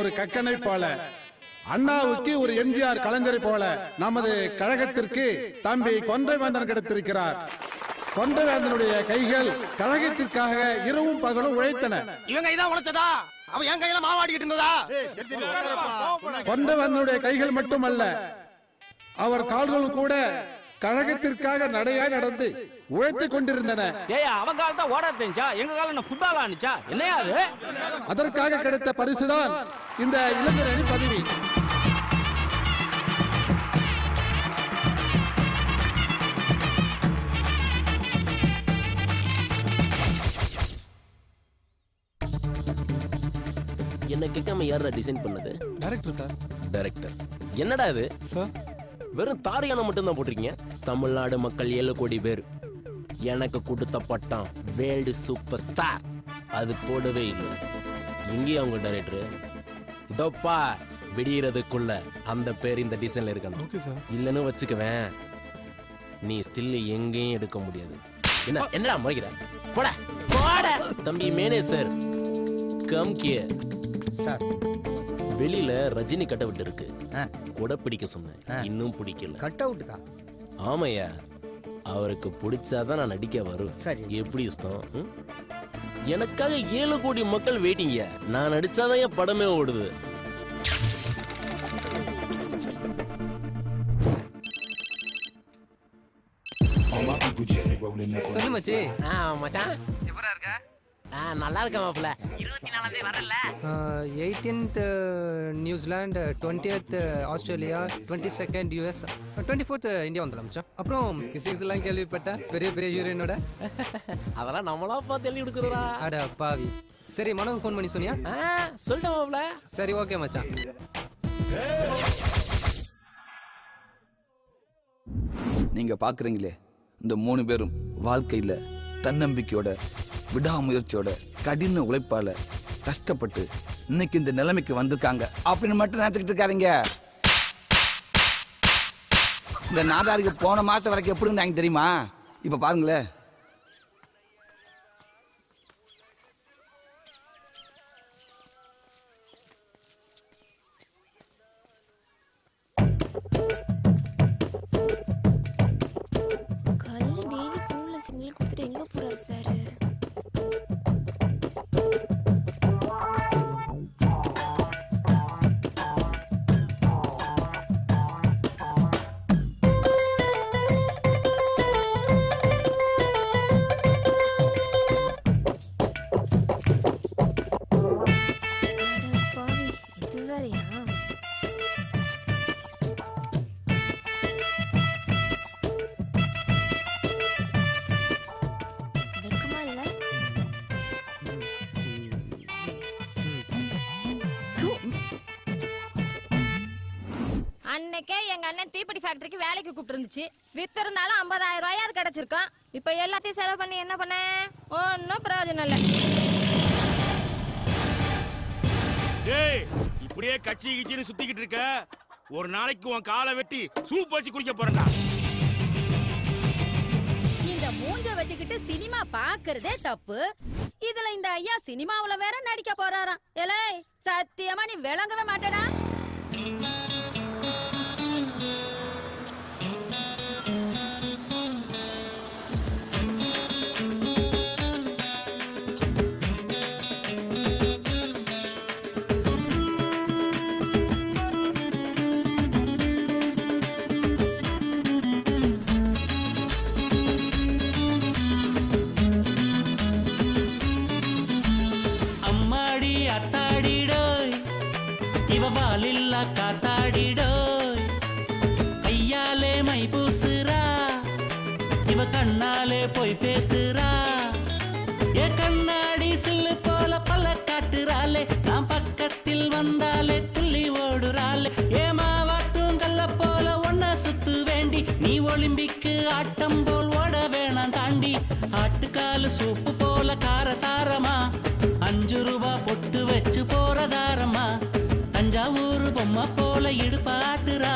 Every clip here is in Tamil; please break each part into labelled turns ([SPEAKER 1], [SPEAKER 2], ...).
[SPEAKER 1] ஒரு கக்கனை போல அண்ணாவுக்கு ஒரு எம்ஜிஆர் கலைஞரை போல நமது கழகத்திற்கு தம்பி கொன்றைவேந்தன் கிடைத்திருக்கிறார் கொன்றைவேந்தனுடைய கைகள் கழகத்திற்காக இரவும் பகலும் உழைத்தன
[SPEAKER 2] இவங்க இதான் உழைச்சதா அவன் என் கையில மாவாடிக்கிட்டு இருந்ததா
[SPEAKER 1] கொன்றைவேந்தனுடைய கைகள் மட்டுமல்ல அவர் கால்களும் கூட கழகத்திற்காக
[SPEAKER 2] நடையாய் நடந்து உழைத்து கொண்டிருந்தன ஏய் அவன் தான் ஓட தெரிஞ்சா எங்க கால என்ன ஃபுட்பால் ஆனிச்சா என்னையா அது அதற்காக கிடைத்த பரிசு தான் இந்த இளைஞர் அணி பதவி
[SPEAKER 3] என்ன கேட்காம யாரா டிசைன் பண்ணது டைரக்டர் சார் டைரக்டர் என்னடா இது சார் வெறும் தாரியானம் மட்டும் தான் போட்டிருக்கீங்க தமிழ்நாடு மக்கள் ஏழு கோடி பேர் எனக்கு கொடுத்த பட்டம் வேர்ல்டு சூப்பர் ஸ்டார் அது போடவே இல்லை இங்கேயும் அவங்க டைரக்டர் இதோப்பா விடியறதுக்குள்ள அந்த பேர் இந்த டிசைன்ல இருக்கணும் இல்லைன்னு வச்சுக்குவேன் நீ ஸ்டில் எங்கேயும் எடுக்க முடியாது என்ன என்னடா முறைகிற போட போட தம்பி மேனே சார் கம் கிய சார் வெளியில ரஜினி கட் அவுட் இருக்கு கூட பிடிக்க சொன்னேன் இன்னும் பிடிக்கல கட் அவுட்டுக்கா ஆமையா அவருக்கு பிடிச்சாதான் நான் நடிக்க வரும் சரி எப்படி இஷ்டம் எனக்காக ஏழு கோடி மக்கள் வெயிட்டிங்க நான் நடிச்சாதான் என் படமே ஓடுது
[SPEAKER 4] சொல்லு மச்சி
[SPEAKER 5] ஆ மச்சான் எப்பரா இருக்க நல்லா இருக்க மாப்பிள்ள
[SPEAKER 6] இருபத்தி நாலாம் தேதி வரல
[SPEAKER 5] eighteenth New Zealand twentieth Australia twenty second US twenty fourth India வந்துடும் ஆரம்பிச்சோம் அப்புறம் எல்லாம் கேள்விப்பட்டேன் பெரிய பெரிய ஹீரோயினோட அதெல்லாம் நம்மளா பார்த்து எழுதி கொடுக்குறா அட பாவி சரி மனோக்கு ஃபோன் பண்ணி சொன்னியா சொல்லிட்டேன் மாப்பிள்ள சரி ஓகே மச்சான்
[SPEAKER 7] நீங்கள் பார்க்குறீங்களே இந்த மூணு பேரும் வாழ்க்கையில் தன்னம்பிக்கையோட விடாமுயற்சியோட கடின உழைப்பால கஷ்டப்பட்டு இன்னைக்கு இந்த நிலைமைக்கு வந்திருக்காங்க அப்படின்னு மட்டும் நினச்சிக்கிட்டு இருக்காதிங்க இந்த நாதாருக்கு போன மாதம் வரைக்கும் எப்படி இருந்தாங்க தெரியுமா இப்போ பாருங்களேன்
[SPEAKER 8] விட்டுருந்துச்சு வித்திருந்தாலும் ஐம்பதாயிரம் ரூபாயாவது கிடைச்சிருக்கோம் இப்போ எல்லாத்தையும் செலவு பண்ணி என்ன பண்ண ஒன்றும் பிரயோஜனம் இல்லை
[SPEAKER 2] டேய் இப்படியே கட்சி கிச்சின்னு சுத்திக்கிட்டு இருக்க
[SPEAKER 9] ஒரு நாளைக்கு உன் காலை வெட்டி சூப் வச்சு குடிக்க போறடா
[SPEAKER 8] இந்த மூஞ்ச வச்சுக்கிட்டு சினிமா பாக்குறதே தப்பு இதுல இந்த ஐயா சினிமாவுல வேற நடிக்க போறாராம் ஏலே சத்தியமா நீ விளங்கவே மாட்டடா
[SPEAKER 10] கையால காத்தாடிடோய் கையாலே மை பூசுறா இவ கண்ணாலே போய் பேசுறா ஏ கண்ணாடி சில்லு போல பல காட்டுறாளே நான் பக்கத்தில் வந்தாலே துள்ளி ஓடுறாளே ஏ மாவாட்டும் கல்ல போல ஒன்ன சுத்து வேண்டி நீ ஒலிம்பிக்கு ஆட்டம் போல் ஓட வேணாம் தாண்டி ஆட்டுக்காலு சூப்பு போல காரசாரமா அஞ்சு ரூபா பொட்டு வச்சு போறதாரமா தஞ்சாவூர் பொம்மா போல இடுப்பாட்டுரா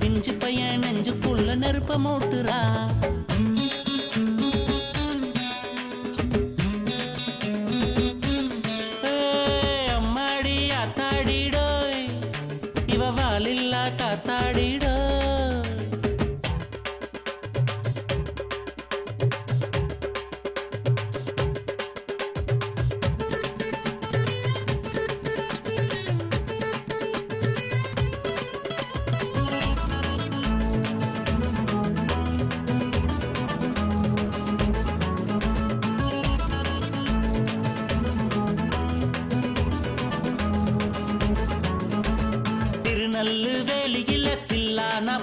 [SPEAKER 10] பிஞ்சு பையன் நெஞ்சுக்குள்ள நெருப்ப மூட்டுரா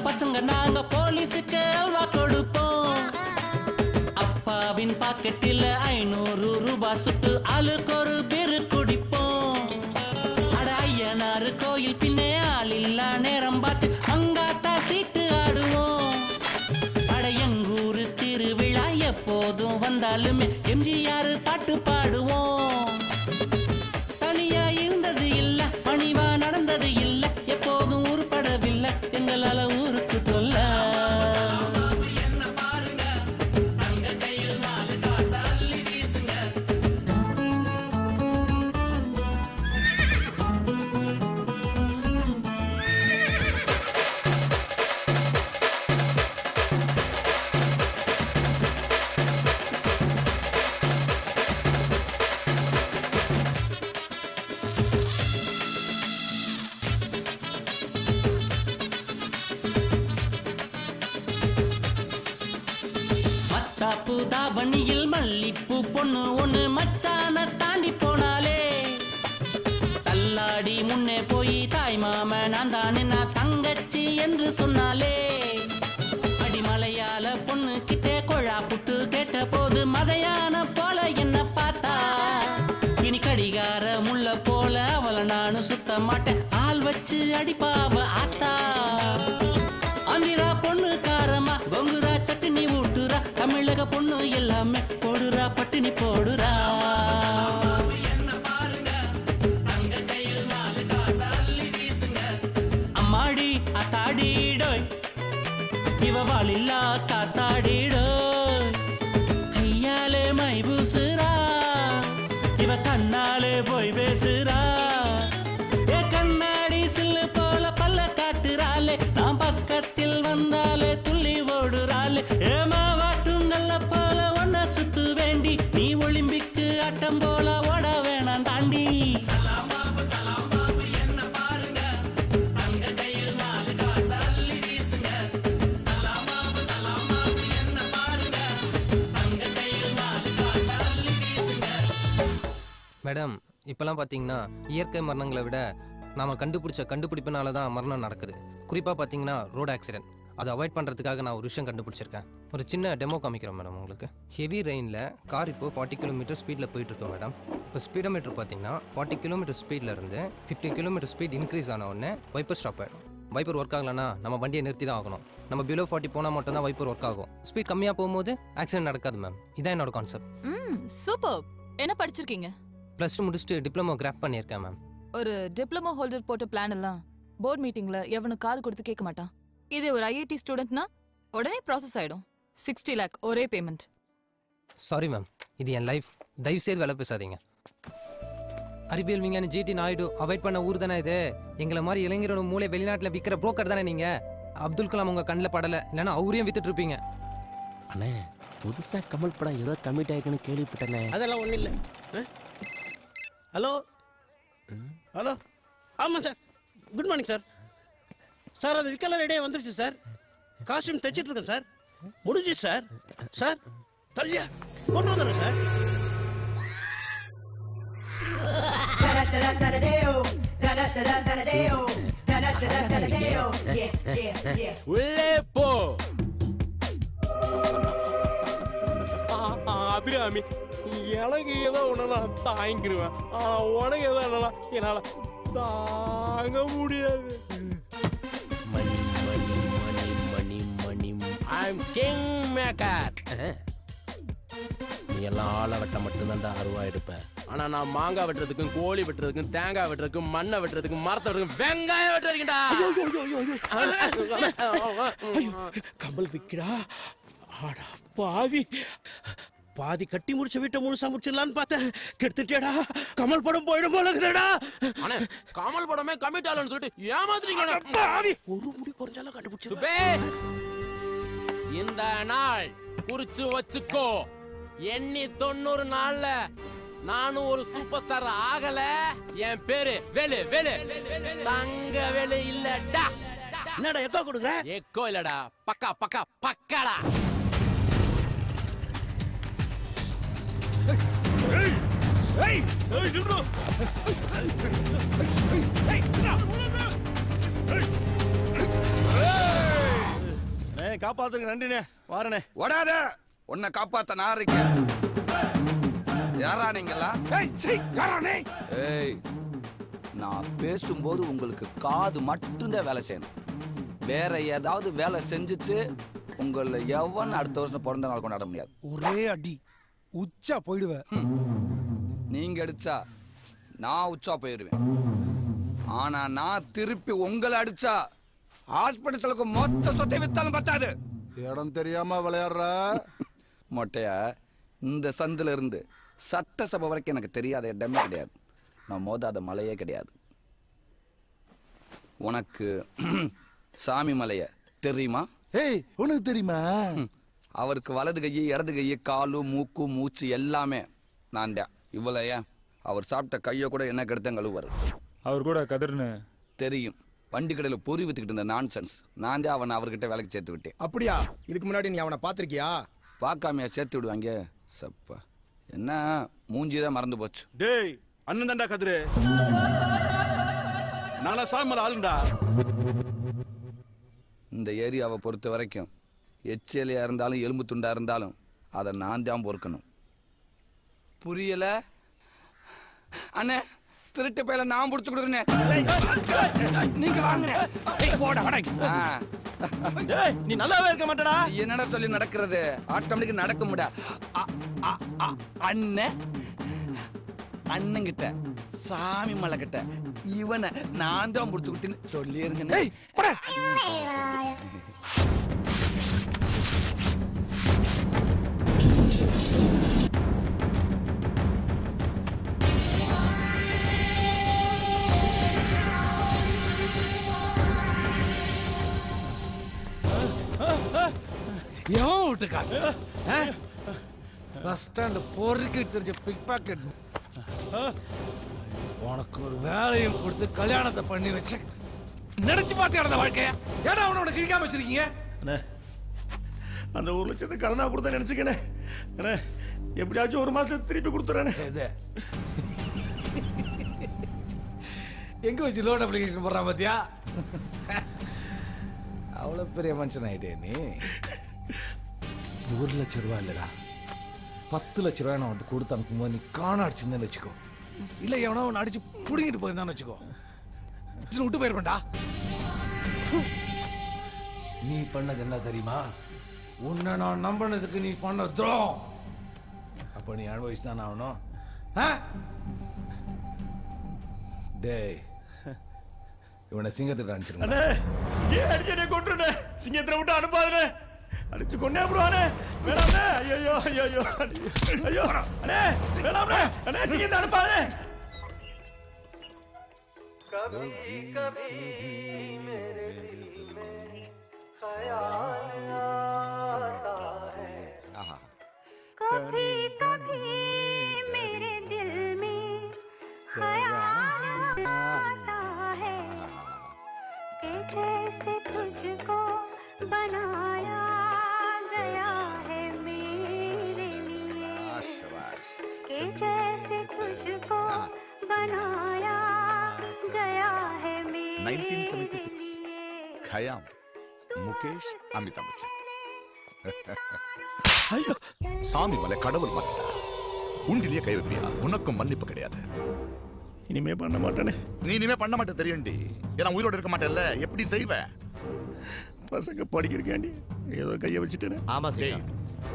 [SPEAKER 10] பசங்க நாங்க போலீஸுக்கு அல்வா கொடுப்போம் அப்பாவின் பாக்கெட்டில் ஐநூறு ரூபாய் சுட்டு ஆளுக்கு ஒரு பேரு குடிப்போம் அட ஐயனாறு கோயில் பின்னே ஆள் இல்லா நேரம் பார்த்து அங்காத்தா சீட்டு ஆடுவோம் அட எங்கூரு திருவிழா எப்போதும் வந்தாலுமே எம்ஜிஆர் பாட்டு பாடு அதையான போல என்ன பார்த்தா இனி கடிகார முள்ள போல அவளை நானும் சுத்த மாட்டேன் ஆள் வச்சு அடிப்பாவ ஆத்தா ஆந்திரா பொண்ணு காரமா கொங்குரா சட்னி ஊட்டுரா தமிழக பொண்ணு எல்லாமே போடுறா பட்டினி போடுறா
[SPEAKER 5] மேடம் இப்போல்லாம் பார்த்தீங்கன்னா இயற்கை மரணங்களை விட நாம் கண்டுபிடிச்ச கண்டுபிடிப்பினால தான் மரணம் நடக்குது குறிப்பாக பார்த்தீங்கன்னா ரோடு ஆக்சிடென்ட் அதை அவாய்ட் பண்ணுறதுக்காக நான் ஒரு விஷயம் கண்டுபிடிச்சிருக்கேன் ஒரு சின்ன டெமோ காமிக்கிறேன் மேடம் உங்களுக்கு ஹெவி ரெயினில் கார் இப்போ ஃபார்ட்டி கிலோமீட்டர் ஸ்பீடில் போயிட்டுருக்கோம் மேடம் இப்போ ஸ்பீடோமீட்டர் பார்த்தீங்கன்னா ஃபார்ட்டி கிலோமீட்டர் ஸ்பீடில் இருந்து ஃபிஃப்டி கிலோமீட்டர் ஸ்பீட் இன்க்ரீஸ் ஆன உடனே வைப்பர் ஸ்டாப் ஆகிடும் வைப்பர் ஒர்க் ஆகலனா நம்ம வண்டியை நிறுத்தி தான் ஆகணும் நம்ம பிலோ ஃபார்ட்டி போனால் மட்டும் தான் வைப்பர் ஒர்க் ஆகும் ஸ்பீட் கம்மியாக போகும்போது ஆக்சிடென்ட் நடக்காது மேம் இதான் என்னோட
[SPEAKER 11] கான்செப்ட் சூப்பர் என்ன படிச்சிருக்கீங்க
[SPEAKER 5] ப்ளஸ் டூ முடிச்சுட்டு டிப்ளமோ கிராஃப் பண்ணியிருக்கேன் மேம்
[SPEAKER 11] ஒரு டிப்ளமோ ஹோல்டர் போட்ட பிளான் எல்லாம் போர்ட் மீட்டிங்கில் எவனுக்கு காது கொடுத்து கேட்க மாட்டான் இது ஒரு ஐஐடி ஸ்டூடெண்ட்னா உடனே ப்ராசஸ் ஆகிடும் சிக்ஸ்டி லேக் ஒரே பேமெண்ட்
[SPEAKER 5] சாரி மேம் இது என் லைஃப் தயவு செய்து வேலை பேசாதீங்க அறிவியல் விஞ்ஞானி ஜிடி நாயுடு அவாய்ட் பண்ண ஊர் தானே இது எங்களை மாதிரி இளைஞரோட மூளை வெளிநாட்டில் விற்கிற புரோக்கர் தானே நீங்கள் அப்துல் கலாம் உங்கள் கண்ணில் படலை இல்லைன்னா அவரையும் வித்துட்ருப்பீங்க இருப்பீங்க
[SPEAKER 3] அண்ணே புதுசாக கமல் படம் ஏதோ கமிட் ஆயிருக்குன்னு கேள்விப்பட்டேனே அதெல்லாம் ஒன்றும்
[SPEAKER 5] இல்லை
[SPEAKER 2] ஹலோ ஹலோ ஆமாம் sir good morning sir sir அது விக்கலர் இடையே வந்துருச்சு சார் காஸ்டியூம் தைச்சிட்டு இருக்கேன் சார் முடிஞ்சு சார் சார் தள்ளியா கொண்டு வந்துடும்
[SPEAKER 12] சார்
[SPEAKER 3] உள்ளே போ அபிராமி எனக்கு ஏதோ உன்னெல்லாம் தாங்கிடுவேன் ஆனா உனக்கு ஏதோ என்னால தாங்க முடியாது ஐம் கிங் மேக்கர் நீ எல்லாம் ஆளை வெட்ட மட்டும்தான்டா அருவா இருப்பேன் ஆனா நான் மாங்காய் வெட்டுறதுக்கும் கோழி வெட்டுறதுக்கும் தேங்காய் வெட்டுறதுக்கும் மண்ணை வெட்டுறதுக்கும் மரத்தை வெட்டுறதுக்கும் வெங்காயம் வெட்டுறதுக்குடா
[SPEAKER 9] கமல் விக்கிறா ஆடா பாவி பாதி கட்டி முடிச்ச வீட்டை முழுசா முடிச்சிடலான்னு பார்த்தேன் கெடுத்துட்டேடா
[SPEAKER 3] கமல் படம் போயிடும் போல இருக்குதுடா கமல் படமே கமிட்டாலன்னு சொல்லிட்டு ஏமாத்துறீங்க ஒரு முடி குறைஞ்சாலும் கண்டுபிடிச்சு இந்த நாள் குறிச்சு வச்சுக்கோ எண்ணி தொண்ணூறு நாள்ல நானும் ஒரு சூப்பர் ஸ்டார் ஆகல என் பேரு வெளு வெளு தங்க வெளு இல்லடா என்னடா எக்கோ கொடுக்குற எக்கோ இல்லடா பக்கா பக்கா பக்காடா ஏய் ஏய்
[SPEAKER 12] நில்றா ஏய் ஏய் ஏய் ஏய்
[SPEAKER 7] ஏய் காப்பாத்துக்கு நன்றிண்ணே வாரனே ஓடாத உன்னை காப்பாத்த நான் இருக்கேன் யாரா நீங்களா ஏய் நான் பேசும்போது உங்களுக்கு காது மட்டும்தான் வேலை செய்யணும் வேற ஏதாவது வேலை செஞ்சுச்சு உங்களில் எவன் அடுத்த வருஷம் பிறந்த நாள் கொண்டாட முடியாது ஒரே அடி உச்சா போயிடுவேன் நீங்க அடிச்சா நான் உச்சா போயிடுவேன் ஆனா நான் திருப்பி உங்களை அடிச்சா ஹாஸ்பிட்டலுக்கு மொத்த சொத்தை வித்தாலும் பத்தாது
[SPEAKER 1] இடம் தெரியாம விளையாடுற
[SPEAKER 7] மொட்டையா இந்த சந்தில இருந்து சட்டசபை வரைக்கும் எனக்கு தெரியாத இடமே கிடையாது நான் மோதாத மலையே கிடையாது உனக்கு சாமி மலைய தெரியுமா ஏய் உனக்கு தெரியுமா அவருக்கு வலது கையை இடது கையை காலு மூக்கு மூச்சு எல்லாமே நான் தான் ஏன் அவர் சாப்பிட்ட கையை கூட என்ன கெடுத்தேன் கழுவார்
[SPEAKER 2] அவர் கூட கதிர்னு
[SPEAKER 7] தெரியும் வண்டி கடையில் பொறி வித்துக்கிட்டு இருந்த நான்சென்ஸ் நான் தான் அவனை அவர்கிட்ட வேலைக்கு சேர்த்து விட்டேன்
[SPEAKER 2] அப்படியா இதுக்கு முன்னாடி நீ அவனை பார்த்துருக்கியா
[SPEAKER 7] பார்க்காமையா சேர்த்து விடுவாங்க சப்பா என்ன மூஞ்சி தான் மறந்து போச்சு டேய் அண்ணன் தாண்டா கதிரு நான் சாமல ஆளுண்டா இந்த ஏரியாவை பொறுத்த வரைக்கும் எச்சிலையாக இருந்தாலும் எலும்பு துண்டாக இருந்தாலும் அதை நான் தான் பொறுக்கணும் புரியலை அண்ணே திருட்டு பேல நான் புடிச்சு கொடுக்குறேன் நீங்க வாங்குறேன் நீ நல்லாவே இருக்க மாட்டடா என்னடா சொல்லி நடக்கிறது ஆட்டோமேட்டிக் நடக்க முடியா அண்ணன் கிட்ட சாமி மலை கிட்ட இவனை நான் தான் புடிச்சு கொடுத்தேன்னு சொல்லியிருங்க
[SPEAKER 13] எவன் விட்டு காசு பஸ் ஸ்டாண்டு பொறுக்கிட்டு தெரிஞ்ச பிக் பாக்கெட் உனக்கு ஒரு வேலையும் கொடுத்து கல்யாணத்தை பண்ணி வச்சு நினைச்சு பார்த்து நடந்த
[SPEAKER 9] வாழ்க்கைய ஏன்னா அவனோட கிழிக்காம வச்சிருக்கீங்க
[SPEAKER 2] அந்த ஒரு லட்சத்தை கடனா கொடுத்தா நினைச்சுக்கண்ணே எப்படியாச்சும் ஒரு மாசத்துல திருப்பி கொடுத்துறேன்னு எங்க வச்சு லோன் அப்ளிகேஷன் போடுறான் பாத்தியா
[SPEAKER 13] அவ்வளோ பெரிய மனுஷன் ஆயிட்டே நீ ஒரு லட்சம் ரூபா இல்லைடா பத்து லட்ச ரூபாய் நான் அவன்ட்டு கொடுத்து அனுப்பும்போது நீ காண அடிச்சிருந்தேன்னு வச்சுக்கோ இல்லை எவனோ ஒன்று அடிச்சு பிடிங்கிட்டு போயிருந்தான்னு வச்சுக்கோ விட்டு போயிருப்பேன்டா நீ பண்ணது என்ன தெரியுமா உன்னை நான் நம்பினதுக்கு நீ பண்ண துரோகம் அப்போ நீ அனுபவிச்சு தானே ஆகணும் டேய் இவனை சிங்கத்துக்கு அனுப்பிச்சிருக்கேன் அண்ணே
[SPEAKER 2] ஏன் அடிச்சனே கொண்டுனே சிங்கத்துல விட்டு அனுப்பாதனே அடிச்சு கொண்டே போடுவானே வேணாம்ண்ணே
[SPEAKER 12] ஐயோ ஐயோ ஐயோ ஐயோ அண்ணே வேணாம்ண்ணே அண்ணே சிங்கத்தை அனுப்பாதனே
[SPEAKER 6] कभी कभी मेरे
[SPEAKER 14] ख्याल आता है कभी
[SPEAKER 6] जैसे तुझको बनाया गया है मेरे लिए कि जैसे तुझको हाँ। बनाया
[SPEAKER 4] गया है मेरे खयाम मुकेश अमिताभ बच्चन ஐயோ சாமி மலை கடவுள் மாதிரி உண்டிலேயே கை உனக்கும் மன்னிப்பு கிடையாது இனிமே பண்ண மாட்டேனே நீ இனிமே பண்ண மாட்டே தெரியும்டி ஏன்னா உயிரோட இருக்க மாட்டேன்ல எப்படி செய்வ பசங்க படிக்கிறக்காண்டி ஏதோ கையை வச்சுட்டேனே ஆமா சரி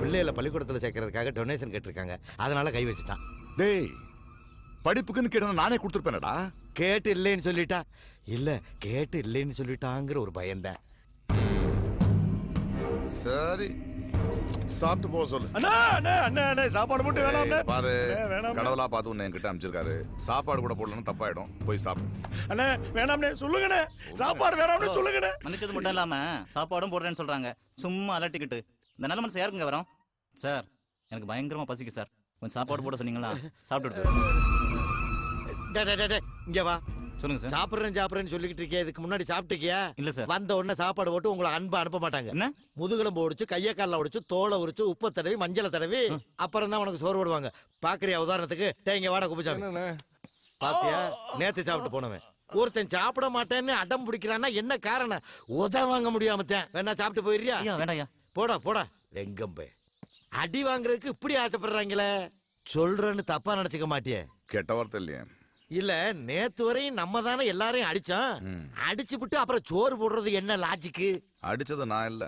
[SPEAKER 4] பிள்ளைகளை பள்ளிக்கூடத்தில் சேர்க்கறதுக்காக டொனேஷன் கேட்டிருக்காங்க அதனால கை வச்சுட்டான் டேய் படிப்புக்குன்னு கேட்டா நானே கொடுத்துருப்பேனடா கேட்டு இல்லைன்னு சொல்லிட்டா இல்ல கேட்டு இல்லைன்னு சொல்லிட்டாங்கிற ஒரு பயந்தேன் சரி சாப்பிட்டு போக சொல்லு அண்ணா அண்ணா அண்ணா அண்ணா சாப்பாடு மட்டும் வேணாம் அண்ணா பாரு வேணாம் கடவுளா பார்த்து உன்னை என்கிட்ட அமிச்சிருக்காரு சாப்பாடு கூட போடலன்னு தப்பாயிடும் போய் சாப்பிடு
[SPEAKER 2] அண்ணா வேணாம்னே சொல்லுங்கண்ணே சாப்பாடு வேணாம்னே சொல்லுங்கண்ணே மன்னிச்சது மட்டும் இல்லாம சாப்பாடும் போடுறேன்னு சொல்றாங்க சும்மா அலட்டிக்கிட்டு இந்த நல்ல மனசு யாருக்குங்க வரோம் சார் எனக்கு பயங்கரமா பசிக்கு சார் கொஞ்சம் சாப்பாடு போட சொன்னீங்களா சாப்பிட்டுட்டு
[SPEAKER 4] இங்க வா சொல்லுங்க சார் சாப்பிட்றேன் சாப்பிட்றேன்னு சொல்லிக்கிட்டு இருக்கே இதுக்கு முன்னாடி சாப்பிட்டுருக்கியா இல்ல சார் வந்த உடனே சாப்பாடு போட்டு உங்களை அன்பா அனுப்ப மாட்டாங்க என்ன முதுகெலும்பு ஒடிச்சு கையை காலில் ஒடிச்சு தோலை உரிச்சு உப்பை தடவி மஞ்சளை தடவி அப்புறம் தான் உனக்கு சோறு போடுவாங்க பாக்குறியா உதாரணத்துக்கு டே இங்க வாடா குப்பிச்சாமி பாத்தியா நேத்து சாப்பிட்டு போனவன் ஒருத்தன் சாப்பிட மாட்டேன்னு அடம் பிடிக்கிறான்னா என்ன காரணம் உத வாங்க முடியாம வேணா சாப்பிட்டு போயிடுறியா ஐயா வேண்டாயா போடா போடா வெங்கம் அடி வாங்குறதுக்கு இப்படி ஆசைப்படுறாங்களே சொல்றேன்னு தப்பா நினைச்சுக்க மாட்டியே கெட்ட வார்த்தை இல்லையே இல்ல நேத்து வரையும் நம்ம தானே எல்லாரையும் அடிச்சோம் அடிச்சு விட்டு அப்புறம் சோறு போடுறது என்ன லாஜிக்கு அடிச்சது நான் இல்ல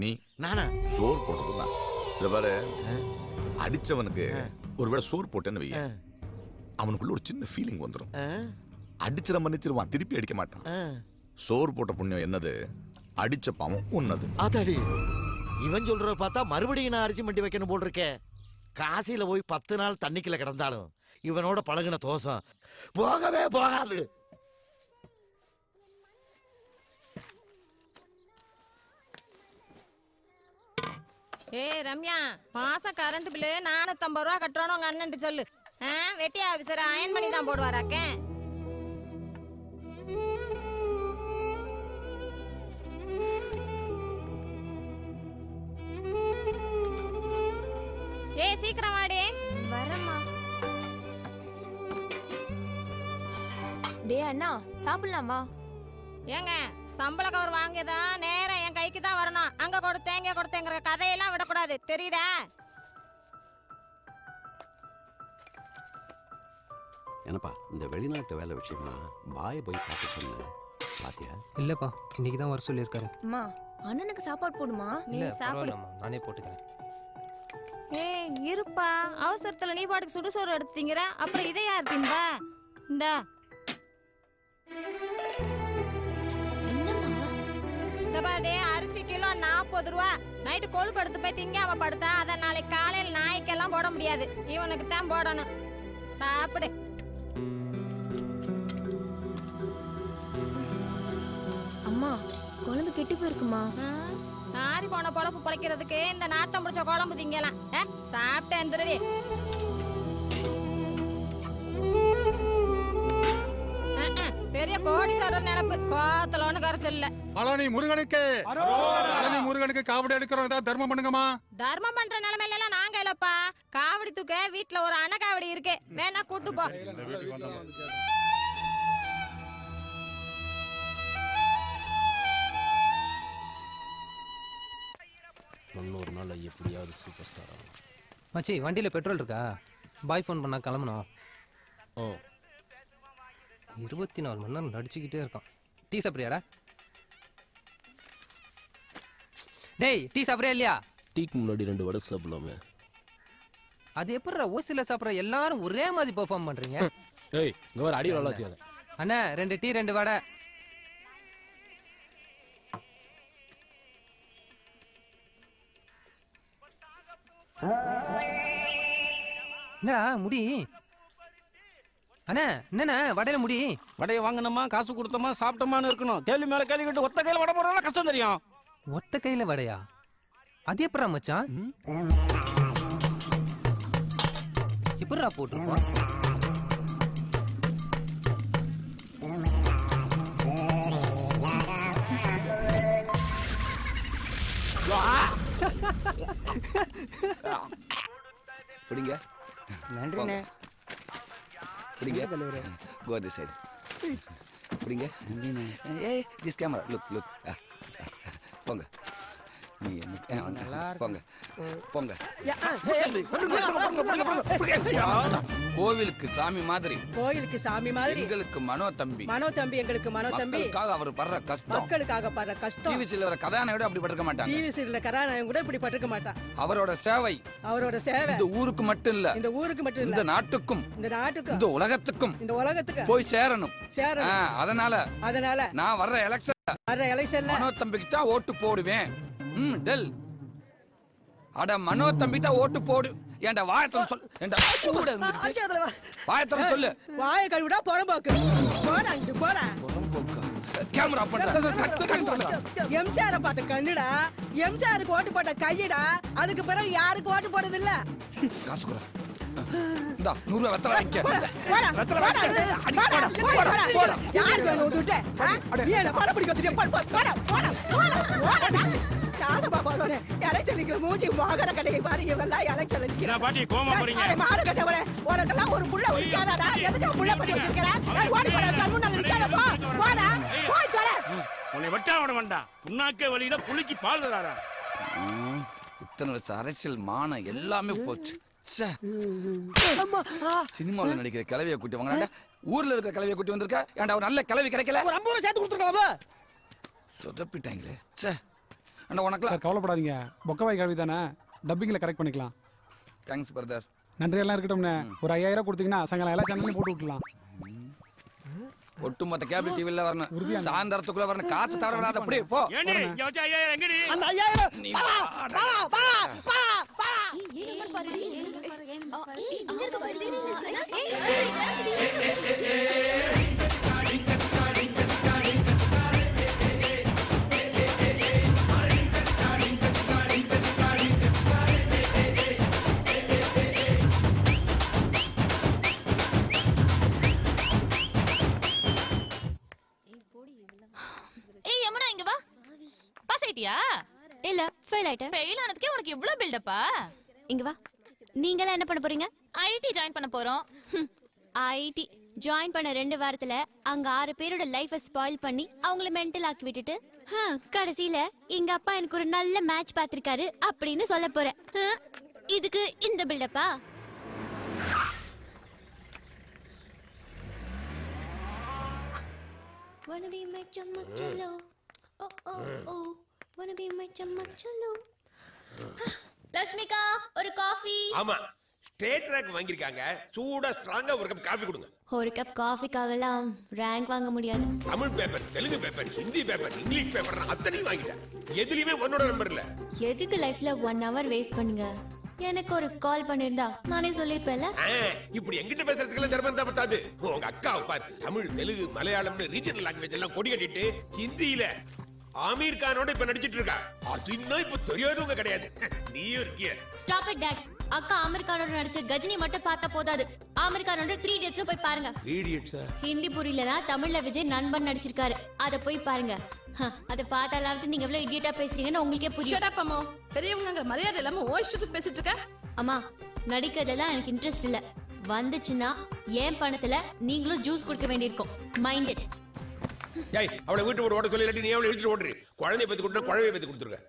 [SPEAKER 4] நீ நானா சோறு போட்டது தான் இத பாரு அடிச்சவனுக்கு ஒருவேளை சோறு போட்டேன்னு வைய அவனுக்குள்ள ஒரு சின்ன ஃபீலிங் வந்துடும் அடிச்சிட மன்னிச்சிருவான் திருப்பி அடிக்க மாட்டான் சோறு போட்ட புண்ணியம் என்னது அடிச்ச பாவம் உன்னது அதடி இவன் சொல்ற பார்த்தா மறுபடியும் நான் அரிசி மண்டி வைக்கணும் போல் இருக்கேன் காசியில போய் பத்து நாள் தண்ணிக்குள்ள கிடந்தாலும் இவனோட பழகின தோசம் போகவே போகாது
[SPEAKER 8] ஏய் ரம்யா மாசம் கரண்ட் பில்லு நானூத்தம்பது ரூபா கட்டுறோம் உங்க அண்ணன் சொல்லு வெட்டி ஆபிசர் அயன் பண்ணி தான் போடுவாராக்க ஏய் சீக்கிரம் வாடி வரமா டே அண்ணா சாப்பிடலாமா ஏங்க சம்பள கவர் வாங்கிதான் நேரம் என் கைக்கு தான் வரணும் அங்க கொடுத்தேங்க கொடுத்தேங்கிற கதையெல்லாம் விடக்கூடாது தெரியுதா
[SPEAKER 15] என்னப்பா இந்த வெளிநாட்டு வேலை விஷயமா பாய போய் பார்க்க சொன்னேன் பாத்தியா
[SPEAKER 5] இல்லப்பா இன்னைக்கு தான் வர சொல்லியிருக்காரு
[SPEAKER 16] அம்மா அண்ணனுக்கு சாப்பாடு போடுமா இல்ல சாப்பிடு
[SPEAKER 5] நானே போட்டுக்கிறேன்
[SPEAKER 8] ஏய் இருப்பா அவசரத்துல நீ பாட்டுக்கு சுடுசோறு எடுத்துங்கிற அப்புறம் இதை யார் தின்பா இந்தா பாரு அரிசி கிலோ நாற்பது ரூபா நைட்டு கொழு போய் திங்காம படுத்தா அதை நாளைக்கு காலையில் நாய்க்கெல்லாம் போட முடியாது இவனுக்கு போடணும் சாப்பிடு அம்மா குழம்பு கெட்டு போயிருக்குமா போன பொழப்பு பிழைக்கிறதுக்கு இந்த நாத்தம் பிடிச்ச குழம்பு திங்கலாம் சாப்பிட்டேன் எந்திரடி பெரிய கோடீஸ்வரர் நினைப்பு கோத்தலோன்னு கரைச்சல்ல
[SPEAKER 2] பழனி முருகனுக்கு பழனி முருகனுக்கு காவடி எடுக்கிறோம் தான் தர்மம் பண்ணுங்கம்மா
[SPEAKER 8] தர்மம் பண்ற நிலைமையில எல்லாம் நாங்க இல்லப்பா காவடி தூக்க வீட்டுல ஒரு அணை காவடி இருக்கு வேணா கூட்டு போ
[SPEAKER 3] தொண்ணூறு நாள் எப்படியாவது சூப்பர் ஸ்டார் ஆகும்
[SPEAKER 5] மச்சி வண்டியில் பெட்ரோல் இருக்கா பாய் ஃபோன் பண்ணால் கிளம்பணும் ஓ இருபத்தி நாலு மணி நேரம் நடிச்சுக்கிட்டே இருக்கான் டீ சாப்பிட்றியாடா டேய் டீ சாப்பிட்றியா இல்லையா டீக்கு முன்னாடி ரெண்டு வடை சாப்பிடலாமே அது எப்படிடா ஓசியில் சாப்பிட்ற எல்லாரும் ஒரே மாதிரி பெர்ஃபார்ம் பண்ணுறீங்க
[SPEAKER 3] ஏய் இங்கே வர அடி நல்லா வச்சுக்காத
[SPEAKER 5] அண்ணா ரெண்டு டீ ரெண்டு வடை என்னடா முடி அண்ணே என்னண்ணே வடையில முடி வடையை வாங்கினோமா காசு கொடுத்தோமா சாப்பிட்டோமான்னு இருக்கணும் கேள்வி மேல கேள்வி கேட்டு ஒத்த கையில வடை போடுறதுல கஷ்டம் தெரியும் ஒத்த கையில வடையா அது எப்படா மச்சான் எப்படா போட்டுருக்கோம்
[SPEAKER 7] பிடிங்க நன்றிண்ணே பிடிங்க தலைவர் கோ தி சைடு பிடிங்க ஏய் திஸ் கேமரா லுக் லுக் போங்க நீ கோவிலுக்கு சாமி மாதிரி
[SPEAKER 11] கோயிலுக்கு சாமி மாதிரி
[SPEAKER 7] எங்களுக்கு மனோ தம்பி மனோ
[SPEAKER 11] தம்பி எங்களுக்கு மனோ தம்பி அவர் படுற கஷ்டம் மக்களுக்காக படுற கஷ்டம் டிவி
[SPEAKER 7] சில கதாநாயகம் கூட அப்படி பட்டிருக்க மாட்டாங்க டிவி
[SPEAKER 11] சில கதாநாயகம் கூட இப்படி பட்டிருக்க மாட்டான்
[SPEAKER 7] அவரோட சேவை அவரோட சேவை இந்த ஊருக்கு மட்டும் இல்ல இந்த
[SPEAKER 11] ஊருக்கு மட்டும் இல்ல இந்த நாட்டுக்கும் இந்த நாட்டுக்கும் இந்த
[SPEAKER 7] உலகத்துக்கும் இந்த
[SPEAKER 17] உலகத்துக்கு போய் சேரணும் சேரணும்
[SPEAKER 7] அதனால அதனால நான் வர்ற எலெக்ஷன் வர்ற எலெக்ஷன்ல மனோ தம்பிக்கு தான் ஓட்டு போடுவேன் ம் டெல் அட மனோ தம்பி தான் ஓட்டு போடு ஏன்டா வாயத்தரம் சொல் ஏன்டா கூட இருந்துருக்கு வாயத்தரம் சொல்லு
[SPEAKER 11] வாய கழுவிடா புறம்போக்கு போடா இங்க போடா புறம்போக்கா
[SPEAKER 7] கேமரா பண்ண கட் கண்ட்ரோல்
[SPEAKER 10] எம்ஜிஆர் பார்த்த கண்ணுடா எம்ஜிஆருக்கு ஓட்டு போட்ட கையடா அதுக்கு பிறகு யாருக்கு ஓட்டு போடுறது இல்ல
[SPEAKER 7] காசு குற இந்தா நூறு ரூபாய் வெத்தலை வாங்கிக்க வெத்தலை போடா போடா போடா யாருக்கு வேணும் உதுட்டே நீ என்ன படம் பிடிக்க தெரியும்
[SPEAKER 5] போடா போடா போடா போடா ராசபா பாலோட எலெக்ஷனுக்கு மூஞ்சி வாகன
[SPEAKER 11] கடையை பாரு இவெல்லாம் எலெக்ஷன் அடிக்கிறா பாட்டி கோமா போறீங்க அட மாடு ஒரு புள்ள ஒழிக்காதடா எதுக்கு புள்ள பத்தி வச்சிருக்கற ஏய் ஓடி போடா கண்ணு
[SPEAKER 7] உன்னை
[SPEAKER 9] வெட்டா அவன வேண்டா புண்ணாக்க வழியில புளிக்கு பால் தராரா
[SPEAKER 7] இத்தனை வருஷம் அரசியல் மானம் எல்லாமே போச்சு சினிமாவில் நடிக்கிற கிளவிய கூட்டி வாங்க ஊர்ல இருக்கிற கிளவிய கூட்டி வந்திருக்க ஏன்டா ஒரு நல்ல கிளவி கிடைக்கல ஒரு ஐம்பது ரூபா சேர்த்து கொடுத்துருக்கலாமா
[SPEAKER 1] சொதப்பிட்டாங்களே சே அண்ணா உனக்கு சார் கவலைப்படாதீங்க பொக்கவாய் கழுவி தானே டப்பிங்கில் கரெக்ட் பண்ணிக்கலாம் தேங்க்ஸ் பிரதர் நன்றியெல்லாம் இருக்கட்டும்ண்ணே ஒரு ஐயாயிரம் கொடுத்தீங்கன்னா சாயங்காலம் எல்லா சேனல்லையும் போட்டு விட்டுலாம்
[SPEAKER 7] ஒட்டுமொத்த கேபிள் டிவில வரணும் சாயந்தரத்துக்குள்ள வரணும் காசு தவிர விடாத அப்படி போ
[SPEAKER 17] அந்த ஆயிட்டியா இல்ல ஃபெயில் ஆயிட்டேன் ஃபெயில் ஆனதுக்கே உனக்கு இவ்ளோ பில்டப்பா இங்க வா நீங்க என்ன பண்ண போறீங்க ஐடி ஜாயின் பண்ண போறோம் ஐடி ஜாயின் பண்ண ரெண்டு வாரத்துல அங்க ஆறு பேரோட லைஃப ஸ்பாயில் பண்ணி அவங்கள மென்டல் ஆக்கி விட்டுட்டு கடைசியில எங்க அப்பா எனக்கு ஒரு நல்ல மேட்ச் பாத்திருக்காரு அப்படின்னு சொல்ல போறேன் இதுக்கு இந்த பில்டப்பா Wanna be my chum, chum, oh, oh, oh. wanna be my chamachalu லட்சுமிகா ஒரு காஃபி ஆமா
[SPEAKER 9] ஸ்டேட் ரேங்க் வாங்கியிருக்காங்க சூடா ஸ்ட்ராங்கா ஒரு கப் காஃபி கொடுங்க
[SPEAKER 17] ஒரு கப் காஃபிக்காகலாம் ரேங்க் வாங்க முடியாது
[SPEAKER 9] Tamil paper Telugu paper Hindi paper English paper அத்தனை வாங்கிட்டேன் எதுலயுமே ஒன்னோட நம்பர் இல்ல
[SPEAKER 17] எதுக்கு லைஃப்ல ஒன் ஹவர் வேஸ்ட் பண்ணுங்க எனக்கு ஒரு கால் பண்ணிருந்தா நானே சொல்லிருப்பேன்ல
[SPEAKER 9] இப்படி எங்கிட்ட பேசுறதுக்கு திறமை தான் பத்தாது உங்க அக்கா பாரு தமிழ் தெலுங்கு மலையாளம் ரீஜனல் லாங்குவேஜ் எல்லாம் கொடி கட்டிட்டு ஹிந்தியில ஆமீர் கானோட இப்ப நடிச்சிட்டு இருக்கா அது இப்ப தெரியாதவங்க கிடையாது நீயும் இருக்கிய
[SPEAKER 17] ஸ்டாப் இட் டாட் அக்கா ஆமீர் கானோட நடிச்ச கஜினி மட்டும் பார்த்தா போதாது ஆமீர் கானோட த்ரீ இடியட்ஸும் போய் பாருங்க த்ரீ இடியட்ஸா ஹிந்தி புரியலனா தமிழ்ல விஜய் நண்பன் நடிச்சிருக்காரு அத போய் பாருங்க அத பார்த்தாலாவது நீங்க எவ்வளவு இடியட்டா பேசுறீங்கன்னு உங்களுக்கே புரியும் ஷட் அப் அம்மா பெரியவங்க மரியாதை இல்லாம ஓய்ஸ்ட்டு பேசிட்டு இருக்க அம்மா நடிக்கிறதெல்லாம் எனக்கு இன்ட்ரெஸ்ட் இல்ல வந்துச்சுன்னா என் பணத்துல நீங்களும் ஜூஸ் குடிக்க வேண்டியிருக்கும் மைண்ட் இட்
[SPEAKER 9] ஏய் அவளை வீட்டு போட்டு ஓட சொல்லி இல்லாட்டி நீ அவளை வீட்டு ஓட்டுரு குழந்தைய பத்தி கொடுத்தா குழந்தைய பத்தி கொடுத்துருக்க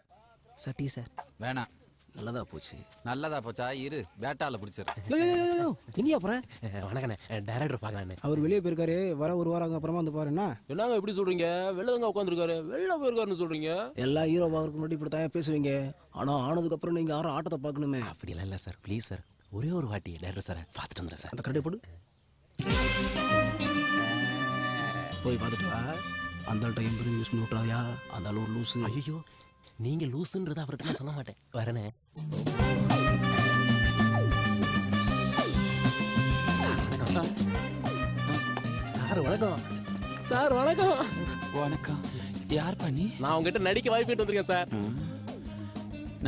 [SPEAKER 9] சார் டீ சார் வேணாம் நல்லதா போச்சு நல்லதா போச்சா இரு பேட்டால பிடிச்சிரு
[SPEAKER 1] இனியா அப்புறம்
[SPEAKER 3] வணக்கண்ணே டேரக்டர்
[SPEAKER 1] பார்க்கலாண்ணே அவர் வெளியே போயிருக்காரு வர ஒரு வாரம் அப்புறமா வந்து பாருண்ணா
[SPEAKER 3] என்னங்க எப்படி சொல்றீங்க வெளிலங்க உட்காந்துருக்காரு வெளில போயிருக்காருன்னு சொல்றீங்க
[SPEAKER 1] எல்லா ஹீரோ பார்க்கறதுக்கு முன்னாடி இப்படி பேசுவீங்க ஆனா ஆனதுக்கு அப்புறம் நீங்க யாரும் ஆட்டத்தை
[SPEAKER 3] பார்க்கணுமே அப்படிலாம் இல்லை சார் ப்ளீஸ் சார் ஒரே ஒரு வாட்டி டேரக்டர் சார் பார்த்துட்டு வந்துடுறேன் சார் அந்த கடையை போடு போய் பார்த்துட்டு வா அந்த ஆள்கிட்ட எம்பரிங் யூஸ் பண்ணி அந்த ஆள் ஒரு லூஸு ஐயோ நீங்க லூஸுன்றத அவர்கிட்ட நான் சொல்ல மாட்டேன் வரனே
[SPEAKER 15] சார் வணக்கம் சார் வணக்கம் வணக்கம் யார் பண்ணி
[SPEAKER 3] நான் உங்ககிட்ட நடிக்க வாய்ப்பு கேட்டு வந்திருக்கேன் சார்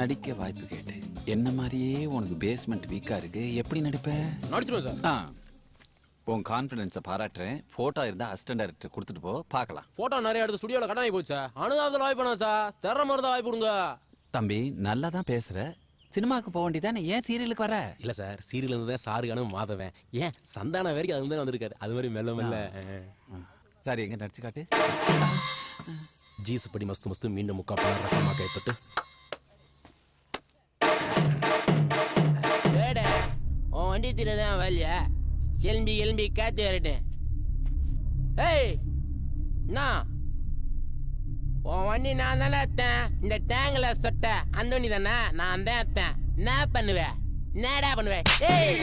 [SPEAKER 15] நடிக்க வாய்ப்பு கேட்டு என்ன மாதிரியே உனக்கு பேஸ்மெண்ட் வீக்காக இருக்கு எப்படி நடிப்பேன்
[SPEAKER 3] நடிச்சிருவேன் சார் ஆ
[SPEAKER 15] உன் கான்ஃபிடன்ஸை பாராட்டுறேன் ஃபோட்டோ இருந்தால் அசிஸ்டன்ட் டேரக்டர் கொடுத்துட்டு போ பார்க்கலாம்
[SPEAKER 3] ஃபோட்டோ நிறைய எடுத்து ஸ்டுடியோவில் கடன் ஆகி போச்சு அனுதாபத்தில் வாய்ப்பு சார் தர மாதிரி தான் வாய்ப்பு கொடுங்க தம்பி நல்லா தான் பேசுகிற சினிமாவுக்கு போக வேண்டியதான் ஏன் சீரியலுக்கு வர இல்லை சார் சீரியல் இருந்து தான் சாருக்கான மாதவேன் ஏன் சந்தான வரைக்கும் அது தான் வந்திருக்காரு அது மாதிரி மெல்ல மெல்ல சார் எங்கே நடிச்சு காட்டு ஜீஸ் படி மஸ்து மஸ்து மீண்டும் முக்கா பணம் ரகமாக கை வண்டி தான் வழியா எலும்பி எலும்பி காத்து வரட்டு ஏய் என்ன உன் வண்டி நான் தானே எடுத்தேன் இந்த டேங்கில் சொட்ட அந்த வண்டி தானே நான் தான் எடுத்தேன் என்ன பண்ணுவேன் என்னடா பண்ணுவேன் ஏய்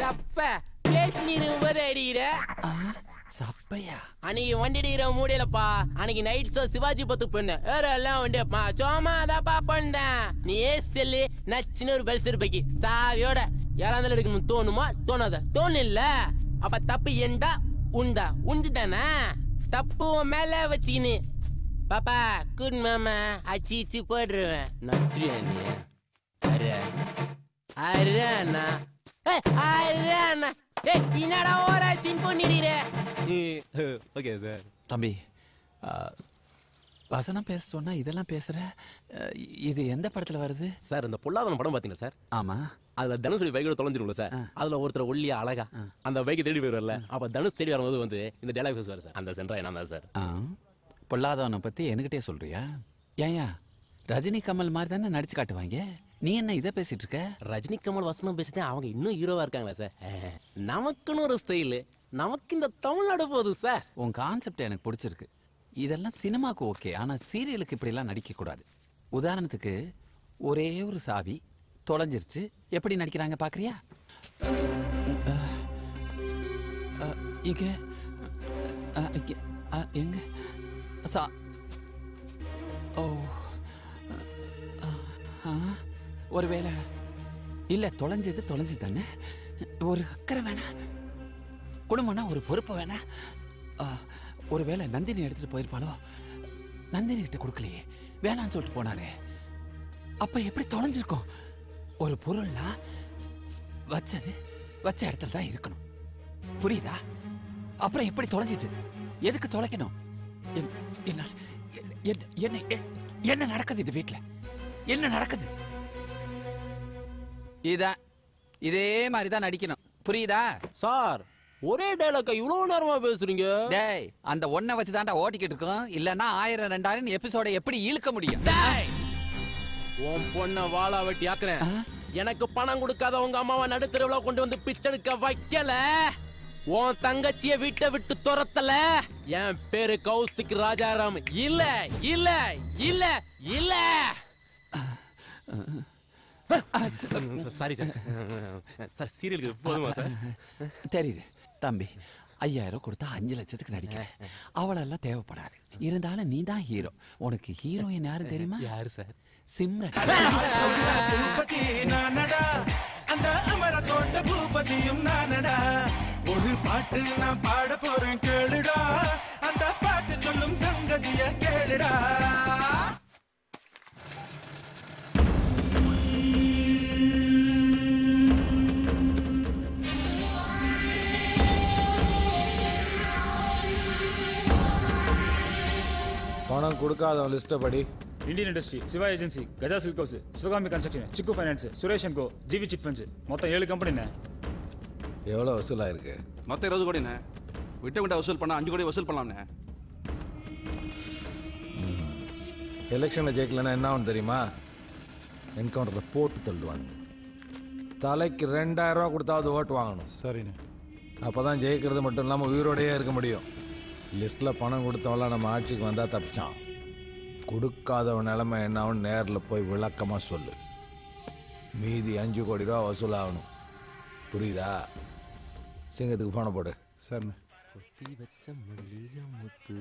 [SPEAKER 3] சப்ப பேசி போது அடிக்கிற சப்பையா அன்னைக்கு வண்டி அடிக்கிற மூடையிலப்பா அன்னைக்கு நைட் ஷோ சிவாஜி பத்துக்கு போயிருந்தேன் வேற எல்லாம் வண்டி சோமா அதாப்பா போனேன் நீ ஏசி செல்லு நச்சுன்னு ஒரு பெல்சர் பைக்கி சாவியோட யாராந்தாலும் எடுக்கணும்னு தோணுமா தோணாத தோணில்ல அப்ப தப்பு எண்டா உண்டா உண்டு தானே தப்பு மேல வச்சுக்கினு பாப்பா குட் மாமா அச்சி இச்சி போடுருவேன் நச்சுவேன் நீ அரே அரே அண்ணா அரே அண்ணா ஏய் என்னடா ஓர சீன் பண்ணிடுற
[SPEAKER 15] ஓகே சார் தம்பி வசனம் பேச சொன்னா இதெல்லாம் பேசுற இது எந்த படத்துல வருது
[SPEAKER 3] சார் இந்த பொல்லாதன படம் பாத்தீங்களா சார் ஆமா அதில் தனுஷுடைய வைகோட தொலைஞ்சிரும்ல சார் அதில் ஒருத்தர் ஒல்லியா அழகா அந்த பைக்கை தேடி போயிடுவார்ல அப்போ தனுஷ் தேடி வரும்போது வந்து இந்த டேலாக் பேசுவார் சார் அந்த சென்ட்ரா என்ன சார் பொல்லாதவனை பற்றி என்கிட்டே சொல்கிறியா
[SPEAKER 15] ஏயா ரஜினி கமல் மாதிரி தானே நடிச்சு காட்டுவாங்க
[SPEAKER 3] நீ என்ன இதை பேசிட்டு இருக்க ரஜினி கமல் வசனம் பேசிட்டே அவங்க இன்னும் ஹீரோவா இருக்காங்களா சார் நமக்குன்னு ஒரு ஸ்டைலு நமக்கு இந்த தமிழ்நாடு போகுது சார் உன் கான்செப்ட் எனக்கு பிடிச்சிருக்கு
[SPEAKER 15] இதெல்லாம் சினிமாவுக்கு ஓகே ஆனால் சீரியலுக்கு இப்படிலாம் நடிக்கக்கூடாது உதாரணத்துக்கு ஒரே ஒரு சாவி தொலைஞ்சிருச்சு எப்படி நடிக்கிறாங்க பார்க்குறியா எங்க எங்க சா ஓ ஒருவேளை இல்லை தொலைஞ்சது தொலைஞ்சு தானே ஒரு அக்கறை வேணாம் குடும்பம்னா ஒரு பொறுப்பு வேணாம் ஒருவேளை நந்தினி எடுத்துகிட்டு போயிருப்பாளோ நந்தினி கிட்ட கொடுக்கலையே வேணான்னு சொல்லிட்டு போனாலே அப்போ எப்படி தொலைஞ்சிருக்கோம் ஒரு பொருள்னா வச்சது வச்ச இடத்துல தான் இருக்கணும் புரியுதா அப்புறம் எப்படி தொலைஞ்சது எதுக்கு தொலைக்கணும் என்ன என்ன என்ன நடக்குது இது வீட்டில் என்ன நடக்குது இதான் இதே மாதிரி தான் நடிக்கணும் புரியுதா
[SPEAKER 3] சார் ஒரே டைலாக இவ்வளோ நேரமா பேசுறீங்க
[SPEAKER 15] டேய் அந்த ஒன்ன வச்சு ஓட்டிக்கிட்டு இருக்கோம்
[SPEAKER 3] இல்லைன்னா ஆயிரம் ரெண்டாயிரம் எபிசோட எப்படி இழுக்க முடியும் உன் பொண்ண வாழா வெட்டி ஆக்குறேன் எனக்கு பணம் கொடுக்காத உங்க அம்மாவை நடுத்தருவில் கொண்டு வந்து பிச்செடுக்க வைக்கல உன் தங்கச்சிய வீட்டை விட்டு துரத்தல என் பேரு கௌசிக் ராஜாராம் இல்ல இல்ல இல்ல இல்ல சாரி சார் சார் சீரியலுக்கு போதுமா சார்
[SPEAKER 15] தெரியுது தம்பி ஐயாயிரம் கொடுத்தா அஞ்சு லட்சத்துக்கு நடிக்கிறேன் அவளெல்லாம் தேவைப்படாது இருந்தாலும் நீ தான் ஹீரோ உனக்கு ஹீரோயின் யாரு தெரியுமா யாரு சார் சிம்ரன்
[SPEAKER 6] பூபதி
[SPEAKER 12] நானடா
[SPEAKER 15] அந்த அமரத்தோட்ட பூபதியும் நானடா
[SPEAKER 12] ஒரு பாட்டு நான் பாட போறேன் கேளுடா அந்த பாட்டு சொல்லும் சங்கதிய கேளுடா
[SPEAKER 2] பணம் கொடுக்காதவன் லிஸ்ட்டை படி Indian industry Siva agency Gaja silk house Sivagami construction Chikku finance Suresh and co GV chit funds மொத்தம் ஏழு கம்பெனிண்ணே
[SPEAKER 13] எவ்வளோ வசூல் வசூலாயிருக்கு
[SPEAKER 2] மொத்தம் இருபது கோடிண்ணே விட்ட விட்ட வசூல் பண்ணால் அஞ்சு கோடி வசூல் பண்ணலாம்ண்ணே
[SPEAKER 13] எலெக்ஷனில் ஜெயிக்கலன்னா என்ன ஆகும் தெரியுமா என்கவுண்டரில் போட்டு தள்ளுவாங்க தலைக்கு ரெண்டாயிரம் ரூபா கொடுத்தாவது ஓட்டு வாங்கணும் சரிண்ணே அப்போ தான் ஜெயிக்கிறது மட்டும் இல்லாமல் உயிரோடையே இருக்க முடியும் லிஸ்ட்டில் பணம் கொடுத்தவெல்லாம் நம்ம ஆட்சிக்கு வந்தால் தப்பிச்சான் கொடுக்காதவன் நிலைமை என்னவன் நேரில் போய் விளக்கமாக சொல்லு மீதி அஞ்சு கோடி ரூபா வசூலாகணும் புரியுதா சிங்கத்துக்கு ஃபோனை போடு சரிண்ணே
[SPEAKER 10] கட்டி வச்ச முத்து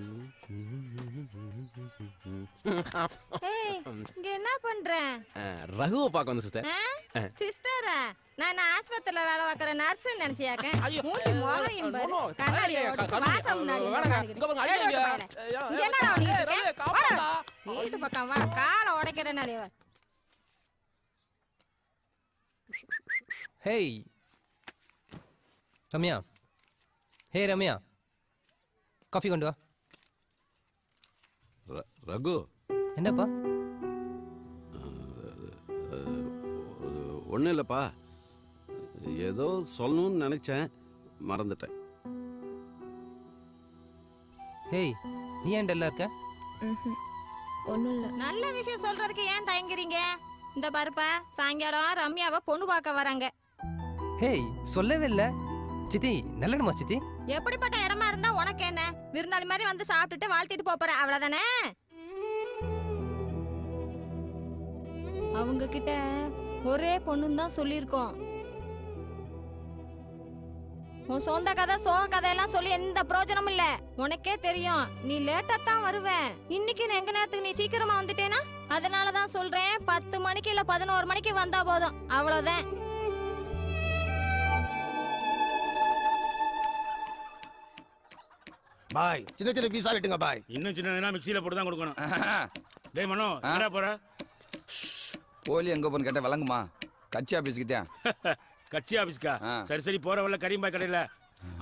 [SPEAKER 8] என்ன பண்ற
[SPEAKER 3] ரகுவை வந்த சிஸ்டர்
[SPEAKER 8] சிஸ்டரா நான் ஆஸ்பத்திரியில வேலை பார்க்கற நர்ஸ் நினைச்சியாக்க மூஞ்சி பாரு வாசம் என்னடா வீட்டு பக்கம் வா காலை உடைக்கிறேன்
[SPEAKER 5] hey Ramya hey Ramya coffee கொண்டு
[SPEAKER 13] வா ரகு என்னப்பா ஒன்றும் இல்லைப்பா ஏதோ சொல்லணும்னு நினச்சேன்
[SPEAKER 5] மறந்துட்டேன் ஹேய் நீ ஏன் டல்லா இருக்க
[SPEAKER 8] ஒன்றும் இல்லை நல்ல விஷயம் சொல்றதுக்கு ஏன் தயங்குறீங்க இந்த பாருப்பா சாயங்காலம் ரம்யாவை பொண்ணு பார்க்க வராங்க
[SPEAKER 5] ஹேய் சொல்லவே இல்லை சித்தி நல்லடமா சித்தி
[SPEAKER 8] எப்படிப்பட்ட இடமா இருந்தா உனக்கு என்ன விருந்தாளி மாதிரி வந்து சாப்பிட்டுட்டு வாழ்த்திட்டு போற அவ்வளவுதானே அவங்க கிட்ட ஒரே பொண்ணு தான் சொல்லியிருக்கோம் உன் சொந்த கதை சோக கதையெல்லாம் சொல்லி எந்த பிரயோஜனமும் இல்ல உனக்கே தெரியும் நீ லேட்டா தான் வருவேன் இன்னைக்கு எங்க நேரத்துக்கு நீ சீக்கிரமா வந்துட்டேனா அதனாலதான் சொல்றேன் பத்து மணிக்கு இல்ல பதினோரு மணிக்கு வந்தா போதும் அவ்வளவுதான்
[SPEAKER 2] பாய் சின்ன சின்ன பீஸா வெட்டுங்க பாய் இன்னும் சின்ன மிக்சியில போட்டு தான் கொடுக்கணும் டேய் மனோ என்னடா போற போலி எங்க
[SPEAKER 7] போன் கேட்ட விளங்குமா கட்சி ஆபீஸ்க்கு கட்சி ஆபீஸ்க்கா சரி சரி போற வரல பாய் கடையில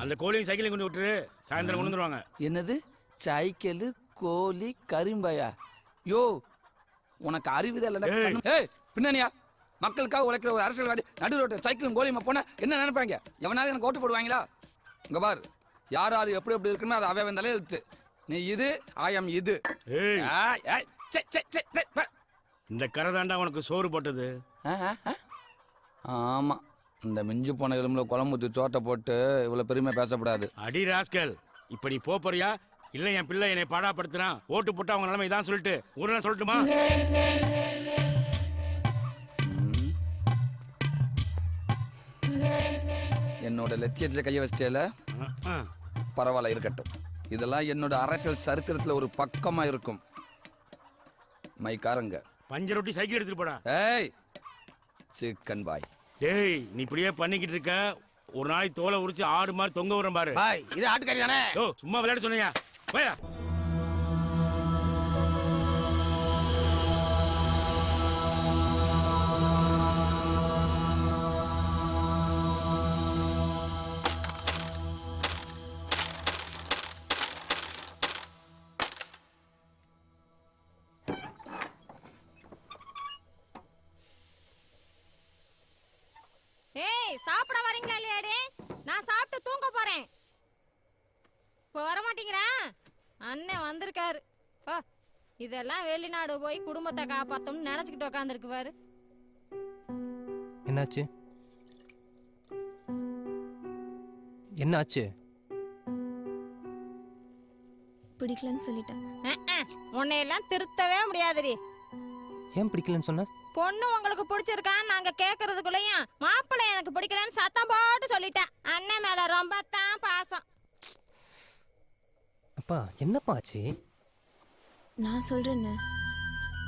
[SPEAKER 2] அந்த கோழியும் சைக்கிளையும் கொண்டு விட்டுரு சாயந்தரம் கொண்டு வந்துருவாங்க
[SPEAKER 7] என்னது சைக்கிள் கோழி கரும்பாயா யோ உனக்கு அறிவு
[SPEAKER 2] ஏய் பின்னணியா
[SPEAKER 7] மக்களுக்காக உழைக்கிற ஒரு அரசியல்வாதி நடு ரோட்டில் சைக்கிளும் கோலியுமா போனால் என்ன நினைப்பாங்க எவனாவது எனக்கு ஓட்டு போடுவாங்களா இங்கே பார் யார் யார் எப்படி எப்படி இருக்குன்னு அது அவன் வந்தாலே எழுத்து நீ இது ஆயம் இது ஆ, சே, சே, சே, சே, ப. இந்த கரை தாண்டா உனக்கு சோறு போட்டது ஆமா இந்த மிஞ்சு போன எலும்புல குழம்பு ஊத்தி சோட்டை போட்டு
[SPEAKER 9] இவ்வளவு பெருமை பேசக்கூடாது அடி ராஸ்கல் இப்ப நீ போறியா இல்ல என் பிள்ளை என்னை பாடாப்படுத்துறான் ஓட்டு போட்டு அவங்க நிலைமை தான் சொல்லிட்டு ஊர்ல சொல்லட்டுமா
[SPEAKER 7] என்னோட லட்சியத்துல கைய வச்சிட்டேல பரவாயில்ல இருக்கட்டும் இதெல்லாம் என்னோட அரசியல் சரித்திரத்தில் ஒரு பக்கமா இருக்கும் மைக்காரங்க பஞ்ச ரொட்டி சைக்கிள் எடுத்துட்டு போடா ஏய்
[SPEAKER 9] சிக்கன் பாய் ஏய் நீ இப்படியே பண்ணிக்கிட்டு இருக்க ஒரு நாளைக்கு தோலை உரிச்சு ஆடு மாதிரி தொங்க விடுற பாரு பாய் இது ஆட்டுக்காரியானே தானே சும்மா விளையாட சொன்னீங்க போயா
[SPEAKER 8] இதெல்லாம் வெளிநாடு போய் குடும்பத்தை காப்பாத்தோம்னு நினைச்சுக்கிட்டு உட்காந்துருக்கு பாரு
[SPEAKER 5] என்னாச்சு என்னாச்சு
[SPEAKER 8] பிடிக்கலன்னு சொல்லிட்டேன் உன்னை எல்லாம் திருத்தவே முடியாதுடி
[SPEAKER 5] ஏன் பிடிக்கலன்னு சொன்ன
[SPEAKER 8] பொண்ணு உங்களுக்கு பிடிச்சிருக்கான்னு நாங்க கேக்குறதுக்குள்ளயும் மாப்பிள்ளை எனக்கு பிடிக்கலன்னு சத்தம் போட்டு சொல்லிட்டேன் அண்ணன் மேல ரொம்ப தான் பாசம்
[SPEAKER 5] அப்பா என்னப்பா ஆச்சு
[SPEAKER 16] நான் சொல்கிறேன்னு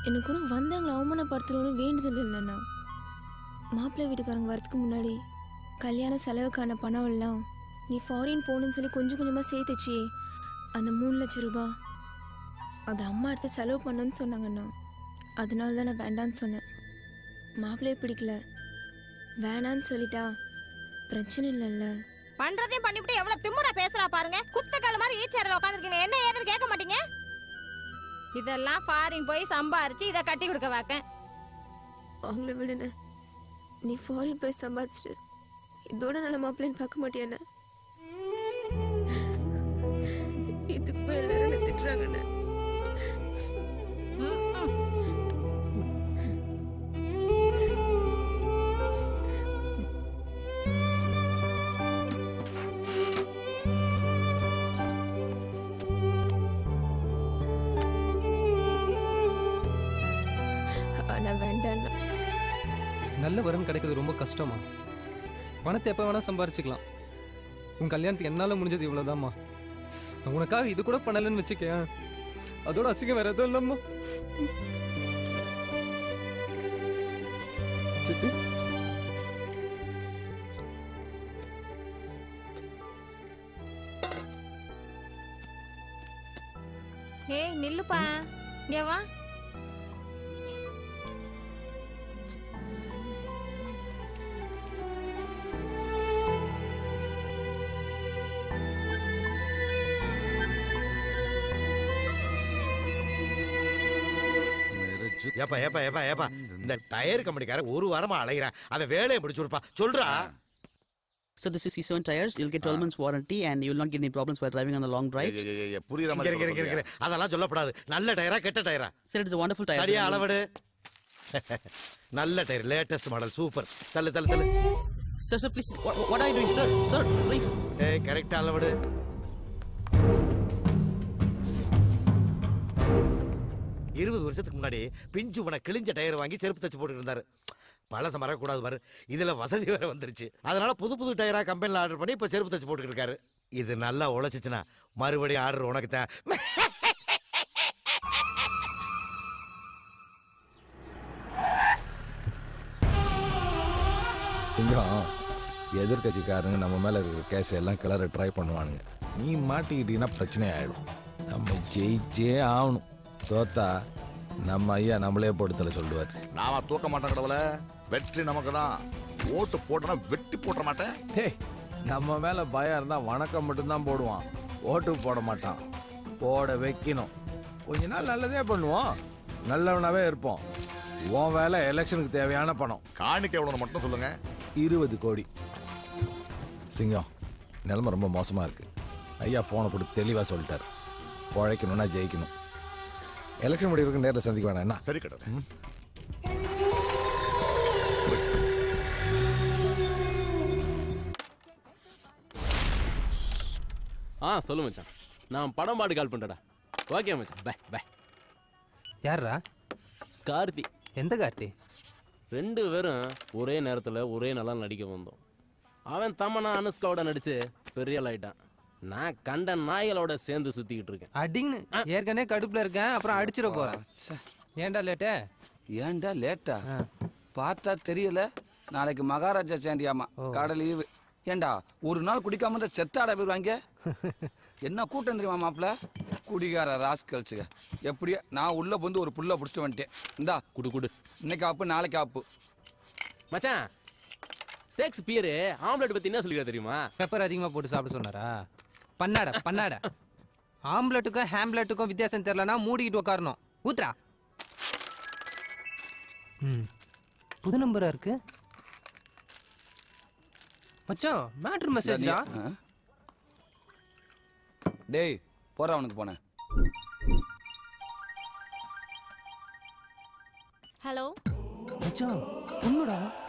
[SPEAKER 16] எனக்கு ஒன்றும் வந்தவங்களை அவமானப்படுத்தணும்னு வேண்டுதல் இல்லைண்ணா மாப்பிள்ளை வீட்டுக்காரங்க வரதுக்கு முன்னாடி கல்யாண செலவுக்கான பணம் எல்லாம் நீ ஃபாரின் போகணுன்னு சொல்லி கொஞ்சம் கொஞ்சமாக சேர்த்துச்சியே அந்த மூணு லட்சம் ரூபா அது அம்மா எடுத்து செலவு பண்ணுன்னு சொன்னாங்கண்ணா அதனால தான் நான் வேண்டான்னு சொன்னேன் மாப்பிள்ளையை பிடிக்கல வேணான்னு சொல்லிட்டா பிரச்சனை இல்லைல்ல
[SPEAKER 8] பண்றதையும் பண்ணிவிட்டு எவ்வளவு திமுறை பேசுறா பாருங்க குத்த கால மாதிரி ஈச்சரில் உட்காந்துருக்கீங்க என்ன ஏதுன்னு கேட்க மாட்டீங்க இதெல்லாம் ஃபாரின் போய் சம்பாரிச்சு இதை கட்டி கொடுக்க வைக்க அவங்கள
[SPEAKER 16] விடுன நீ ஃபாரின் போய் சம்பாதிச்சிட்டு இதோட நல்ல மாப்பிள்ளைன்னு பார்க்க மாட்டியான இதுக்கு
[SPEAKER 9] போய் எல்லாரும் திட்டுறாங்கண்ணே
[SPEAKER 5] நல்ல வரன் கிடைக்கிறது ரொம்ப கஷ்டமா பணத்தை எப்போ வேணால் சம்பாரிச்சிக்கலாம் உன் கல்யாணத்துக்கு என்னால் முடிஞ்சது இவ்வளோதாம்மா நான் உனக்காக இது கூட பண்ணலன்னு வச்சுக்கேன் அதோட அசிங்கம் வேற எதுவும் இல்லம்மா சித்து
[SPEAKER 8] ஏய் நில்லுப்பா இங்கே வா
[SPEAKER 4] ஏப்பா ஏப்பா ஏப்பா ஏப்பா இந்த டயர் கம்பெனிக்கார ஒரு வாரமா அலையிறான் அவன் வேலையை முடிச்சுடுப்பா சொல்றா
[SPEAKER 14] So this is C7 tires. You'll get 12 months warranty and you'll not get any problems while driving on the long drives. புரியுற மாதிரி
[SPEAKER 4] அதெல்லாம் சொல்லப்படாது நல்ல டயரா கெட்ட டயரா சார் இட்ஸ் வண்டர்ஃபுல் டயர் சரியா அளவடு நல்ல டயர் லேட்டஸ்ட் மாடல் சூப்பர் தள்ளு தள்ளு தள்ளு sir sir please what are you doing sir sir please ஏய் கரெக்ட்டா அளவடு இருபது வருஷத்துக்கு முன்னாடி பிஞ்சு உன கிழிஞ்ச டயர் வாங்கி செருப்பு தச்சு போட்டுட்டு இருந்தாரு பழசம் வரக்கூடாது பாரு இதில் வசதி வேறு வந்துருச்சு அதனால் புது புது டயராக கம்பெனியில் ஆர்டர் பண்ணி இப்போ செருப்பு தச்சு போட்டுக்கிட்டு இருக்காரு இது நல்லா உழைச்சிச்சுன்னா மறுபடியும் ஆர்டர் உனக்கு தான்
[SPEAKER 13] சிங்கம் எதிர்கட்சிக்காரங்க நம்ம மேலே இருக்கிற கேஸ் எல்லாம் கிளற ட்ரை பண்ணுவானுங்க நீ மாட்டிக்கிட்டீங்கன்னா பிரச்சனை ஆகிடும் நம்ம ஜெயிச்சே ஆகணும் தோத்தா நம்ம ஐயா நம்மளே போடுத்தல சொல்லுவார்
[SPEAKER 4] நாம தூக்க மாட்டேன் கடவுள வெற்றி நமக்கு தான் ஓட்டு போட்டனா வெட்டி போட்ட மாட்டேன் டேய் நம்ம மேல
[SPEAKER 13] பயம் இருந்தா வணக்கம் மட்டும்தான் போடுவான் ஓட்டு போட மாட்டான் போட வைக்கணும் கொஞ்ச நாள் நல்லதே பண்ணுவோம் நல்லவனாவே இருப்போம் உன் வேலை எலெக்ஷனுக்கு தேவையான பணம்
[SPEAKER 4] காணிக்க எவ்வளவு மட்டும் சொல்லுங்க
[SPEAKER 13] இருபது கோடி சிங்கம் நிலைமை ரொம்ப மோசமா இருக்கு ஐயா போனை போட்டு தெளிவா சொல்லிட்டார் பழைக்கணும்னா ஜெயிக்கணும் எலெக்ஷன் முடிவுக்கு நேரில் சந்திக்க வேணாம் என்ன சரி கடவுளே
[SPEAKER 3] ஆ சொல்லு மச்சான் நான் படம் பாட்டு கால் பண்றடா ஓகே மச்சான் பை பை யாரா கார்த்தி எந்த கார்த்தி ரெண்டு பேரும் ஒரே நேரத்தில் ஒரே நல்லா நடிக்க வந்தோம் அவன் தமனா அனுஷ்காவோட நடித்து பெரிய ஆளாயிட்டான் நான் கண்ட நாய்களோட சேர்ந்து சுத்திக்கிட்டு இருக்கேன் அடிங்கன்னு ஏற்கனவே கடுப்புல இருக்கேன் அப்புறம் அடிச்சிட போறேன் ஏன்டா லேட்டு ஏன்டா லேட்டா பார்த்தா
[SPEAKER 7] தெரியல நாளைக்கு மகாராஜா சேண்டியாமா கடை லீவு ஏண்டா ஒரு நாள் குடிக்காம இருந்தா செத்தாட போயிருவாங்க என்ன கூட்டம் தெரியுமா மாப்பிள்ள குடிகார ராஸ் ராஸ்கல்ஸுங்க எப்படியா நான் உள்ள வந்து ஒரு புல்ல பிடிச்சிட்டு வந்துட்டேன் இந்தா குடு குடு இன்னைக்கு ஆப்பு நாளைக்கு ஆப்பு
[SPEAKER 5] மச்சான் பியரு ஆம்லெட் பத்தி என்ன சொல்லிக்கிற தெரியுமா பெப்பர் அதிகமா போட்டு சாப்பிட சொன்னாரா பண்ணாட பண்ணாட ஆம்லெட்டுக்கும் ஹேம்லெட்டுக்கும் வித்தியாசம் தெரிலனா மூடிக்கிட்டு உட்காரணும் ஊத்ரா ம் புது நம்பரா இருக்கு மச்சான் மேட்ரு மெசேஜ்டா
[SPEAKER 7] டேய் போற அவனுக்கு போனேன்
[SPEAKER 17] ஹலோ மச்சான் பொண்ணுடா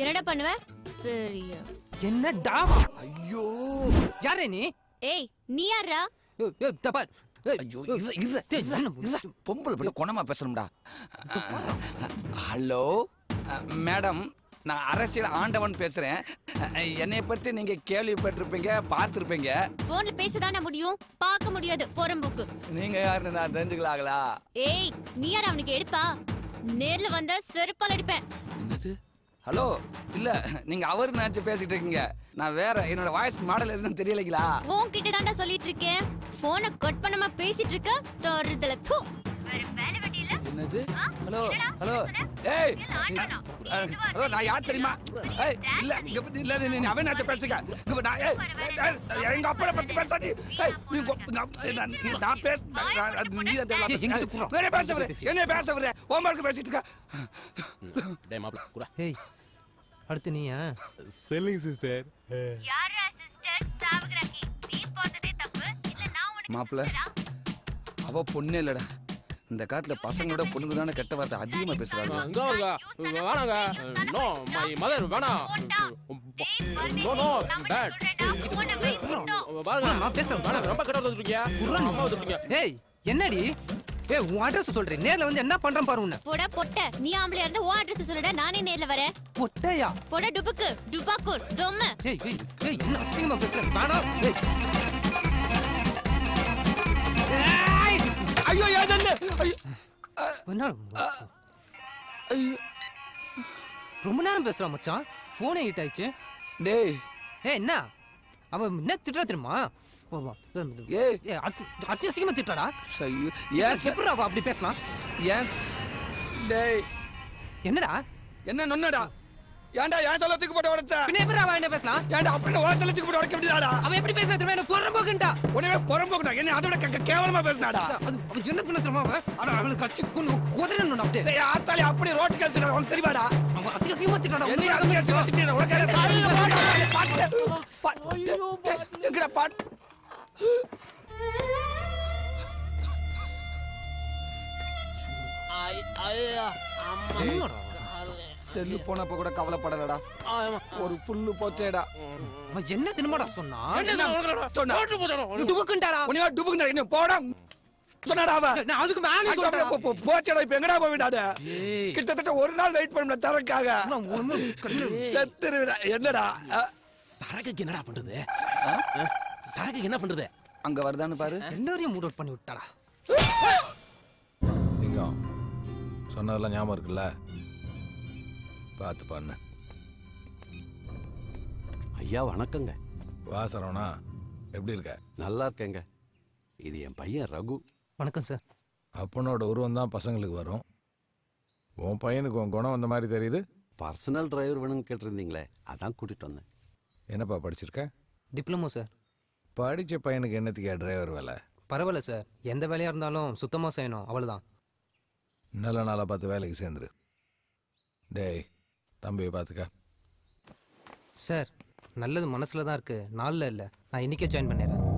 [SPEAKER 17] என்னடா பண்ணுவ பெரிய என்னடா ஐயோ யாரே நீ ஏய் நீ யாரா
[SPEAKER 7] ஏய் ஐயோ பொம்பளை பிள்ளை குணமா பேசணும்டா ஹலோ மேடம் நான் அரசியல் ஆண்டவன் பேசுறேன் என்னை பத்தி நீங்க கேள்விப்பட்டிருப்பீங்க பார்த்திருப்பீங்க
[SPEAKER 17] போன்ல பேசதானே முடியும் பார்க்க முடியாது புறம்போக்கு
[SPEAKER 7] நீங்க யாருன்னு நான் தெரிஞ்சுக்கலாங்களா
[SPEAKER 17] ஏய் நீ யார் அவனுக்கு எடுப்பா நேர்ல வந்தா செருப்பால் அடிப்பேன் என்னது
[SPEAKER 7] ஹலோ இல்ல நீங்க அவர் நினைச்சு பேசிட்டு இருக்கீங்க நான் வேற என்னோட வாய்ஸ் மாடல் எதுன்னு தெரியலைங்களா
[SPEAKER 17] உன்கிட்ட தாண்டா சொல்லிட்டு இருக்கேன் போனை கட் பண்ணாம பேசிட்டு இருக்க தோறுதல தூ என்னது ஹலோ ஹலோ
[SPEAKER 7] ஏய் ஹலோ நான் யார் தெரியுமா ஏய் இல்ல இங்க இல்ல நீ அவன் நான் பேசுங்க இங்க நான் எங்க அப்பா பத்தி பேச நீ நீ நான் பேச நீ அந்த வேற பேச வர என்ன பேச வர ஹோம்வொர்க் பேசிட்டு
[SPEAKER 3] இருக்க டேய் மாப்ள குடா ஏய் அடுத்து நீயா செல்லிங் சிஸ்டர்
[SPEAKER 17] யாரா சிஸ்டர் நீ போட்டதே தப்பு இல்ல நான் உனக்கு மாப்ள
[SPEAKER 7] அவ பொண்ணே இல்லடா இந்த காலத்துல பசங்களோட பொண்ணுங்க தானே கெட்ட வார்த்தை அதிகமா
[SPEAKER 3] பேசுறாங்க மை மதர்
[SPEAKER 5] பேசுறேன் ரொம்ப என்னடி ஏய் உன் அட்ரஸ் சொல்றேன் நேர்ல வந்து என்ன பண்றேன் பாரு உன்ன
[SPEAKER 17] போடா பொட்ட நீ ஆம்பளையா இருந்து உன் அட்ரஸ் சொல்லுடா நானே நேர்ல வரேன் பொட்டையா பொட டுபுக்கு டுபாக்கூர் தொம்ம ஏய் ஏய் என்ன அசிங்கமா பேசுற வேணா ஏய்
[SPEAKER 5] ஐயோ ഞാൻ തന്നെ ஐயோ ரொம்ப நேரம் பேசுகிறான் மச்சான் ஃபோனே ஹீட் ஆயிடுச்சு டேய் ஏ என்ன அவன் என்ன திட்டுறா தெரியுமா ஏய் அசி அசிங்கமா திட்டாடா ஐயோ ஏன் எப்படா அப்படி பேசலாம் ஏன் டேய்
[SPEAKER 7] என்னடா என்ன நன்னடா ஏன்டா ஏன் சொல்ல தூக்கி போட்டு உடைச்சா பின்ன எப்படி அவன் என்ன பேசலாம் ஏன்டா அப்படி உன் சொல்ல தூக்கி போட்டு உடைக்க முடியாதா அவன் எப்படி பேசுன திரும்ப என்ன புறம்போக்குண்டா உடனே புறம்போக்குண்டா என்ன அதோட கேவலமா பேசுனாடா அது
[SPEAKER 5] அவன் என்ன பண்ண அவன் அவன் அவனுக்கு கச்சி கொண்டு குதிரணும் அப்படியே
[SPEAKER 7] ஆத்தாலே அப்படி ரோட்டுக்கு எழுத்துட்டான் உனக்கு தெரியாடா அவன் அசிங்க அசிங்கமா திட்டாடா என்ன அசிங்க
[SPEAKER 3] ஐயா அம்மா
[SPEAKER 7] செல்லு போனப்ப கூட கவலைப்படலடா ஒரு புல்லு போச்சேடா என்ன தினமாடா சொன்னா சொன்னா என்ன போடா சொன்னாடா அவ நான் அதுக்கு கிட்டத்தட்ட ஒரு நாள் வெயிட்
[SPEAKER 3] என்னடா என்னடா பண்றது என்ன பண்றது அங்க வருதான்னு பாரு
[SPEAKER 5] மூட் அவுட் பண்ணி விட்டாடா
[SPEAKER 13] சொன்னதெல்லாம் ஞாபகம் இருக்குல்ல பார்த்து பண்ண ஐயா வணக்கங்க வா சரவணா எப்படி இருக்க நல்லா இருக்கேங்க இது என் பையன் ரகு வணக்கம் சார் அப்பனோட உருவம் தான் பசங்களுக்கு வரும் உன் பையனுக்கு உன் குணம் வந்த மாதிரி தெரியுது பர்சனல் டிரைவர் வேணும்னு கேட்டிருந்தீங்களே அதான் கூட்டிகிட்டு வந்தேன்
[SPEAKER 5] என்னப்பா படிச்சிருக்க டிப்ளமோ சார் படித்த பையனுக்கு என்னத்துக்கு டிரைவர் வேலை பரவாயில்ல சார் எந்த வேலையாக இருந்தாலும் சுத்தமாக செய்யணும் அவ்வளோதான் நல்ல நாளாக பார்த்து வேலைக்கு சேர்ந்துரு டேய் தம்பியை பார்த்துக்க சார் நல்லது மனசில் தான் இருக்குது நாளில் இல்லை நான் இன்னைக்கே ஜாயின் பண்ணிடுறேன்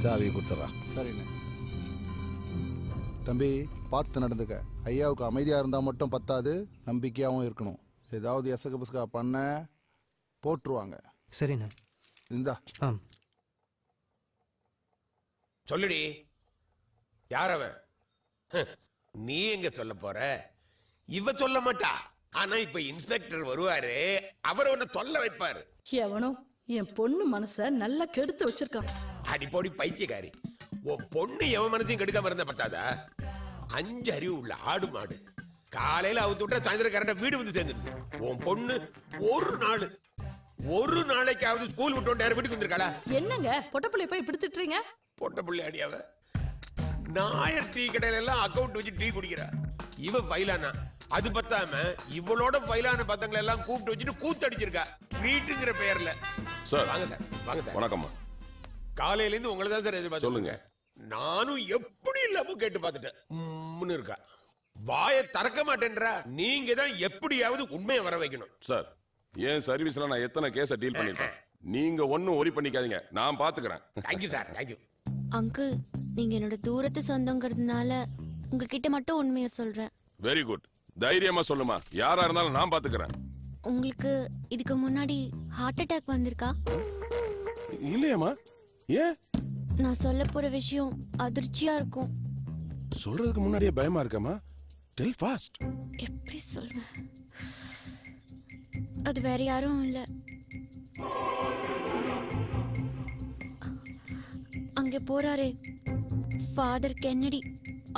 [SPEAKER 1] சாவி கொடுத்துறா சரிண்ணே தம்பி பார்த்து நடந்துக்க ஐயாவுக்கு அமைதியாக இருந்தால் மட்டும் பத்தாது நம்பிக்கையாகவும் இருக்கணும் ஏதாவது எசக பிசகா பண்ண போட்டுருவாங்க சரிண்ணா இந்தா ஆ
[SPEAKER 9] சொல்லுடி யார் அவன் நீ எங்க சொல்ல போற இவ சொல்ல மாட்டா ஆனா இப்ப இன்ஸ்பெக்டர் வருவாரு அவர் உன்னை சொல்ல வைப்பாரு
[SPEAKER 11] எவனோ என் பொண்ணு மனச நல்லா கெடுத்து வச்சிருக்கான்
[SPEAKER 9] அடிப்போடி பைத்தியக்காரி உன் பொண்ணு எவன் மனசையும் கெடுக்காம இருந்த பத்தாதா அஞ்சு அறிவு உள்ள ஆடு மாடு காலையில அவுத்து விட்டா சாயந்தரம் வீடு வந்து சேர்ந்துருக்கு உன் பொண்ணு ஒரு நாள் ஒரு நாளைக்காவது ஸ்கூல் விட்டு வீட்டுக்கு வந்திருக்காளா
[SPEAKER 11] என்னங்க பொட்டப்பிள்ளை போய் பிடித்துட்டுறீங்க திட்டுறீங்க
[SPEAKER 9] பொட்டப்பிள்ளை அடியாவை நாயர் டீ கடையில எல்லாம் அக்கௌண்ட் வச்சு டீ குடிக்கிறா இவ ஃபைலானா அது பத்தாம இவளோட ஃபைலான பத்தங்களை எல்லாம் கூப்பிட்டு வச்சுட்டு கூத்தடிச்சிருக்கா வீட்டுங்கிற பெயர்ல சார் வாங்க சார் வாங்க சார் வணக்கம்மா காலையில இருந்து உங்களை தான் சார் எதிர்பார்த்து சொல்லுங்க நானும் எப்படி இல்லாம கேட்டு பார்த்துட்டேன் இருக்கா வாய திறக்க மாட்டேன்றா நீங்க தான் எப்படியாவது உண்மையை வர வைக்கணும்
[SPEAKER 18] சார் ஏன் சர்வீஸ்ல நான் எத்தனை கேஸை டீல் பண்ணிருக்கேன் நீங்க ஒன்னும் ஒரி பண்ணிக்காதீங்க நான் பாத்துக்கிறேன் தேங்க்யூ சார் தேங்க்யூ
[SPEAKER 17] அங்கிள் நீங்க என்னோட தூரத்து சொந்தங்கிறதுனால உங்ககிட்ட மட்டும் உண்மையை சொல்றேன்
[SPEAKER 18] வெரி குட் தைரியமா சொல்லுமா யாரா இருந்தாலும் நான் பாத்துக்கிறேன்
[SPEAKER 17] உங்களுக்கு இதுக்கு முன்னாடி ஹார்ட் அட்டாக் வந்திருக்கா
[SPEAKER 18] இல்லையாமா ஏன்
[SPEAKER 17] நான் சொல்ல போற விஷயம் அதிர்ச்சியா இருக்கும்
[SPEAKER 18] சொல்றதுக்கு முன்னாடியே பயமா இருக்கமா டெல் ஃபாஸ்ட்
[SPEAKER 17] எப்படி சொல்வேன் அது வேற யாரும் இல்லை அங்கே போறாரே ஃபாதர் கென்னடி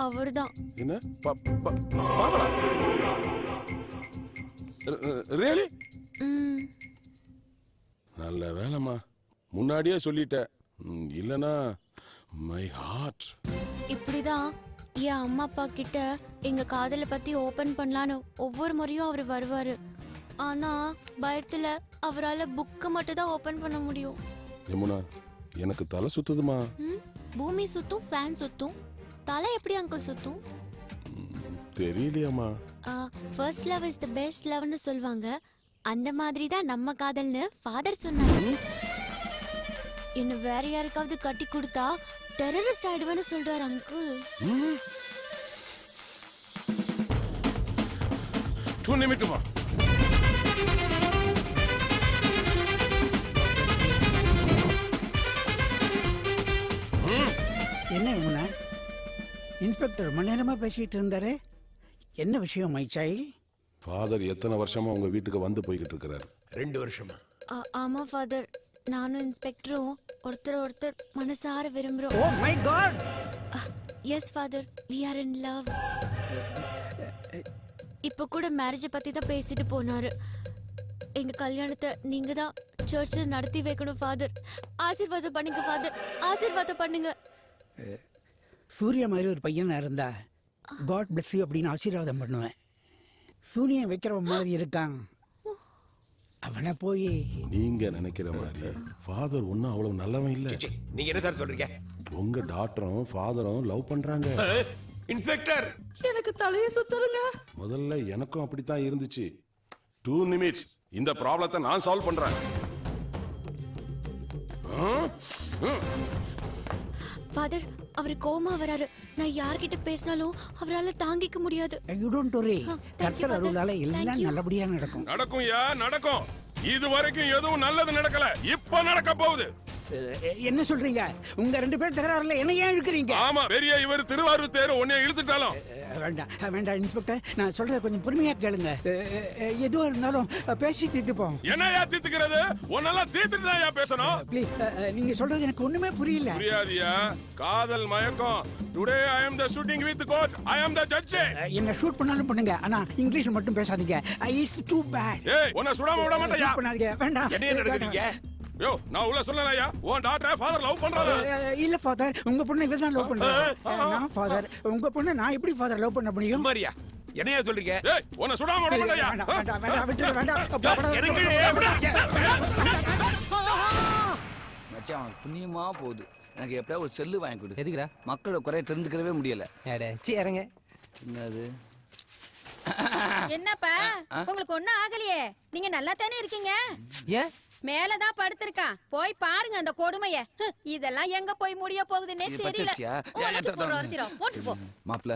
[SPEAKER 17] அவர்தான்
[SPEAKER 18] என்ன ரியலி நல்ல வேலைம்மா முன்னாடியே சொல்லிட்டேன் இல்லனா மை ஹார்ட்
[SPEAKER 17] இப்படிதான் என் அம்மா அப்பா கிட்ட எங்க காதலை பத்தி ஓபன் பண்ணலான்னு ஒவ்வொரு முறையும் அவர் வருவாரு ஆனா பயத்துல அவரால் புக்கு மட்டும் தான் ஓபன் பண்ண முடியும்
[SPEAKER 18] யமுனா எனக்கு தலை சுத்துதுமா
[SPEAKER 17] பூமி சுத்தும் ஃபேன் சுத்தும் தலை எப்படி அங்கிள் சுத்தும்
[SPEAKER 18] தெரியலையாமா
[SPEAKER 17] first love is the best லவ்னு சொல்வாங்க அந்த மாதிரி தான் நம்ம காதல்னு ஃபாதர் சொன்னாரு என்ன வேற யாருக்காவது கட்டி கொடுத்தா டெரரிஸ்ட் ஆயிடுவேன்னு சொல்றாரு அங்கிள்
[SPEAKER 18] டூ
[SPEAKER 14] என்ன உண்ண இன்ஸ்பெக்டர் ரொம்ப
[SPEAKER 17] நேரமாக பேசிகிட்டு இருந்தாரு
[SPEAKER 9] என்ன விஷயம் மைச்சாய்
[SPEAKER 18] ஃபாதர் எத்தனை வருஷமா உங்க வீட்டுக்கு வந்து போய்கிட்டு இருக்கிறாரு
[SPEAKER 9] ரெண்டு வருஷமா
[SPEAKER 17] ஆ- ஆமா ஃபாதர் நானும் இன்ஸ்பெக்டரும் ஒருத்தர் ஒருத்தர் மனசார விரும்புறோம் oh my God yes father we are in love இப்போ கூட மேரேஜை பத்தி தான் பேசிட்டு போனாரு எங்க கல்யாணத்தை நீங்க தான் சர்ச்சை நடத்தி வைக்கணும் ஃபாதர் ஆசீர்வாதம் பண்ணுங்க ஃபாதர் ஆசீர்வாதம் பண்ணுங்க
[SPEAKER 5] சூர்யா மாதிரி ஒரு பையனாக இருந்தா
[SPEAKER 14] காட் பிளஸ் யூ அப்படின்னு ஆசீர்வாதம் பண்ணுவேன் சூரியன் வைக்கிறவன் மாதிரி இருக்கான்
[SPEAKER 9] அவனை போய்
[SPEAKER 18] நீங்க நினைக்கிற மாதிரி ஃபாதர் ஒன்றும் அவ்வளவு நல்லவன் இல்லை
[SPEAKER 9] நீங்க என்ன சார் சொல்றீங்க
[SPEAKER 18] உங்க டாக்டரும் ஃபாதரும் லவ் பண்றாங்க
[SPEAKER 11] இன்ஸ்பெக்டர் எனக்கு தலைய சுத்தருங்க
[SPEAKER 18] முதல்ல எனக்கும் அப்படித்தான் இருந்துச்சு டூ நிமிட்ஸ் இந்த ப்ராப்ளத்தை நான் சால்வ் பண்றேன்
[SPEAKER 17] ஃபாதர் அவர் கோமா வராரு நான் யார்கிட்ட பேசினாலும் அவரால தாங்கிக்க முடியாது யூ டோன்ட் வரி கர்த்தர் அருளால எல்லாம் நல்லபடியா நடக்கும்
[SPEAKER 18] நடக்கும் யா நடக்கும் இது வரைக்கும் எதுவும் நல்லது நடக்கல இப்ப நடக்க போகுது
[SPEAKER 3] என்ன சொல்றீங்க உங்க ரெண்டு பேர் தகராறுல
[SPEAKER 18] என்ன ஏன் இழுக்கிறீங்க ஆமா பெரிய இவர் திருவாரூர் தேர் உன்னை
[SPEAKER 14] இழுத்துட்டாலும் வேண்டாம் வேண்டாம் இன்ஸ்பெக்டர் நான் சொல்றத கொஞ்சம் பொறுமையா கேளுங்க எதுவா இருந்தாலும்
[SPEAKER 18] பேசி தீர்த்துப்போம் என்னையா தீர்த்துக்கிறது உன்னெல்லாம் தீர்த்துட்டு தான் பேசணும் ப்ளீஸ் நீங்க சொல்றது எனக்கு ஒண்ணுமே புரியல புரியாதியா காதல் மயக்கம் today I am the shooting with
[SPEAKER 2] code I am the judge என்ன ஷூட் பண்ணாலும் பண்ணுங்க ஆனா இங்கிலீஷ் மட்டும் பேசாதீங்க இட்ஸ் டூ பேட் ஏய் உன்னை சுடாம விட மாட்டேன் பண்ணாதீங்க வேண்டாம் என்ன நடக்குதுங்க
[SPEAKER 18] யோ நான் உள்ள சொல்லலையா உன் டாக்டர்
[SPEAKER 9] ஃபாதர் லவ்
[SPEAKER 2] பண்றாரு இல்ல ஃபாதர் உங்க பொண்ணை இவர் தான் லவ் பண்றாரு நான் ஃபாதர் உங்க பொண்ணை நான் எப்படி ஃபாதர் லவ் பண்ண முடியும்
[SPEAKER 9] மாரியா என்னையா சொல்றீங்க ஏய் உன்னை சுடாம விட மாட்டயா வேண்டாம் வேண்டாம் விட்டு வேண்டாம் எனக்கு மச்சான்
[SPEAKER 7] புண்ணியமா போகுது எனக்கு எப்படியா ஒரு செல்லு வாங்கி கொடு எதுக்குடா மக்களோட குறைய தெரிஞ்சுக்கவே முடியல
[SPEAKER 5] சி இறங்க என்னது
[SPEAKER 8] என்னப்பா உங்களுக்கு ஒண்ணும் ஆகலையே நீங்க நல்லா தானே இருக்கீங்க ஏன் மேல தான் படுத்திருக்கான் போய் பாருங்க அந்த கொடுமைய இதெல்லாம் எங்க போய் முடிய போகுதுன்னே தெரியல
[SPEAKER 7] மாப்ள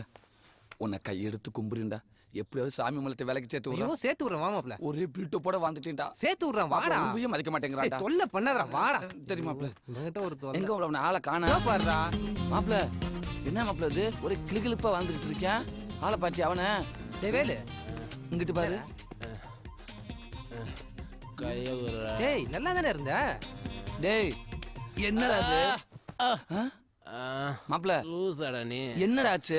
[SPEAKER 7] உன்னை கையெடுத்து கும்புறீண்டா எப்படியாவது சாமி மலத்தை விலைக்கு சேர்த்து விடுறோம் சேர்த்து விடுறேன் வா மாப்பிள ஒரே பியூட்டோ போட வந்துட்டீண்டா சேர்த்து விடுறேன் வாடா உபயம் மதிக்க மாட்டேங்கிறாடா தொல்ல பண்ணாதடா வாடா சரி
[SPEAKER 5] மாப்பிள ஒரு
[SPEAKER 7] எங்க உன்ன ஆளை காணா பாடுறா மாப்பிள என்ன மாப்பிள இது ஒரே கிளுகிளுப்பா வாழ்ந்துகிட்டு இருக்கேன் ஆளை பாத்தி அவனை டேய் வேலு இங்கிட்டு பாரு
[SPEAKER 3] கைய விடுற டேய்
[SPEAKER 7] நல்லா தானே இருந்த டேய்
[SPEAKER 3] என்னடா அது மாப்ள லூசாடா நீ என்னடா ஆச்சு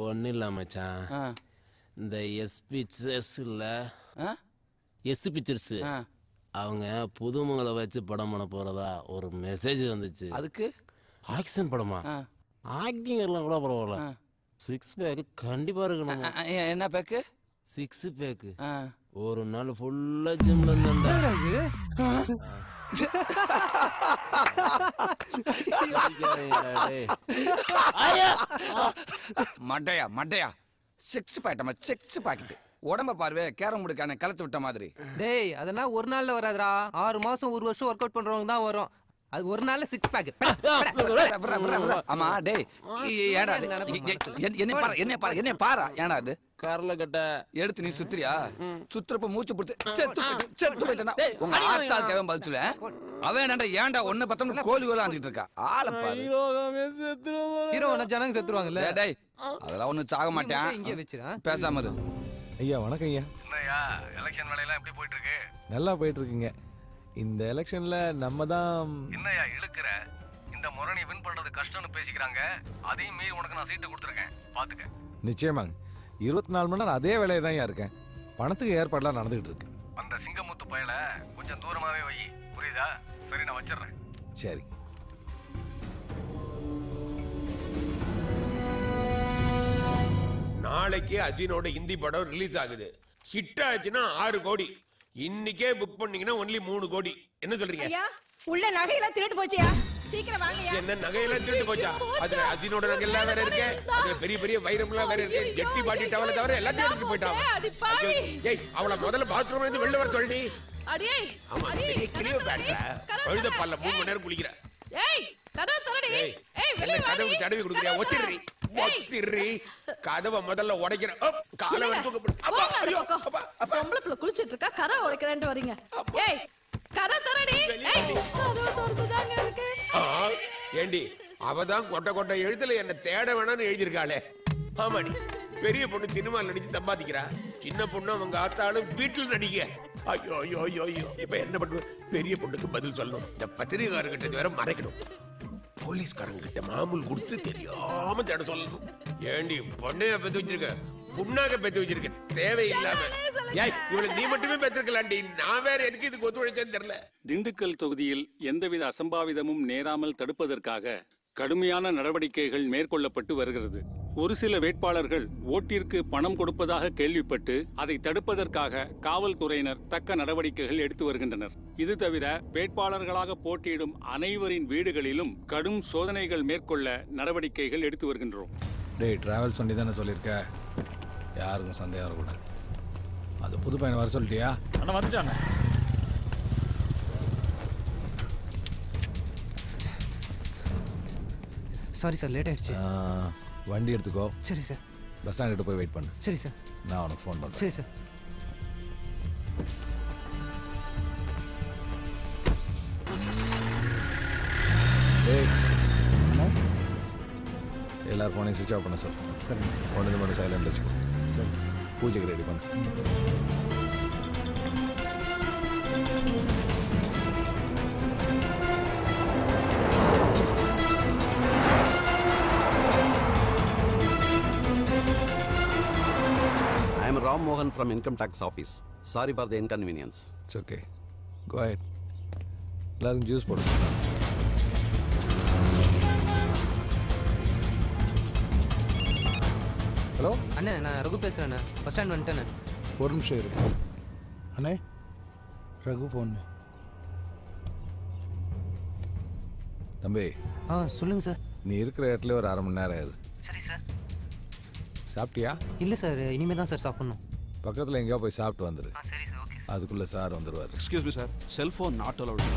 [SPEAKER 3] ஒன்றும் இல்லை மச்சான் இந்த எஸ் பிச்சர்ஸ் இல்லை எஸ்பி சேர்ஸ் அவங்க புதுமங்களை வச்சு படம் பண்ண போகிறதா ஒரு மெசேஜ் வந்துச்சு அதுக்கு ஆக்ஷன் படமா ஆக்டிங் கூட பரவாயில்ல சிக்ஸ் பேக்கு கண்டிப்பாக இருக்கணும் என்ன பேக்கு சிக்ஸ் பேக்கு ஒரு நாள் ஃபுல்லா ஜிம்ல
[SPEAKER 7] மட்டையா மட்டையா சிக்ஸ் பாக்கெட்டமா சிக்ஸ் பாக்கெட் உடம்ப பார்வே கேரம் முடிக்கான கலத்து விட்ட மாதிரி
[SPEAKER 5] டேய் அதெல்லாம் ஒரு நாள்ல வராதுடா ஆறு மாசம் ஒரு வருஷம் ஒர்க் அவுட் பண்றவங்க தான் வரும் அது ஒரு நாள் சிக்ஸ் பேக் ஆமா டேய் ஏடா
[SPEAKER 7] என்ன பாரு என்ன பாரு என்ன பாரு ஏடா அது கார்ல கட்ட எடுத்து நீ சுத்துறியா சுத்துறப்ப மூச்சு பிடிச்சு செத்து செத்து போயிட்டா உங்க ஆத்தால் கேவன் பதிச்சுல அவன் என்னடா ஏன்டா ஒண்ணு பத்தம் கோழி வேலை ஆந்துட்டு இருக்கா ஆள பாரு
[SPEAKER 3] ஹீரோ ஜனங்க செத்துருவாங்கல்ல டேய்
[SPEAKER 7] அதெல்லாம் ஒண்ணு சாக மாட்டேன் இங்க வெச்சிரா பேசாம இரு ஐயா வணக்கம் ஐயா என்னய்யா எலெக்ஷன் வேலையெல்லாம் எப்படி போயிட்டு இருக்கு
[SPEAKER 13] நல்லா போயிட்டு இருக்குங்க இந்த எலெக்ஷன்ல நம்ம தான் என்னயா இழுக்கிற இந்த முறை நீ வின் பண்றது கஷ்டம்னு பேசிக்கிறாங்க அதையும் மீறி உனக்கு நான் சீட்டு கொடுத்துருக்கேன் பாத்துக்க நிச்சயமாங்க இருபத்தி நாலு மணி நேரம் அதே வேலையை தான் இருக்கேன் பணத்துக்கு ஏற்பாடுலாம் நடந்துகிட்டு இருக்கு அந்த சிங்கமுத்து பயல கொஞ்சம் தூரமாவே வை புரியுதா சரி நான் வச்சிடுறேன்
[SPEAKER 9] சரி நாளைக்கு அஜினோட ஹிந்தி படம் ரிலீஸ் ஆகுது ஹிட் ஆச்சுன்னா ஆறு கோடி இன்னைக்கே புக் பண்ணீங்கன்னா ஒன்லி மூணு கோடி என்ன சொல்றீங்க ஐயா
[SPEAKER 11] உள்ள நகையெல்லாம் திருட்டு போச்சியா சீக்கிரம் வாங்கயா என்ன நகையெல்லாம் திருட்டு போச்சா அது அதினோட நகை எல்லாம் வேற இருக்கு அது
[SPEAKER 9] பெரிய பெரிய வைரம் எல்லாம் வேற இருக்கு கெட்டி பாட்டி டவல தவிர எல்லாத்தையும் எடுத்து போயிட்டாங்க ஏய் அவள முதல்ல பாத்ரூம்ல இருந்து வெளிய வர சொல்லி
[SPEAKER 11] அடியே ஆமா நீ கிளியோ பேட்ல
[SPEAKER 9] கழுத பல்ல மூணு நேரம் குளிக்கிற
[SPEAKER 5] ஏய் கதவு தரடி ஏய் வெளிய வாடி கதவு தடவி குடுக்குறியா ஒத்திடுறீ பத்திரி
[SPEAKER 9] கதவை முதல்ல உடைக்கிறேன் காலை வரைக்கும்
[SPEAKER 11] அப்பா ஐயோ பொம்பளை பிள்ளை குளிச்சிட்டு இருக்கா கதை உடைக்கிறேன்ட்டு வரீங்க ஏய் கதை தரடி ஏய்
[SPEAKER 9] ஏண்டி அவதான் தான் கொட்டை கொட்டை எழுத்துல என்ன தேட வேணாம்னு எழுதியிருக்காளே ஆமாடி பெரிய பொண்ணு சினிமா நடிச்சு சம்பாதிக்கிறா சின்ன பொண்ணு அவங்க ஆத்தாலும் வீட்டுல நடிக்க ஐயோ ஐயோ ஐயோ ஐயோ இப்ப என்ன பண்ணுவேன் பெரிய பொண்ணுக்கு பதில் சொல்லணும் இந்த பத்திரிகாரர்கிட்ட வேற மறைக்கணும் போலீஸ்காரங்க கிட்ட மாமூல் கொடுத்து தெரியாம தேட சொல்லணும் ஏண்டி பொண்ணைய பெத்து வச்சிருக்க புண்ணாக பெத்து வச்சிருக்க தேவையில்லாம இவளுக்கு நீ மட்டுமே பெற்றிருக்கலாண்டி நான் வேற எதுக்கு இதுக்கு ஒத்துழைச்சேன்னு தெரியல திண்டுக்கல் தொகுதியில் எந்தவித
[SPEAKER 1] அசம்பாவிதமும் நேராமல் தடுப்பதற்காக கடுமையான நடவடிக்கைகள் மேற்கொள்ளப்பட்டு வருகிறது ஒரு சில வேட்பாளர்கள் ஓட்டிற்கு பணம் கொடுப்பதாக கேள்விப்பட்டு அதை தடுப்பதற்காக காவல்துறையினர் தக்க நடவடிக்கைகள் எடுத்து வருகின்றனர் இது தவிர வேட்பாளர்களாக போட்டியிடும்
[SPEAKER 2] அனைவரின் வீடுகளிலும் கடும் சோதனைகள் மேற்கொள்ள நடவடிக்கைகள் எடுத்து வருகின்றோம்
[SPEAKER 17] டேய்
[SPEAKER 13] டிராவல்ஸ் வண்டி தானே சொல்லியிருக்க யாருக்கும் சந்தேகம் இருக்கக்கூடாது அது புது பையனை வர சொல்லிட்டியா அண்ணா வந்துட்டாங்க சாரி சார் லேட் ஆயிடுச்சு வண்டி எடுத்துக்கோ சரி சார் பஸ் ஸ்டாண்ட் போய் வெயிட் பண்ணு சரி சார் நான் உனக்கு ஃபோன் பண்ணுறேன் சரி சார் எல்லார் ஃபோனையும் சுவிச் ஆஃப் பண்ண சொல் சரி ஒன்று மட்டும் சைலண்ட் வச்சுக்கோ சரி பூஜைக்கு ரெடி பண்ணு Ram Mohan from Income Tax Office. Sorry for the inconvenience. It's okay co-ed எல்லாருக்கும் ஜூஸ் போடுங்க
[SPEAKER 5] ஹலோ அண்ணே நான் ரகு பேசுகிறேண்ணே பஸ் ஸ்டாண்ட் வந்துட்டேண்ணே
[SPEAKER 1] ஒரு நிமிஷம் இருக்கு அண்ணே ரகு ஃபோன்
[SPEAKER 13] தம்பி ஆ சொல்லுங்கள் சார் நீ இருக்கிற இடத்துல ஒரு அரை மணி நேரம் ஆயிரு சரி சார் சாப்பிட்டியா இல்லை சார் இனிமே தான் சார் சாப்பிடணும் பக்கத்தில் எங்கயோ போய் சாப்பிட்டு வந்துரு சரி சார் ஓகே அதுக்குள்ளே சார் வந்துடுவார் excuse me sir cellphone not allowed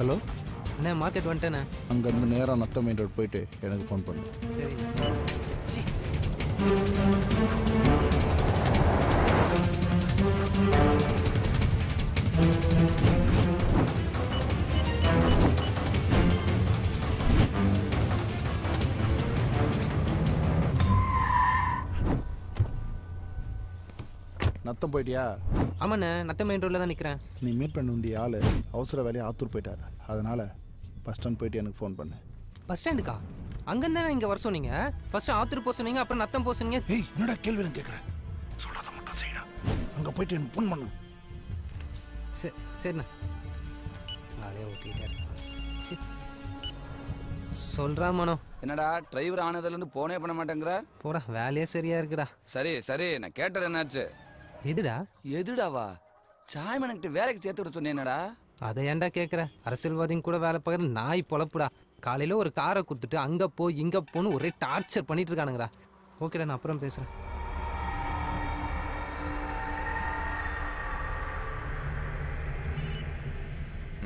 [SPEAKER 1] hello
[SPEAKER 5] அண்ணே மார்க்கெட் வந்துட்டேண்ணே
[SPEAKER 1] அங்கேருந்து நேராக நத்த மெயின் ரோட் போயிட்டு எனக்கு ஃபோன் பண்ணு சரி Thank you.
[SPEAKER 5] நத்தம் போயிட்டியா ஆமாண்ணே நத்தம் மெயின் ரோடில் தான் நிற்கிறேன் நீ மீட் பண்ண வேண்டிய ஆள்
[SPEAKER 1] அவசர வேலையை ஆத்தூர் போயிட்டார் அதனால் பஸ் ஸ்டாண்ட் போயிட்டு எனக்கு ஃபோன் பண்ணு
[SPEAKER 5] பஸ் ஸ்டாண்டுக்கா அங்கே தானே இங்கே வர சொன்னீங்க ஃபஸ்ட்டு ஆத்தூர் போக சொன்னீங்க அப்புறம் நத்தம் போக சொன்னீங்க ஏய் என்னடா கேள்வி கேட்குறேன் சொல்கிறத மட்டும் அங்கே போயிட்டு எனக்கு ஃபோன் பண்ணு சரி சரிண்ணா நாளே ஓட்டிட்டேன் சரி சொல்றா மனோ
[SPEAKER 7] என்னடா டிரைவர் ஆனதுலேருந்து போனே பண்ண மாட்டேங்கிற
[SPEAKER 5] போடா வேலையே சரியா இருக்குடா
[SPEAKER 7] சரி சரி நான் கேட்டது என்னாச்சு எதுடா எதுடாவா சாய்மனுக்கிட்ட வேலைக்கு சேர்த்து விட சொன்னேனடா
[SPEAKER 5] அதை ஏன்டா கேட்குற அரசியல்வாதியும் கூட வேலை பார்க்குற நாய் பொழப்புடா காலையில் ஒரு காரை கொடுத்துட்டு அங்கே போ இங்கே போன்னு ஒரே டார்ச்சர் பண்ணிட்டு இருக்கானுங்கடா ஓகேடா நான் அப்புறம் பேசுகிறேன்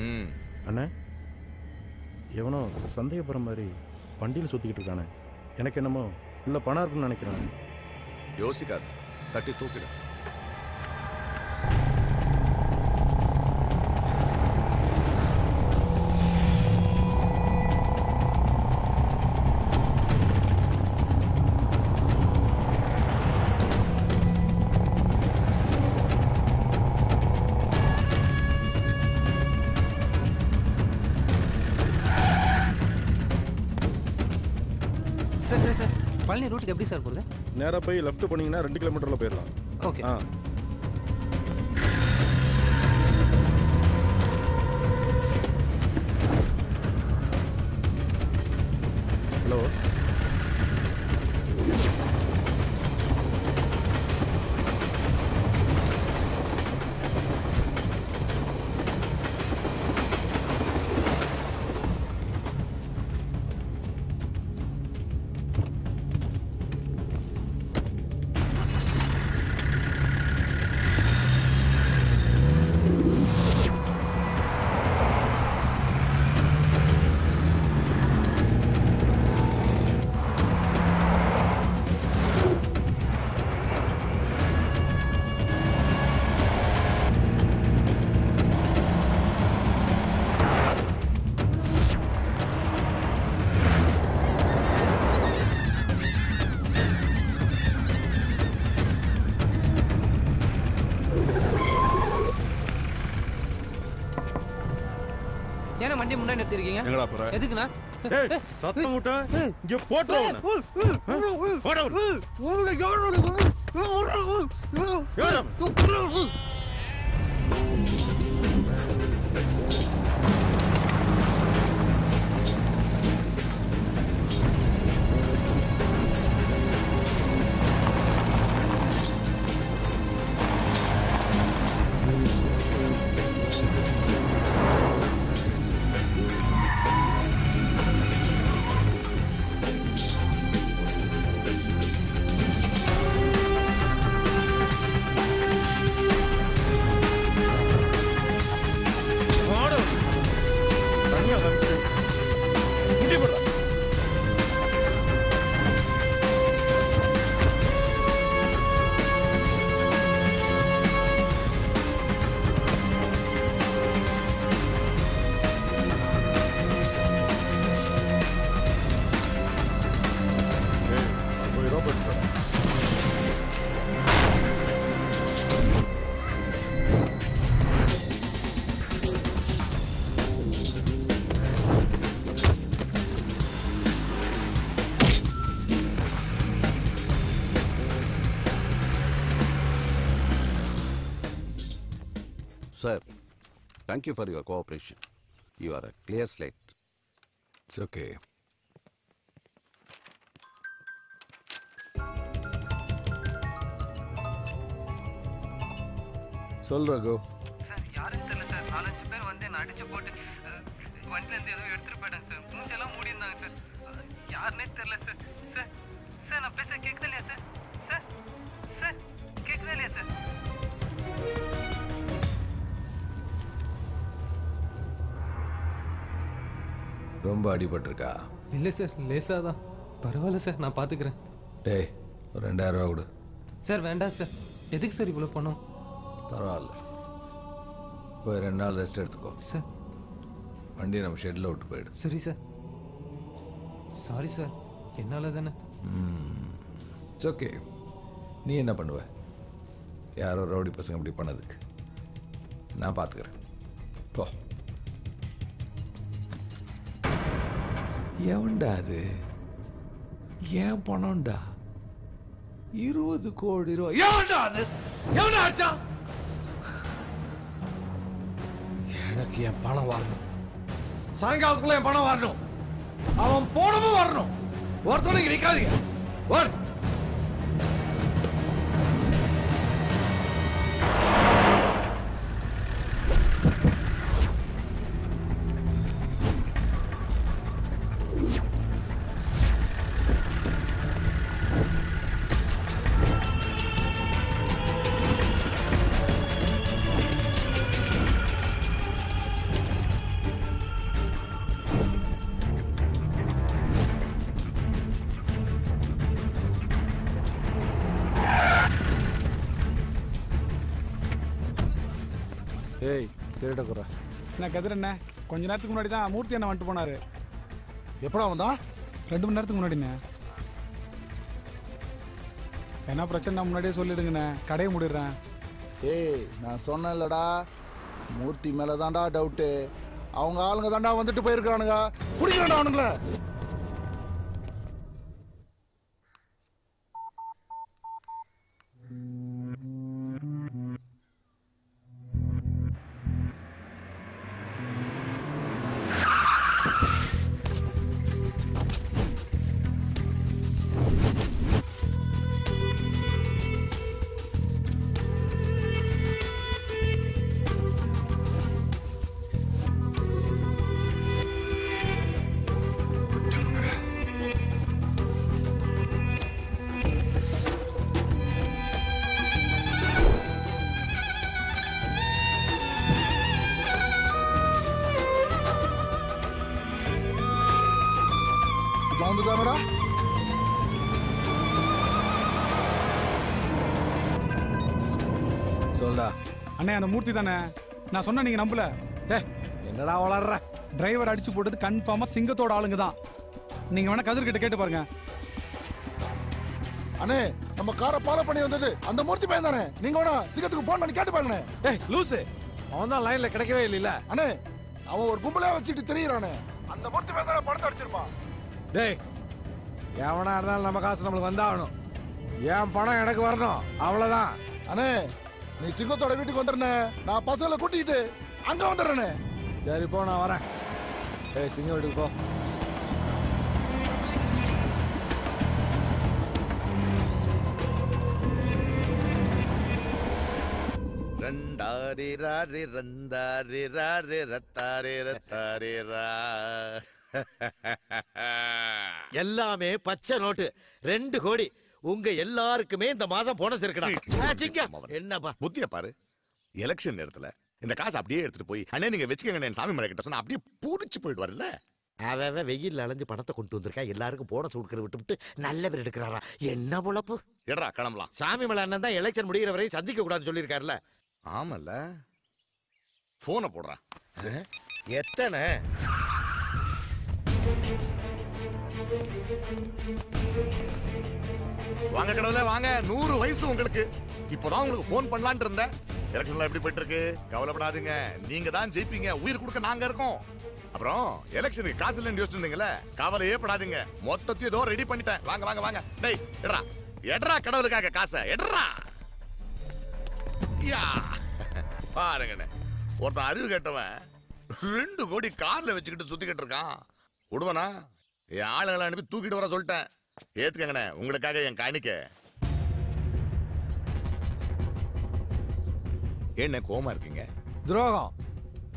[SPEAKER 4] ம் அண்ணே எவனோ சந்தேகப்படுற மாதிரி வண்டியில் சுற்றிக்கிட்டு இருக்கானே எனக்கு என்னமோ இல்லை பணம் இருக்குன்னு நினைக்கிறேன் யோசிக்காது தட்டி தூக்கிடும்
[SPEAKER 5] இது எப்படி சார் போகுது
[SPEAKER 18] நேராக போய் லெஃப்ட் போனீங்கன்னா ரெண்டு கிலோமீட்டரில் போயிடலாம்
[SPEAKER 5] ஓகே வண்டி முன்னாடி நிறுத்திருக்கீங்க எங்கடா போற எதுக்குண்ணா
[SPEAKER 2] சத்தம் விட்டா
[SPEAKER 6] இங்க
[SPEAKER 18] thank you for your
[SPEAKER 13] cooperation you are a clear slide it's okay சொல் ரகு ரொம்ப அடிபட்டிருக்கா
[SPEAKER 5] இல்லை சார் லேசாக தான் பரவாயில்ல சார் நான் பார்த்துக்கிறேன்
[SPEAKER 13] டேய் ஒரு ரெண்டாயிரம் ரூபா கொடு
[SPEAKER 5] சார் வேண்டாம் சார் எதுக்கு சார் இவ்வளோ பணம்
[SPEAKER 13] பரவாயில்ல போய் ரெண்டு நாள் ரெஸ்ட் எடுத்துக்கோ சார் வண்டியை நம்ம ஷெட்டில் விட்டு போயிடு
[SPEAKER 5] சரி சார் சாரி சார்
[SPEAKER 13] என்னால் தானே ஓகே நீ என்ன பண்ணுவ யாரோ ரவுடி பசங்க அப்படி பண்ணதுக்கு நான் பார்த்துக்கிறேன் போ எவன்டா அது ஏன் பணம்டா இருபது கோடி ரூபா எவன்டா அது எனக்கு என்
[SPEAKER 2] பணம் வரணும் சாயங்காலத்துக்குள்ள என் பணம் வரணும் அவன் போனமும் வரணும் ஒருத்தனுக்கு நிற்காதீங்க வரு
[SPEAKER 1] கதிர் கொஞ்ச நேரத்துக்கு முன்னாடி தான் மூர்த்தி அண்ணன் வந்துட்டு போனாரு எப்படா வந்தா ரெண்டு மணி நேரத்துக்கு முன்னாடிண்ணே என்ன பிரச்சனை முன்னாடியே சொல்லிடுங்கண்ணே கடையை முடிடுறேன் ஏய் நான் சொன்னேன்லடா மூர்த்தி மேலே தான்டா டவுட்டு அவங்க ஆளுங்க தாண்டா வந்துட்டு போயிருக்கானுங்க பிடிக்கிறேன்டா அவனுங்கள அண்ணே அந்த மூர்த்தி தானே நான் சொன்ன நீங்க நம்பல ஏ என்னடா வளர்ற டிரைவர் அடிச்சு போட்டது கன்ஃபார்மா சிங்கத்தோட ஆளுங்க தான் நீங்க வேணா கதிர்கிட்ட கேட்டு பாருங்க அண்ணே நம்ம காரை பாலோ பண்ணி வந்தது அந்த மூர்த்தி பையன் தானே நீங்க வேணா சிங்கத்துக்கு ஃபோன் பண்ணி கேட்டு பாருங்க ஏய் லூசு அவன் தான் லைன்ல கிடைக்கவே இல்லைல்ல அண்ணே
[SPEAKER 2] அவன் ஒரு கும்பலா வச்சுட்டு தெரியறானே அந்த மூர்த்தி பையன் தானே
[SPEAKER 1] படத்தை அடிச்சிருப்பான் டேய்
[SPEAKER 4] எவனா இருந்தாலும் நம்ம காசு நம்மளுக்கு வந்தாகணும் என் பணம் எனக்கு வரணும் அவ்வளவுதான் அண்ணே நீ சிங்கத்தோட வீட்டுக்கு வந்துடுனே நான் பசங்களை கூட்டிட்டு அங்க வந்துடுறேனே சரி போ
[SPEAKER 13] நான் வரேன் ஏ சிங்கம் வீட்டுக்கு போ
[SPEAKER 4] ரந்தாரி ரா எல்லாமே பச்சை நோட்டு ரெண்டு கோடி உங்க எல்லாருக்குமே இந்த மாசம் போனஸ் இருக்குடா என்னப்பா புத்திய பாரு எலெக்ஷன் நேரத்துல இந்த காசு அப்படியே எடுத்துட்டு போய் அண்ணே நீங்க வச்சுக்கோங்க சாமி மலை கிட்ட சொன்னா அப்படியே பூரிச்சு போயிடுவாருல்ல அவன் வெயில் அலைஞ்சு பணத்தை கொண்டு வந்திருக்கா எல்லாருக்கும் போனஸ் கொடுக்கறது விட்டு நல்ல பேர் எடுக்கிறாரா என்ன பொழப்பு எடுறா கிளம்பலாம் சாமி மலை அண்ணன் தான் எலெக்ஷன் முடிகிற வரையும் சந்திக்க கூடாதுன்னு சொல்லியிருக்காருல்ல ஆமல்ல போனை போடுறான் எத்தனை
[SPEAKER 6] வாங்க கடவுளே வாங்க
[SPEAKER 4] நூறு வயசு உங்களுக்கு இப்போதான் உங்களுக்கு ஃபோன் பண்ணலான் இருந்தேன் எலெக்ஷன்லாம் எப்படி போயிட்டு இருக்கு கவலைப்படாதீங்க நீங்க தான் ஜெயிப்பீங்க உயிர் கொடுக்க நாங்க இருக்கோம் அப்புறம் எலெக்ஷனுக்கு காசு இல்லைன்னு யோசிச்சிருந்தீங்களே கவலையே படாதீங்க மொத்தத்தையும் ஏதோ ரெடி பண்ணிட்டேன் வாங்க வாங்க வாங்க டேய் எட்ரா எடுறா கடவுளுக்காக காசை எடுறா யா பாருங்கண்ணே ஒருத்தன் அறிவு கேட்டவன் ரெண்டு கோடி கார்ல வச்சுக்கிட்டு சுத்திக்கிட்டு இருக்கான் விடுவனா என் ஆளுங்களை அனுப்பி தூக்கிட்டு வர சொல்லிட்டேன் ஏத்துக்கங்கண்ணே உங்களுக்காக என் காணிக்க என்ன கோமா இருக்கீங்க
[SPEAKER 13] துரோகம்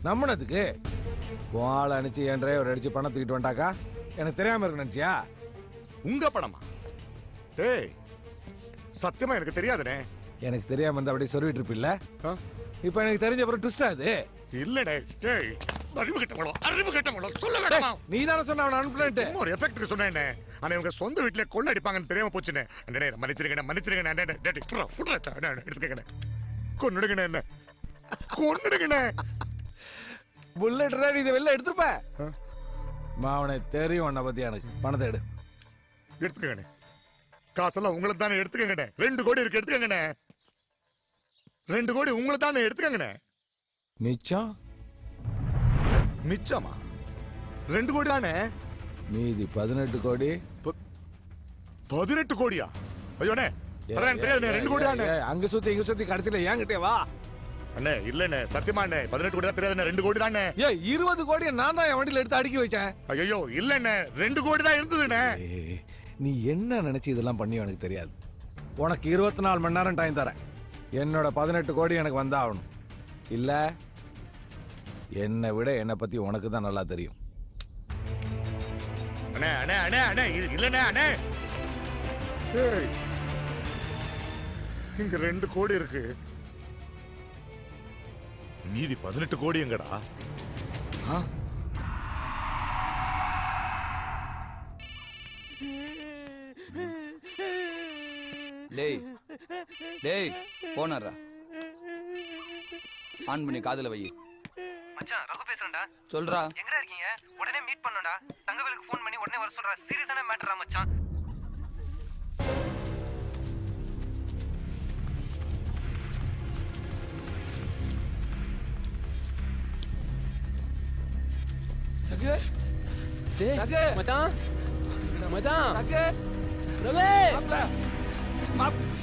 [SPEAKER 13] நம்மனதுக்கு ஆள் அனுச்சு என் டிரைவர் அடிச்சு பணம் தூக்கிட்டு வந்தாக்கா எனக்கு தெரியாம இருக்கு நினைச்சியா உங்க பணமா
[SPEAKER 4] டேய் சத்தியமா எனக்கு தெரியாதுனே
[SPEAKER 13] எனக்கு தெரியாம இருந்தா அப்படியே சொருவிட்டு இருப்பில்ல
[SPEAKER 4] இப்போ எனக்கு தெரிஞ்ச அப்புறம் ட்விஸ்ட் ஆகுது இல்லடே டேய் அறிவு கெட்டவளோ அறிவு கெட்டவளோ சொல்ல வேண்டாமா நீ தானே சொன்ன அவன் அனுப்புனேன்ட்டு ஒரு எஃபெக்ட்டுக்கு சொன்னேன் ஆனா இவங்க சொந்த வீட்டுல கொள்ள அடிப்பாங்கன்னு தெரியாம போச்சுன்னு அண்ணே மன்னிச்சிருக்கேன் மன்னிச்சிருக்கேன் அண்ணே டேட்டி புட்றா புட்றா எடுத்துக்கண்ணே கொன்னுடுங்கண்ணே என்ன கொன்னுடுங்கண்ணே புல்லட் இதை வெளில எடுத்துருப்ப
[SPEAKER 13] மாவனை தெரியும் உன்னை பத்தி எனக்கு
[SPEAKER 4] காசெல்லாம் உங்களை தானே எடுத்துக்கங்கண்ணே ரெண்டு கோடி இருக்கு எடுத்துக்கங்கண்ணே ரெண்டு கோடி உங்களை தானே எடுத்துக்கங்கண்ணே மிச்சம் மிச்சமா ரெண்டு கோடி தானே மீதி பதினெட்டு கோடி பதினெட்டு கோடியா ஐயோண்ணே ரெண்டு வா அண்ணே பதினெட்டு கோடி தான் ரெண்டு கோடி தானே
[SPEAKER 2] இருபது நான் தான் என் எடுத்து அடுக்கி ரெண்டு கோடி தான் இருந்ததுண்ணே
[SPEAKER 13] நீ என்ன இதெல்லாம் பண்ணி தெரியாது இருபத்தி நாலு மணி நேரம் தரேன் என்னோட பதினெட்டு கோடி எனக்கு வந்தாகணும் இல்லை என்னை விட என்னை பற்றி உனக்கு தான் நல்லா தெரியும்
[SPEAKER 4] அண்ணே அண்ணே அண்ணே அண்ணே இங்க ரெண்டு கோடி இருக்கு மீதி பதினெட்டு கோடி எங்கடா ஆ?
[SPEAKER 7] டேய் டேய் ஆன் பண்ணி காதல வையு
[SPEAKER 5] மச்சான் ரகு பேசுறேன்டா சொல்றா எங்கடா இருக்கீங்க உடனே மீட் பண்ணடா தங்கவேலுக்கு ஃபோன் பண்ணி உடனே வர சொல்றா சீரியஸான மேட்டரா மச்சான்
[SPEAKER 3] ரகு டேய் ரகு மச்சான் மச்சான்
[SPEAKER 15] ரகு ரகு மாப்ள மாப்ள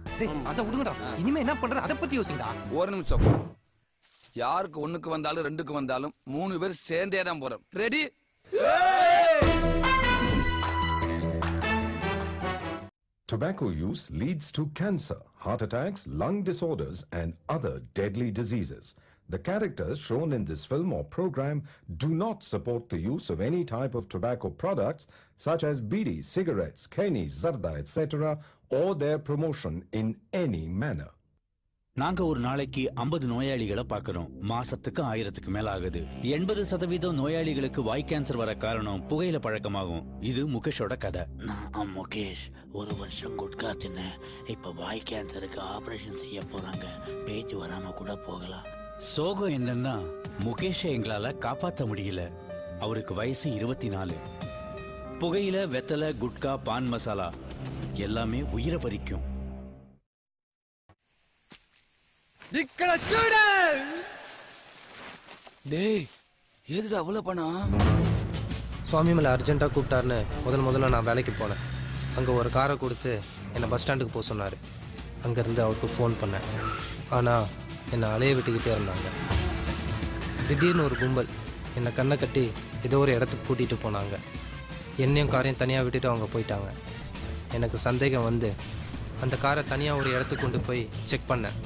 [SPEAKER 7] Tobacco
[SPEAKER 13] use leads to cancer, heart attacks, lung disorders, and other deadly diseases. The characters shown in this film or program do not support the use of any type of tobacco products such as bidi, cigarettes, keni, zarda, etc. or their promotion in any manner.
[SPEAKER 4] நாங்க ஒரு நாளைக்கு ஐம்பது நோயாளிகளை பார்க்கறோம் மாசத்துக்கு ஆயிரத்துக்கு மேல ஆகுது
[SPEAKER 10] எண்பது சதவீதம் நோயாளிகளுக்கு வாய் கேன்சர் வர காரணம் புகையில பழக்கமாகும் இது முகேஷோட கதை நான் முகேஷ் ஒரு வருஷம் குட்கா தின்ன இப்ப வாய் கேன்சருக்கு ஆபரேஷன் செய்ய போறாங்க
[SPEAKER 3] பேச்சு வராம கூட போகலாம் சோகம் என்னன்னா முகேஷை எங்களால காப்பாற்ற முடியல அவருக்கு வயசு இருபத்தி நாலு புகையில வெத்தலை
[SPEAKER 4] குட்கா பான் மசாலா எல்லாமே உயிரை பறிக்கும்
[SPEAKER 7] ఇక్కడ చూడు டேய் எதுடா அவ்வளோ பணம்
[SPEAKER 5] சுவாமி மேலே அர்ஜென்ட்டாக கூப்பிட்டாருன்னு முதல் முதல்ல நான் வேலைக்கு போனேன் அங்கே ஒரு காரை கொடுத்து என்னை பஸ் ஸ்டாண்டுக்கு போக சொன்னார் இருந்து அவருக்கு ஃபோன் பண்ணேன் ஆனால் என்னை அலைய விட்டுக்கிட்டே இருந்தாங்க திடீர்னு ஒரு கும்பல் என்னை கண்ணை கட்டி ஏதோ ஒரு இடத்துக்கு கூட்டிகிட்டு போனாங்க என்னையும் காரையும் தனியாக விட்டுட்டு அவங்க போயிட்டாங்க எனக்கு சந்தேகம் வந்து அந்த காரை தனியாக ஒரு இடத்துக்கு கொண்டு போய் செக் பண்ணேன்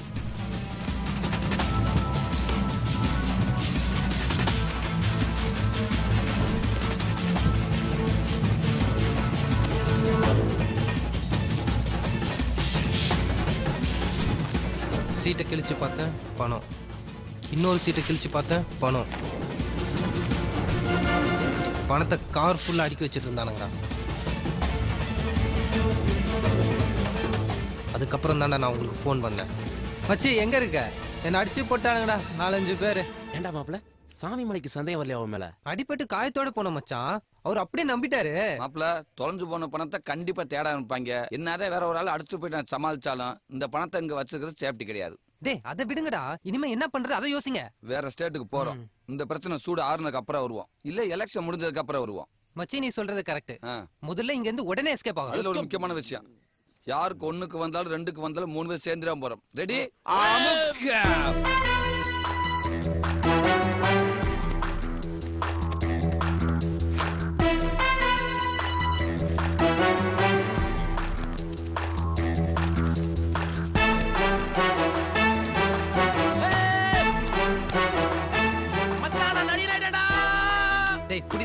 [SPEAKER 5] சீட்டை கிழிச்சு பார்த்தேன் பணம் இன்னொரு சீட்டை கிழிச்சு பார்த்தேன் பணம் பணத்தை கார் ஃபுல்லாக அடுக்கி வச்சுட்டு இருந்தானுங்கடா அதுக்கப்புறம் தான்டா நான் உங்களுக்கு ஃபோன் பண்ணேன் மச்சி எங்கே இருக்க என்னை அடிச்சு போட்டானுங்கடா நாலஞ்சு பேர் ஏண்டா மாப்பிள சாமி மலைக்கு சந்தேகம் இல்லையா அவன் மேல அடிபட்டு காயத்தோட போன மச்சான் அவர் அப்படியே நம்பிட்டாரு மாப்பிள தொலைஞ்சு போன
[SPEAKER 7] பணத்தை கண்டிப்பா தேட அனுப்பாங்க என்னதான் வேற ஒரு ஆள் அடிச்சு நான் சமாளிச்சாலும் இந்த பணத்தை இங்க வச்சிருக்கிறது சேஃப்டி கிடையாது
[SPEAKER 5] டே அதை விடுங்கடா இனிமே என்ன பண்றது அதை யோசிங்க
[SPEAKER 7] வேற ஸ்டேட்டுக்கு போறோம் இந்த பிரச்சனை சூடு ஆறுனதுக்கு அப்புறம் வருவோம் இல்ல எலெக்ஷன் முடிஞ்சதுக்கு அப்புறம் வருவோம் மச்சி நீ சொல்றது கரெக்ட்
[SPEAKER 5] முதல்ல இங்க இருந்து உடனே எஸ்கேப் ஆகும் அதுல ஒரு
[SPEAKER 7] முக்கியமான விஷயம் யாருக்கு ஒண்ணுக்கு வந்தாலும் ரெண்டுக்கு வந்தாலும் மூணு பேர் தான் போறோம் ரெடி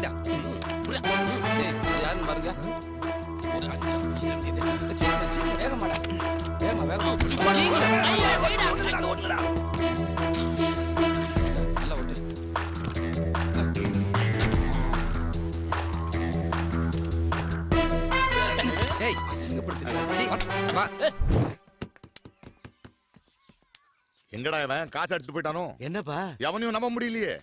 [SPEAKER 5] டேய்
[SPEAKER 3] எங்கடா
[SPEAKER 4] இவன் காசு அடிச்சுட்டு போயிட்டானோ என்னப்பா எவனையும் நம்ப முடியலையே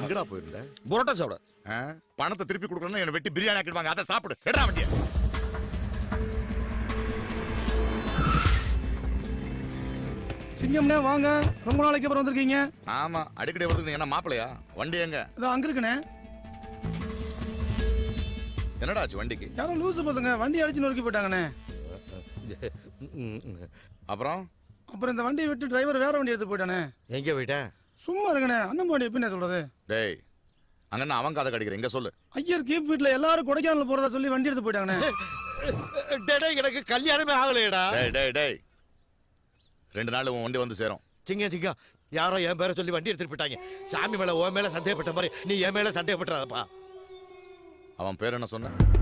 [SPEAKER 4] எங்கடா போயிருந்த புரோட்டா சாப்பிட பணத்தை திருப்பி கொடுக்கணும்னு என்னை வெட்டி பிரியாணி ஆக்கிடுவாங்க அதை சாப்பிடு எடா வண்டியை
[SPEAKER 2] சிங்கம்ண்ணே வாங்க ரொம்ப நாளைக்கு அப்புறம் வந்திருக்கீங்க ஆமா
[SPEAKER 4] அடிக்கடி வருது என்ன மாப்பிளையா வண்டி
[SPEAKER 2] எங்க இதோ அங்க இருக்குண்ணே
[SPEAKER 4] என்னடா ஆச்சு வண்டிக்கு யாரோ லூஸ்
[SPEAKER 2] பசங்க வண்டி அடிச்சு நொறுக்கி போயிட்டாங்கண்ணே அப்புறம் அப்புறம் இந்த வண்டியை விட்டு டிரைவர் வேற வண்டி எடுத்து போயிட்டானே எங்க போயிட்டேன் சும்மா இருக்கண்ணே அண்ணன் வண்டி எப்படிண்ணே சொல்றது
[SPEAKER 4] டேய் அங்கன்னு அவன் கதை கடிக்கிற இங்க சொல்லு
[SPEAKER 2] ஐயர் கீப் வீட்ல எல்லாரும் கொடைக்கானல் போறதா சொல்லி வண்டி எடுத்து போயிட்டாங்கண்ணே
[SPEAKER 4] டேய் எனக்கு கல்யாணமே ஆகலையடா டேய் டேய் டேய் ரெண்டு நாள் உன் வண்டி வந்து சேரும் சிங்க சிங்க யாரோ என் பேரை சொல்லி வண்டி எடுத்துட்டு போயிட்டாங்க சாமி மேல உன் மேல சந்தேகப்பட்ட மாதிரி நீ என் மேல சந்தேகப்பட்டுறாதப்பா அவன் பேர் என்ன சொன்ன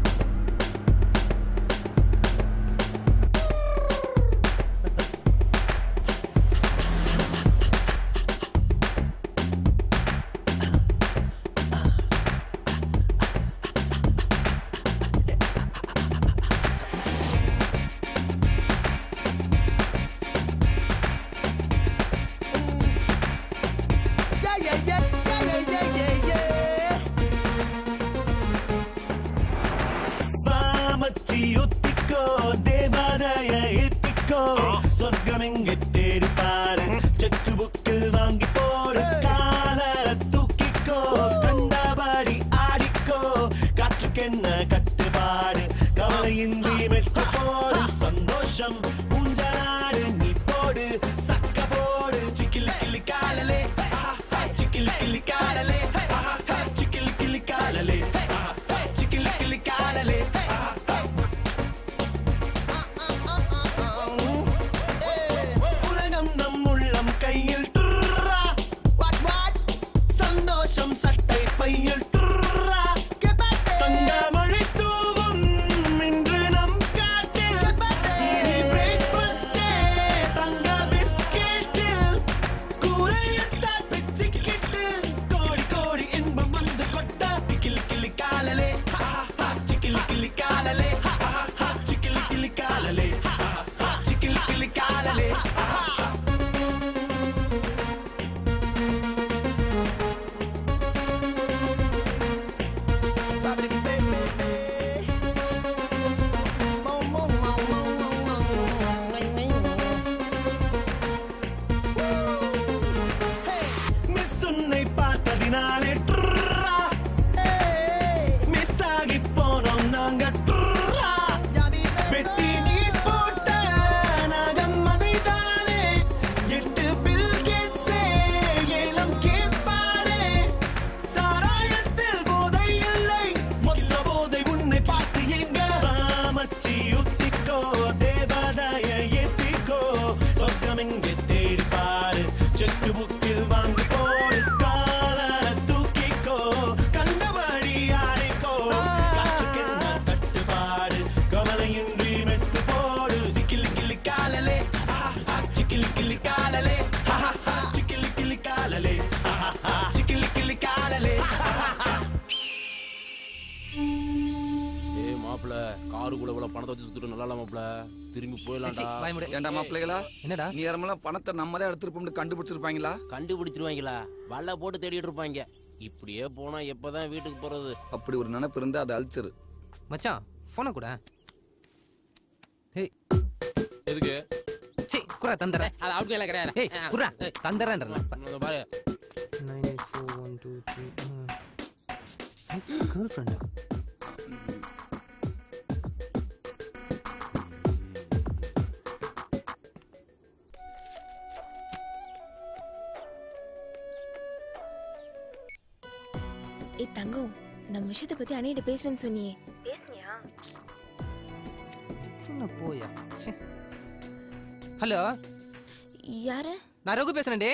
[SPEAKER 3] ஏண்டா மாப்பிள்ளைகளா என்னடா நேரமெல்லாம் பணத்தை நம்ம தான் எடுத்துருப்போம்னு கண்டுபிடிச்சிருப்பாங்களா கண்டுபிடிச்சிருவாங்களா வள்ள போட்டு தேடிட்டு இருப்பாங்க இப்படியே போனா எப்பதான் வீட்டுக்கு போறது அப்படி
[SPEAKER 7] ஒரு
[SPEAKER 5] நினைப்பு இருந்தா அது அழிச்சிரு மச்சான் போன கூட எதுக்கு சி குரா தந்துறேன் அது அவுட் கையில கிடையாது ஏய் குரா தந்துறேன்றல பாரு 98412 த்ரீ கேர்ள்
[SPEAKER 14] ஃப்ரெண்டா
[SPEAKER 16] நம்ம விஷயத்தை பத்தி அண்ணிட்ட பேசுறேன்னு சொன்னியே பேசுனியா சொன்ன போயா ஹலோ யாரு நான் ரகு பேசுறேன் டே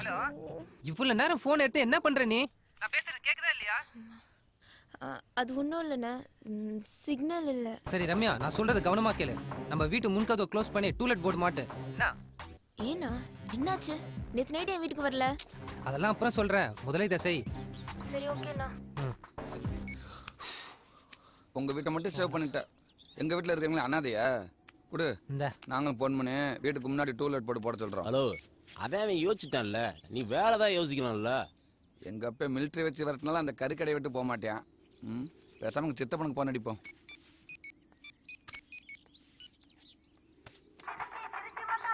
[SPEAKER 5] ஹலோ இவ்வளவு நேரம் போன் எடுத்து என்ன பண்ற நீ நான்
[SPEAKER 16] பேசுறது கேக்குதா இல்லையா அது ஒன்றும் இல்லைண்ணே சிக்னல் இல்லை
[SPEAKER 5] சரி ரம்யா நான் சொல்றது கவனமாக கேளு நம்ம வீட்டு முன்கதவை க்ளோஸ் பண்ணி டூலெட் போட மாட்டு
[SPEAKER 16] ஏண்ணா என்னாச்சு நேற்று நைட்டு என் வீட்டுக்கு வரல
[SPEAKER 5] அதெல்லாம் அப்புறம் சொல்கிறேன் முதலே தசை
[SPEAKER 16] சரி
[SPEAKER 7] உங்கள் வீட்டை மட்டும் சேவ் பண்ணிட்டேன் எங்கள் வீட்டில் இருக்கிறவங்களே அனாதையா குடு நாங்களும் ஃபோன் பண்ணி வீட்டுக்கு முன்னாடி டூலெட் போட்டு போட சொல்கிறோம் ஹலோ அதான் அவன் யோசிச்சிட்டான்ல நீ வேலை தான் யோசிக்கலாம்ல எங்கள் அப்பா மிலிட்டரி வச்சு வரட்டினால அந்த கறிக்கடையை விட்டு போக மாட்டேன் ம் பேசாமல் சித்தப்பனுக்கு போன் அடிப்போம்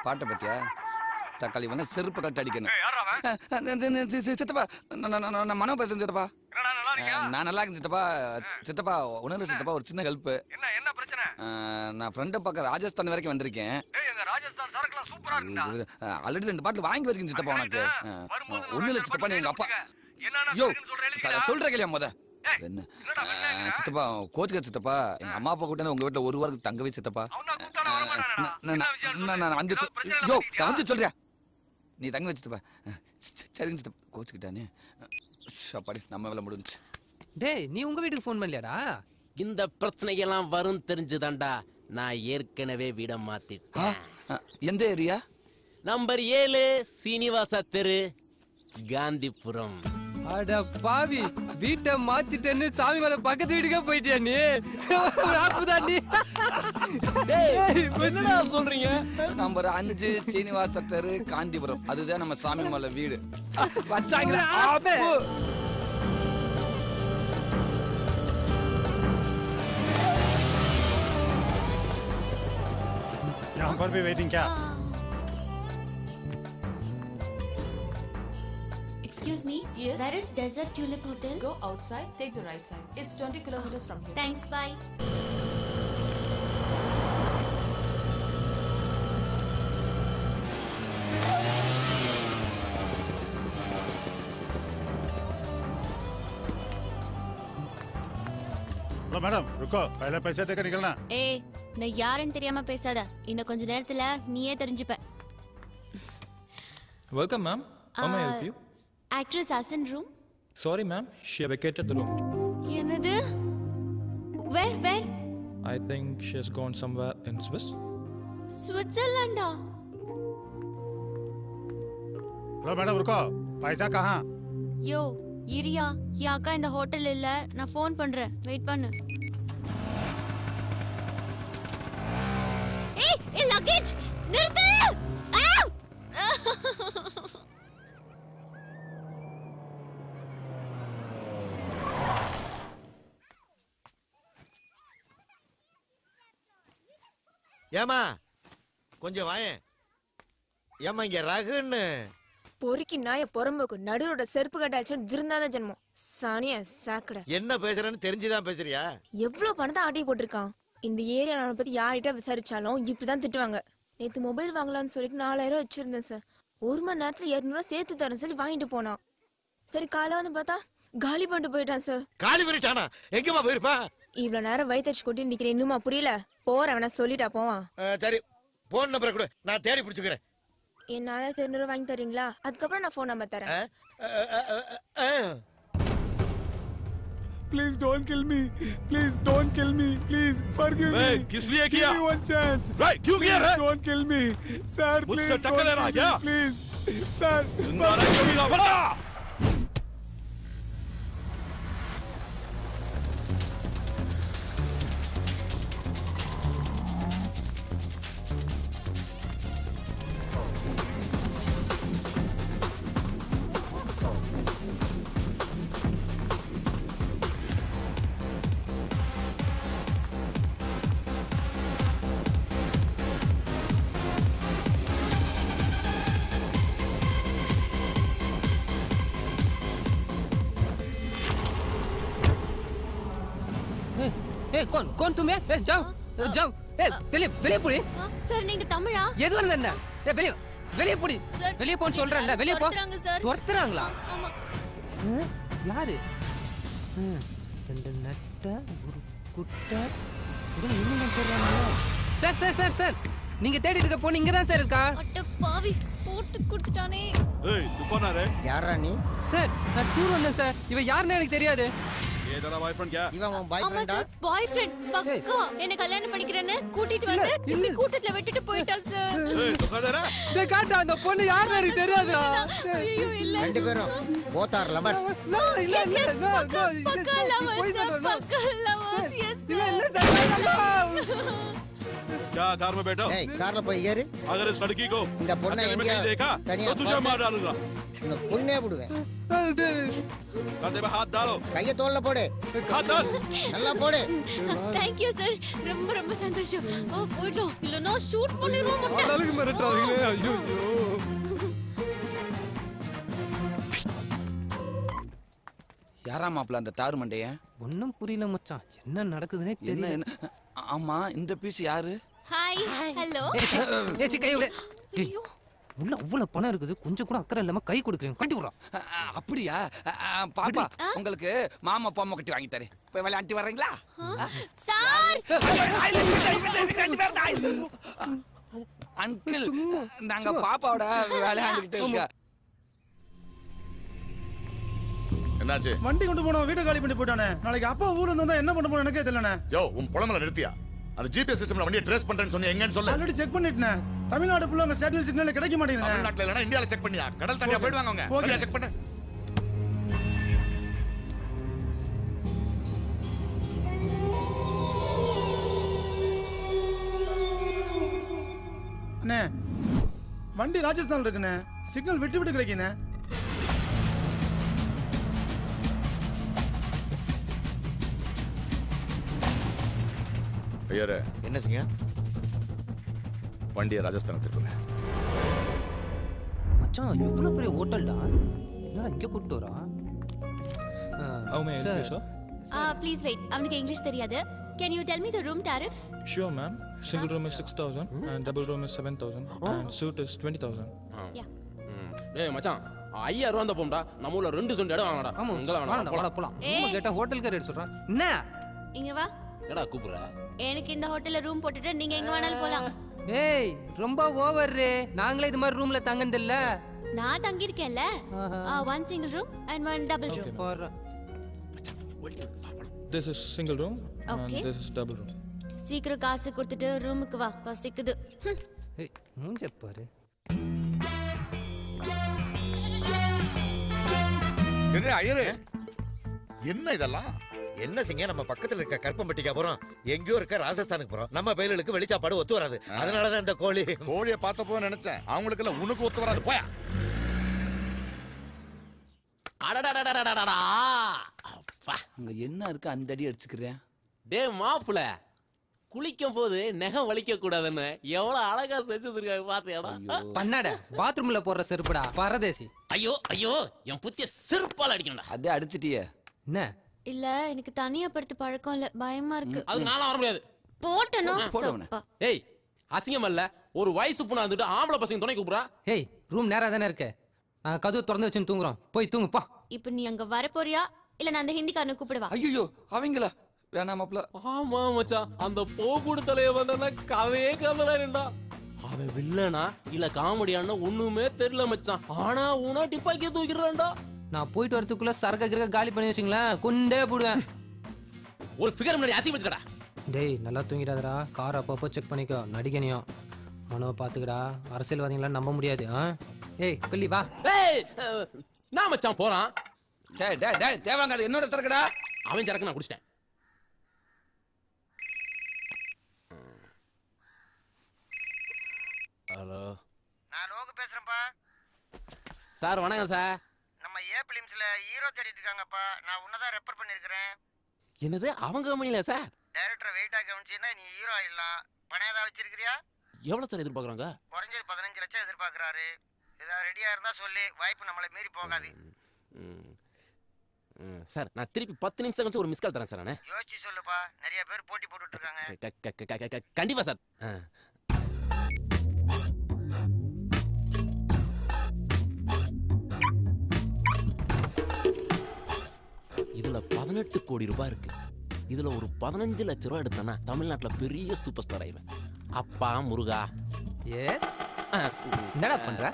[SPEAKER 7] பாட்டை பற்றியா தக்காளி வந்து செருப்பு கட்டு அடிக்கணும் சித்தப்பா நான் மனோ பேசுறேன் சித்தப்பா நான் நல்லா இருக்கேன் சித்தப்பா சித்தப்பா உணர்வு சித்தப்பா ஒரு சின்ன ஹெல்ப் நான் ஃப்ரெண்டை பார்க்க ராஜஸ்தான் வரைக்கும் வந்திருக்கேன் ஆல்ரெடி ரெண்டு பாட்டில் வாங்கி வச்சிருக்கேன் சித்தப்பா உனக்கு ஒண்ணு இல்ல சித்தப்பா நீ எங்க அப்பா யோ சொல்கிறேன் இல்லையா முத என்ன சித்தப்பா கோச்சுக்க சித்தப்பா எங்க அம்மா அப்பா கூட உங்க வீட்டுல ஒரு வாரத்துக்கு தங்கவே சித்தப்பா நான் வந்து யோ நான் வந்து சொல்றேன் நீ தங்க வச்சுட்டுப்பா
[SPEAKER 3] சரிங்க சித்தப்பா கோச்சுக்கிட்டானே சாப்பாடு நம்ம வேலை முடிஞ்சு டேய் நீ உங்கள் வீட்டுக்கு ஃபோன் பண்ணலையாடா இந்த பிரச்சனையெல்லாம் வரும் தெரிஞ்சுதான்டா நான் ஏற்கனவே வீட மாத்திட்டேன் எந்த ஏரியா நம்பர் ஏழு சீனிவாசா தெரு காந்திபுரம்
[SPEAKER 5] அட பாவி வீட்டை மாத்திட்டேன்னு சாமி மேல பக்கத்து வீட்டுக்கே போயிட்டியா நீ ராப்புதான் நீ
[SPEAKER 7] என்னடா சொல்றீங்க நம்பர் அஞ்சு சீனிவாச காந்திபுரம் அதுதான் நம்ம சாமி மலை வீடு வச்சாங்களா
[SPEAKER 1] यहाँ
[SPEAKER 17] Excuse me? Yes? Where is Desert Tulip Hotel? Go outside, take the right side. It's 20 kilometers from here. Thanks, bye.
[SPEAKER 15] Hello madam ருக்கோ பையில பைசா தேக்க நிக்கலனா
[SPEAKER 17] ஏய் நான் யாருன்னு தெரியாம பேசாத இன்னும் கொஞ்ச நேரத்துல நீயே தெரிஞ்சுப்ப
[SPEAKER 1] welcome ma'am how may help
[SPEAKER 17] you actress Hasan room
[SPEAKER 1] sorry ma'am she vacated the room
[SPEAKER 17] என்னது where where
[SPEAKER 1] I think she has gone somewhere in Swiss
[SPEAKER 17] स्विट्जरलैंडा
[SPEAKER 2] ஹலோ மேடம் இருக்கோ பைசா கஹா
[SPEAKER 17] யோ இரியா என் அக்கா இந்த ஹோட்டல் இல்ல நான் ஃபோன் பண்றேன் வெயிட் பண்ணு ஏய் ஏ லக்கேஜ் நிறுத்து ஆ!
[SPEAKER 4] ஏமா கொஞ்சம் வாயேன் ஏமா இங்க ரகுன்னு
[SPEAKER 16] பொறுக்கி நாய பொறம்புக்கு நடுவோட செருப்பு கட்டாச்சுன்னு இருந்தாத ஜென்மம் சானிய சாக்கடை
[SPEAKER 4] என்ன பேசுறேன்னு தெரிஞ்சுதான் பேசுறியா
[SPEAKER 16] எவ்வளவு பணத்தை ஆட்டி போட்டிருக்கான் இந்த ஏரியா பத்தி யார்கிட்ட விசாரிச்சாலும் இப்படிதான் திட்டுவாங்க நேத்து மொபைல் வாங்கலாம்னு சொல்லிட்டு நாலாயிரம் வச்சிருந்தேன் சார் ஒரு மணி நேரத்துல இரநூறுவா சேர்த்து தரேன் சொல்லி வாங்கிட்டு போனான் சரி காலை வந்து பார்த்தா காலி பண்ணிட்டு போயிட்டான் சார்
[SPEAKER 4] காலி பண்ணிட்டானா எங்கம்மா போயிருப்பான்
[SPEAKER 16] இவ்வளவு நேரம் வயிற்றுச்சு கொட்டி நிக்கிறேன் இன்னுமா புரியல போற வேணா சொல்லிட்டா போவான்
[SPEAKER 4] சரி போன் நம்பரை கொடு நான் தேடி பிடிச்சுக்கிறேன்
[SPEAKER 16] என் தெரிஞ்சு வாங்கி தரீங்களா அதுக்கப்புறம் நான் போன் நம்பர் தரேன்
[SPEAKER 2] please don't kill me please don't kill me please forgive me किस लिए किया गिव मी वन चांस
[SPEAKER 12] भाई क्यों किया है don't kill me sir please मुझसे टक्कर लेना क्या प्लीज सर
[SPEAKER 5] कौन तुम है ए, जाओ जाओ வெளிய வெளிய போடி
[SPEAKER 17] சார் நீங்க தமிழா
[SPEAKER 5] எது வந்தா என்ன ஏ வெளிய வெளிய போடி வெளிய போன்னு சொல்றேன்ல வெளிய போ துரத்துறாங்க சார் துரத்துறாங்களா ஆமா யாரு ரெண்டு நட்ட ஒரு குட்டை ஒரு இன்னும் போறாங்க சார் சார் சார் சார் நீங்க தேடி இருக்க போன் இங்க தான் சார் இருக்கா அட்ட பாவி
[SPEAKER 11] போட்டு கொடுத்துட்டானே
[SPEAKER 5] ஏய் துப்பானாரே யாரா நீ
[SPEAKER 17] சார் நான் டூர் வந்தேன்
[SPEAKER 5] சார் இவ யாருன்னு எனக்கு தெரியாது
[SPEAKER 18] ஏ பாய்
[SPEAKER 2] ஃப்ரெண்ட்
[SPEAKER 17] கே இவன் கல்யாணம் பண்ணிக்கிறேன்னு கூட்டிட்டு வந்து இப்படி கூட்டத்துல விட்டுட்டு போயிட்டான்
[SPEAKER 2] சார்
[SPEAKER 17] அந்த பொண்ணு யாருன்னு எனக்கு தெரியாதுடா ஐயோ இல்ல ரெண்டு பேரும்
[SPEAKER 2] போத் இல்ல இல்ல நோ
[SPEAKER 17] நோ
[SPEAKER 11] இல்ல இல்ல
[SPEAKER 18] क्या कार में
[SPEAKER 2] बैठा नहीं कार में போய் ஏறு अगर इस लड़की को இந்த பொண்ணை எங்க देखा तो तुझे मार डालूंगा நான் கொன்னே விடுவேன் கதே பை ஹாத் டாலோ கைய தோல்ல போடு ஹாத்
[SPEAKER 1] டால்
[SPEAKER 17] நல்லா போடு थैंक यू சார் ரொம்ப ரொம்ப சந்தோஷம் ஓ போய்டலாம் இல்லனா
[SPEAKER 8] ஷூட் பண்ணிரோம் முட்டை அழகு மிரட்டறாதீங்க
[SPEAKER 1] ஐயோ
[SPEAKER 7] யாரா மாப்ள அந்த தாறு மண்டைய ஒன்னும்
[SPEAKER 5] புரியல மச்சான் என்ன நடக்குதுன்னே தெரியல ஆமா இந்த
[SPEAKER 7] பீஸ் யாரு
[SPEAKER 17] ஹாய் ஹலோ ஏச்சி கை விடு
[SPEAKER 5] உள்ள அவ்வளவு பணம் இருக்குது கொஞ்சம் கூட அக்கறை இல்லாம கை கொடுக்குறீங்க கட்டி விடுறோம்
[SPEAKER 7] அப்படியா பாப்பா உங்களுக்கு மாமா பாமா கட்டி வாங்கி தரேன் போய் விளையாண்டு வர்றீங்களா சார்
[SPEAKER 2] அங்கிள் நாங்க பாப்பாவோட விளையாண்டுக்கிட்டு இருக்கோம் என்னாச்சு வண்டி கொண்டு போனோம் வீட்டை காலி பண்ணி போயிட்டானே நாளைக்கு அப்பா ஊர்ல இருந்தா என்ன பண்ண போறோம் எனக்கே தெரியலண்ணே யோ உன் புலம்பல நிறுத்தியா அது ஜிபிஎஸ் சிஸ்டம்ல வண்டியை ட்ரேஸ் பண்றேன்னு சொன்னி எங்கன்னு சொல்லு ஆல்ரெடி செக் பண்ணிட்டேன் தமிழ்நாடு ஃபுல்லா உங்க சிக்னல் கிடைக்க மாட்டேங்குது தமிழ்நாட்டுல இல்லனா இந்தியால செக் பண்ணியா கடல் தண்ணியா போயிடுவாங்க அவங்க ஓகே செக் பண்ணு அண்ணே வண்டி ராஜஸ்தான் இருக்குண்ணே சிக்னல் விட்டு விட்டு கிடைக்குண்ணே
[SPEAKER 4] ஐயரே என்ன செய்ய வண்டியை ராஜஸ்தானத்திற்கு
[SPEAKER 5] மச்சான் எவ்வளோ பெரிய ஹோட்டல்டா என்னடா இங்கே கூப்பிட்டு வரா
[SPEAKER 17] ப்ளீஸ் வெயிட் அவனுக்கு இங்கிலீஷ் தெரியாது can you tell me the room tariff
[SPEAKER 5] sure ma'am single room is six thousand
[SPEAKER 1] and double room is seven thousand and suite is twenty thousand ஏய் மச்சான்
[SPEAKER 3] ஐயாயிரம் ரூபா அந்த போம்டா நம்ம ஊர்ல ரெண்டு சொண்டு இடம் வாங்கடா ஆமா உங்கள வேணாம் போலாம் போலாம் கேட்டா ஹோட்டலுக்கு ரேட் சொல்றான்
[SPEAKER 5] என்ன இங்க வா என்னடா கூப்பிடுற
[SPEAKER 17] எனக்கு இந்த ஹோட்டல்ல ரூம் போட்டுட்டு நீங்க எங்க வேணாலும் போலாம்
[SPEAKER 5] ஏய் ரொம்ப ஓவர் நாங்களே இது மாதிரி ரூம்ல தங்கனது இல்ல
[SPEAKER 17] நான் தங்கி இருக்கேன்ல one single room and one double
[SPEAKER 5] room
[SPEAKER 1] this is single room okay this is double room
[SPEAKER 17] சீக்கிரம் காசு கொடுத்துட்டு ரூமுக்கு வா பசிக்குது ஏய் மூஞ்ச பாரு
[SPEAKER 4] என்ன இதெல்லாம் என்ன செய்ய நம்ம பக்கத்துல இருக்க கற்பம்பட்டிக்கா போறோம் எங்கேயோ இருக்க ராஜஸ்தானுக்கு போறோம் நம்ம பயிலுக்கு வெளிச்சாப்பாடு ஒத்து வராது அதனாலதான் இந்த கோழி கோழியை பார்த்தப்போ நினைச்சேன் அவங்களுக்கு எல்லாம் உனக்கு ஒத்து வராது போயா
[SPEAKER 3] அங்க என்ன இருக்கு அந்த அடி அடிச்சுக்கிறேன் டே மாப்பிள குளிக்கும் போது நெகம் வலிக்க கூடாதுன்னு
[SPEAKER 17] எவ்வளவு அழகா செஞ்சு வச்சிருக்காங்க பாத்தியாடா
[SPEAKER 5] பண்ணாட பாத்ரூம்ல போடுற செருப்புடா பரதேசி ஐயோ ஐயோ என் புத்திய செருப்பால் அடிக்கணும்டா அதே அடிச்சிட்டியே என்ன
[SPEAKER 17] இல்ல எனக்கு தனியா படுத்து பழக்கம் இல்ல பயமா இருக்கு அது நானும் வர முடியாது போட்டனோ சப்பா
[SPEAKER 3] ஏய் அசிங்கம் இல்ல ஒரு வயசு புண்ணா வந்துட்டு ஆம்பளை பசங்க துணை கூப்பிடுறா ஏய் ரூம் நேரா தானே இருக்கு கதவு
[SPEAKER 5] திறந்து வச்சு தூங்குறோம் போய் தூங்குப்பா
[SPEAKER 17] இப்ப நீ அங்க வர போறியா இல்ல நான் அந்த ஹிந்திக்காரனை கூப்பிடுவா
[SPEAKER 5] ஐயோ அவங்களா வேணாம் மாப்ள ஆமா மச்சான் அந்த போகுடு தலைய வந்தனா கவே கவல இருந்தா அவ வில்லனா இல்ல காமெடியானா ஒண்ணுமே தெரியல மச்சான் ஆனா ஊனா டிப்பாக்கி தூக்கிடுறான்டா நான் போயிட்டு வரதுக்குள்ள சரக்க கிரக காலி பண்ணி வச்சுங்களேன் கொண்டே போடுவேன் ஒரு ஃபிகர் முன்னாடி அசிங்கடா டேய் நல்லா தூங்கிடாதடா கார் அப்பப்போ செக் பண்ணிக்கோ நடிகனியோ மனோ பார்த்துக்கடா அரசியல்வாதிகளை நம்ப முடியாது ஆ ஏய் கொல்லி வா ஏய் நான் மச்சான் போறான் டேய் டேய் டேய் தேவாங்காத என்னோட சரக்குடா அவன் சரக்கு நான் குடிச்சிட்டேன்
[SPEAKER 3] ஹலோ நான் லோகு பேசுறேன்ப்பா சார் வணக்கம் சார் ஜே பிலிம்ஸில் ஹீரோ தேடிட்டு இருக்காங்கப்பா நான் உன்னை தான் ரெஃபர் பண்ணியிருக்கிறேன் என்னது அவங்க கம்பெனியில சார் டைரக்டரை வெயிட்டாக கவனிச்சின்னா நீ ஹீரோ ஆயிடலாம் பணம் ஏதாவது வச்சிருக்கிறியா எவ்வளோ சார் எதிர்பார்க்குறாங்க
[SPEAKER 2] குறைஞ்சது பதினஞ்சு லட்சம் எதிர்பார்க்குறாரு ஏதாவது ரெடியாக இருந்தால் சொல்லி வாய்ப்பு நம்மளை மீறி போகாது
[SPEAKER 3] சார் நான் திருப்பி பத்து நிமிஷம் கழிச்சு ஒரு மிஸ் கால் தரேன் சார் நான் யோசிச்சு சொல்லுப்பா நிறைய பேர் போட்டி போட்டுட்டு இருக்காங்க கண்டிப்பாக சார் ஆ இதுல பதினெட்டு கோடி ரூபாய் இருக்கு இதுல ஒரு பதினஞ்சு லட்ச ரூபாய் எடுத்தேன்னா தமிழ்நாட்டுல பெரிய சூப்பர் ஸ்டார் ஆயிடுவேன் அப்பா முருகா எஸ் என்னடா பண்ற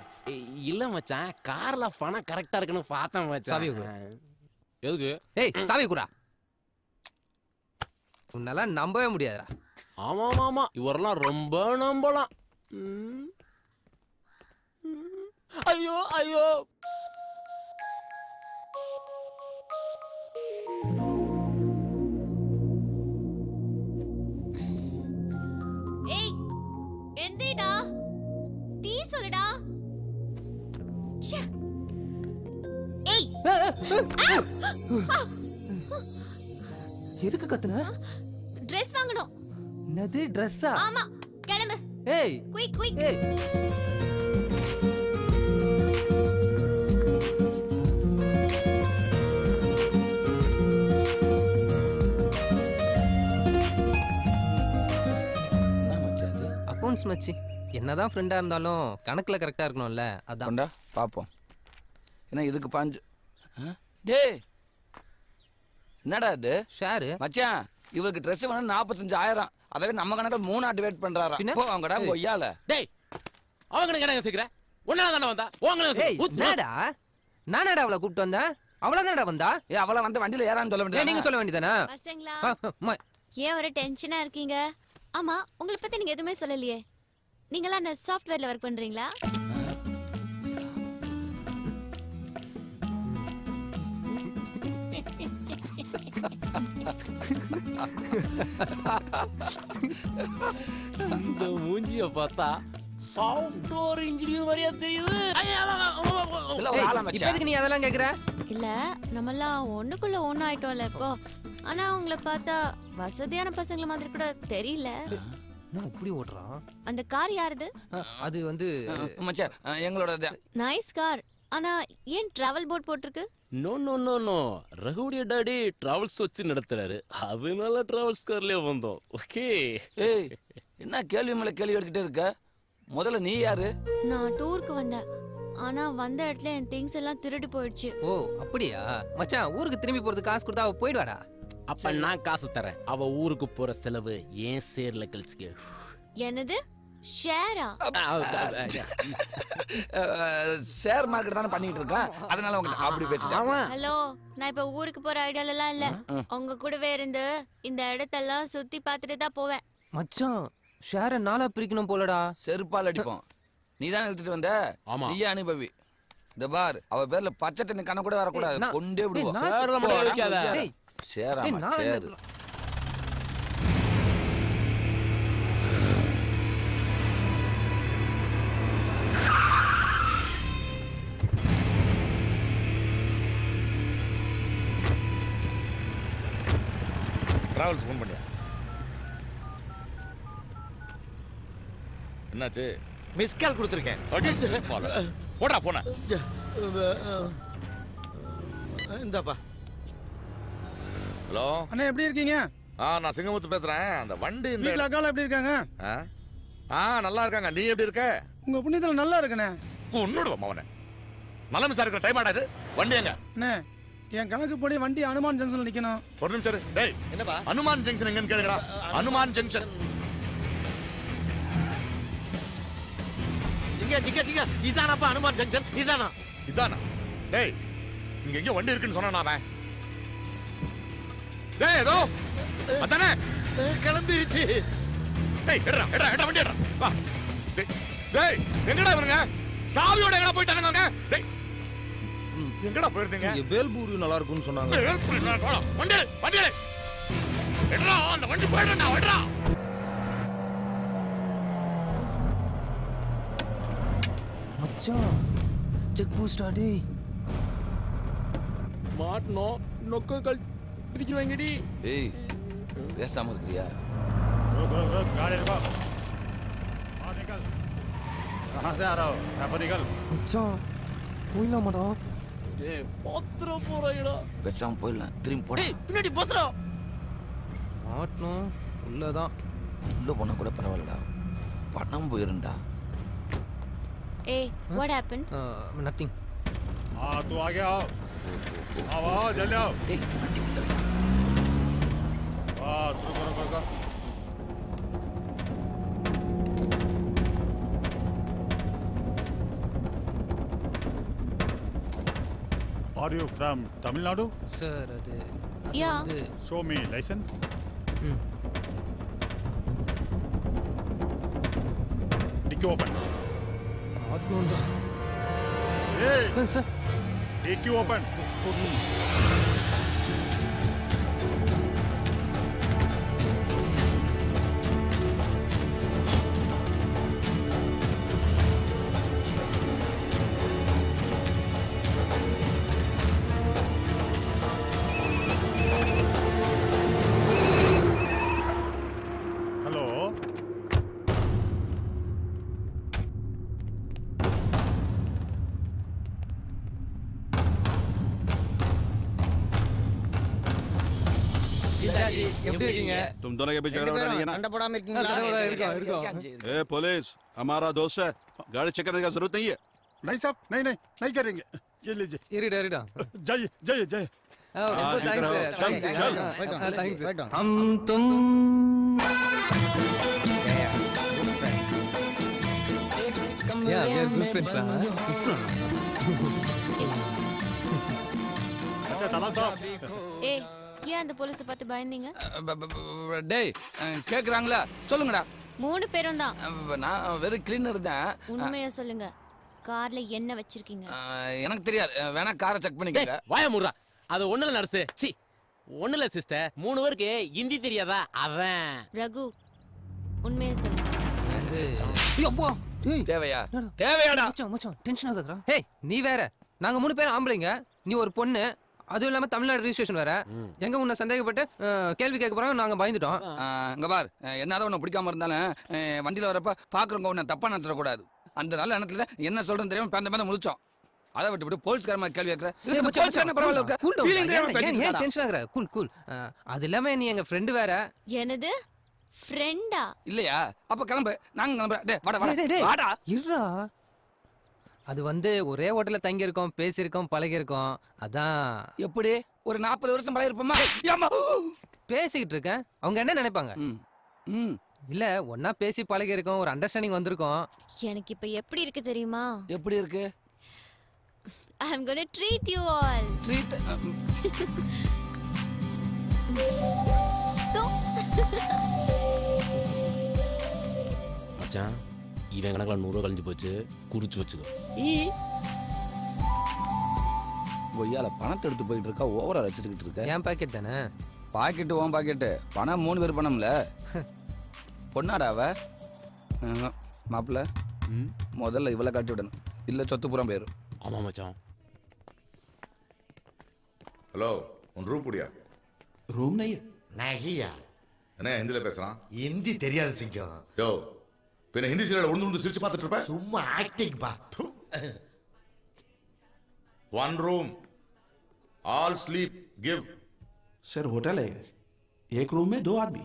[SPEAKER 3] இல்ல மச்சான் கார்ல பணம் கரெக்டா இருக்குன்னு பார்த்தேன் மச்சான் சாவி குரா எதுக்கு ஏய் சாவி குரா
[SPEAKER 5] உன்னெல்லாம் நம்பவே முடியாதுடா ஆமா ஆமா ஆமா இவரெல்லாம் ரொம்ப நம்பலாம்
[SPEAKER 14] ஐயோ ஐயோ
[SPEAKER 5] எதுக்கு கத்துன
[SPEAKER 17] ட்ரெஸ் வாங்கணும்
[SPEAKER 5] என்னது ட்ரெஸ்ஸா ஆமா கிளம்பு ஏய் குயிக் குயிக் ஏய் அக்கௌண்ட்ஸ் மச்சி என்னதான் ஃப்ரெண்டாக இருந்தாலும் கணக்கில் கரெக்டாக இருக்கணும்ல அதான் பாப்போம் ஏன்னா இதுக்கு பாஞ்சு டே என்னடா இது ஷேரு
[SPEAKER 7] மச்சான் இவருக்கு ட்ரெஸ் வேணும் ஆயிரம் அதாவது நம்ம கணக்கில் மூணு ஆட்டு வெயிட் பண்றாரா போ அவங்கடா கொய்யால
[SPEAKER 5] டேய் அவங்க கிடங்க சீக்கிரம் ஒன்னா தானே வந்தா உங்களடா நானாடா அவளை கூப்பிட்டு வந்தேன் அவளா தானடா வந்தா ஏ அவளை வந்து வண்டியில ஏறான்னு சொல்ல வேண்டியது நீங்க சொல்ல வேண்டியதானா
[SPEAKER 17] ஏன் ஒரு டென்ஷனா இருக்கீங்க ஆமா உங்களை பத்தி நீங்க எதுவுமே சொல்லலையே நீங்களா அந்த சாஃப்ட்வேர்ல ஒர்க் பண்றீங்களா
[SPEAKER 3] இந்த மூஞ்சிய பார்த்தா
[SPEAKER 17] சாஃப்ட்வேர் இன்ஜினியர் மாதிரியா தெரியுது இப்ப எதுக்கு நீ அதெல்லாம் கேக்குற இல்ல நம்ம எல்லாம் ஒண்ணுக்குள்ள ஒண்ணு ஆயிட்டோம்ல இப்போ ஆனா அவங்கள பார்த்தா வசதியான பசங்கள மாதிரி கூட தெரியல
[SPEAKER 5] இப்படி ஓடுறான்
[SPEAKER 17] அந்த கார் யாருது
[SPEAKER 5] அது வந்து மச்சான் எங்களோட
[SPEAKER 17] நைஸ் கார் ஆனா ஏன் டிராவல் போட் போட்டிருக்கு
[SPEAKER 3] நோ நோ நோ நோ ரகுடைய டாடி டிராவல்ஸ் வச்சு நடத்துறாரு அதனால டிராவல்ஸ் கார்லயே வந்தோம் ஓகே ஏய் என்ன கேள்வி மேல கேள்வி எடுக்கிட்டே
[SPEAKER 7] இருக்க
[SPEAKER 5] முதல்ல நீ யாரு
[SPEAKER 17] நான் டூருக்கு வந்தேன் ஆனா வந்த இடத்துல என் திங்ஸ் எல்லாம் திருடி போயிடுச்சு
[SPEAKER 5] ஓ அப்படியா மச்சான் ஊருக்கு திரும்பி போறதுக்கு காசு கொடுத்தா அவ போயிடுவாடா அப்ப
[SPEAKER 3] நான் காசு தரேன் அவ ஊருக்கு போற செலவு ஏன் சேர்ல கழிச்சுக்க
[SPEAKER 17] என்னது ஷேரா
[SPEAKER 3] ஷேர் மார்க்கெட் தானே பண்ணிட்டு இருக்கேன்
[SPEAKER 5] அதனால உங்களுக்கு அப்படி பேசிட்டேன்
[SPEAKER 17] ஹலோ நான் இப்ப ஊருக்கு போற ஐடியால எல்லாம் இல்ல உங்க கூடவே இருந்து இந்த இடத்தெல்லாம் சுத்தி பார்த்துட்டு தான் போவேன்
[SPEAKER 5] மச்சான் ஷேர நாளா பிரிக்கணும் போலடா
[SPEAKER 7] செருப்பால் அடிப்போம் நீ தான் எடுத்துட்டு வந்த நீயே அனுபவி இந்த பார் அவ பேர்ல பச்சை தண்ணி கண்ண கூட வரக்கூடாது கொண்டே விடுவோம் சேராமா சேரு
[SPEAKER 4] ட்ராவல்ஸ் ஃபோன் பண்ணியா என்னாச்சு மிஸ் கால் கொடுத்துருக்கேன் போடா போன
[SPEAKER 2] இந்தாப்பா ஹலோ அண்ணா எப்படி இருக்கீங்க ஆ நான் சிங்கமுத்து பேசுறேன் அந்த வண்டி இந்த வீட்ல அக்கால எப்படி இருக்காங்க ஆ நல்லா இருக்காங்க நீ எப்படி இருக்க உங்க புண்ணியத்துல நல்லா இருக்கனே உன்னோட
[SPEAKER 4] மவனே நலம் சார் இருக்கிற டைம் ஆடாது வண்டி எங்க
[SPEAKER 2] அண்ணே என் கணக்கு கணக்குப்படி வண்டி அனுமான் ஜங்ஷன்ல நிக்கணும்
[SPEAKER 4] ஒரு நிமிஷம் டேய் என்னப்பா அனுமான் ஜங்ஷன் எங்கன்னு கேளுங்கடா அனுமான் ஜங்ஷன் ஜிங்க ஜிங்க ஜிங்க இதானப்பா அனுமான் ஜங்ஷன் இதானா இதானா டேய் இங்க எங்க வண்டி இருக்குன்னு சொன்னா அவன் டேய் ஏதோ அதானே கிளம்பிருச்சு டேய் எடுறா எடுறா எடுறா வண்டி எடுறா வா டேய் எங்கடா இவனுங்க சாவியோட எங்கடா போயிட்டானுங்க டேய் எங்கடா
[SPEAKER 2] போயிருந்தீங்க
[SPEAKER 13] இங்க பேல்பூரி நல்லா இருக்கும்னு சொன்னாங்க
[SPEAKER 2] வண்டி வண்டி
[SPEAKER 9] விடுறா அந்த வண்டி போயிடுறா விடுறா
[SPEAKER 5] மச்சான் செக் போஸ்டா டேய்
[SPEAKER 9] மாட்டணும் நொக்கங்கள் பிரிச்சுவாங்கடி ஏய்
[SPEAKER 15] பேசாம இருக்கிறியா
[SPEAKER 2] कहाँ से आ रहा हो यहाँ पर निकल
[SPEAKER 5] अच्छा तू ही ना मरा
[SPEAKER 2] டேய் பாத்திரம் போறாயடா
[SPEAKER 7] பேசாம போயிடலாம் திரும்பி போடா பின்னாடி பஸ்ரா மாட்டணும் உள்ளதான் உள்ள போனா கூட பரவாயில்லடா பணம்
[SPEAKER 5] போயிருண்டா ஏய் வாட் ஹேப்பன் நதிங் ஆ तू आ गया आओ आओ जल्दी आओ டேய் வண்டி உள்ள
[SPEAKER 2] are you from Tamil Nadu sir అదే yeah show me
[SPEAKER 4] licence
[SPEAKER 18] dicky open card ఉందా ఏ సార్ డిక్కీ ఓపెన్ दोनों के बीच पुलिस हमारा दोस्त है गाड़ी चेक करने का जरूरत नहीं है
[SPEAKER 2] नहीं साहब नहीं नहीं नहीं करेंगे ये लीजिए जाइए जाइए जाइए
[SPEAKER 5] हम तुम
[SPEAKER 7] अच्छा चला
[SPEAKER 17] ஏன் அந்த போலீஸை பார்த்து பயந்தீங்க
[SPEAKER 7] டேய் கேக்குறாங்களா சொல்லுங்கடா
[SPEAKER 17] மூணு பேரும் தான்
[SPEAKER 7] நான்
[SPEAKER 3] வெறும் கிளீனர் தான்
[SPEAKER 7] உண்மையா
[SPEAKER 17] சொல்லுங்க கார்ல என்ன வச்சிருக்கீங்க
[SPEAKER 3] எனக்கு தெரியாது வேணா காரை செக் பண்ணிக்கங்க வாய முறா அது ஒண்ணுல நர்ஸ் சி ஒண்ணுல சிஸ்டர் மூணு பேருக்கு
[SPEAKER 5] ஹிந்தி தெரியாதா அவன்
[SPEAKER 17] ரகு உண்மையா
[SPEAKER 5] சொல்லுங்க தேவையா தேவையாடா மச்சான் மச்சான் டென்ஷன் ஆகாதடா ஹேய் நீ வேற நாங்க மூணு பேரும் ஆம்பளைங்க நீ ஒரு பொண்ணு அதுவும் இல்லாம தமிழ்நாடு ரிஜிஸ்ட்ரேஷன் வேற எங்க உன்னை சந்தேகப்பட்டு கேள்வி கேட்க போறாங்க நாங்க பயந்துட்டோம் இங்க பார் என்னால உன்ன பிடிக்காம இருந்தாலும் வண்டியில வரப்ப பாக்குறவங்க
[SPEAKER 7] உன்னை தப்பா கூடாது அந்த நல்ல எண்ணத்துல என்ன சொல்றது தெரியாம பேந்த பேந்த முழிச்சோம் அதை விட்டு விட்டு போலீஸ்காரமா கேள்வி கேட்கற
[SPEAKER 5] கூல் அது இல்லாம நீ எங்க ஃப்ரெண்ட் வேற
[SPEAKER 17] எனது ஃப்ரெண்டா
[SPEAKER 5] இல்லையா அப்ப கிளம்பு நாங்க கிளம்புறேன் வாடா வாடா இருடா அது வந்து ஒரே ஹோட்டலில் தங்கியிருக்கோம் பேசியிருக்கோம் பழகியிருக்கோம் அதான் எப்படி ஒரு நாற்பது வருஷம் பழகிருப்போமா ஏம்மா! பேசிக்கிட்டு இருக்கேன் அவங்க என்ன நினைப்பாங்க ம் இல்ல ஒன்னா பேசி பழகிருக்கோம் ஒரு அண்டர்ஸ்டாண்டிங் வந்திருக்கோம்
[SPEAKER 17] எனக்கு இப்ப எப்படி இருக்கு தெரியுமா எப்படி இருக்கு I am treat you all. All treat
[SPEAKER 3] மச்சான் இவன் கணக்கில் நூறுவா கழிஞ்சு போச்சு குறிச்சு வச்சுக்கோ
[SPEAKER 7] கொய்யால பணத்தை எடுத்து போயிட்டு இருக்கா ஓவரா ரசிச்சுக்கிட்டு இருக்க என் பாக்கெட் தானே பாக்கெட்டு ஓன் பாக்கெட்டு பணம் மூணு பேர் பணம்ல பொண்ணாடாவ மாப்பிள்ள முதல்ல இவ்வளோ காட்டி விடணும் இல்லை சொத்து புறம் போயிடும் ஆமாம் மச்சான்
[SPEAKER 18] ஹலோ உன் ரூம் புடியா
[SPEAKER 4] ரூம் நையா நகையா என்ன ஹிந்தியில் பேசுகிறான் ஹிந்தி தெரியாது சிங்கம் யோ பின்ன ஹிந்தி சீரியல் உழுந்து உழுந்து சிரிச்சு பார்த்துட்டு இருப்ப சும்மா ஆக்டிங் பா one room all sleep give sir hotel ஏக்
[SPEAKER 1] एक रूम में दो आदमी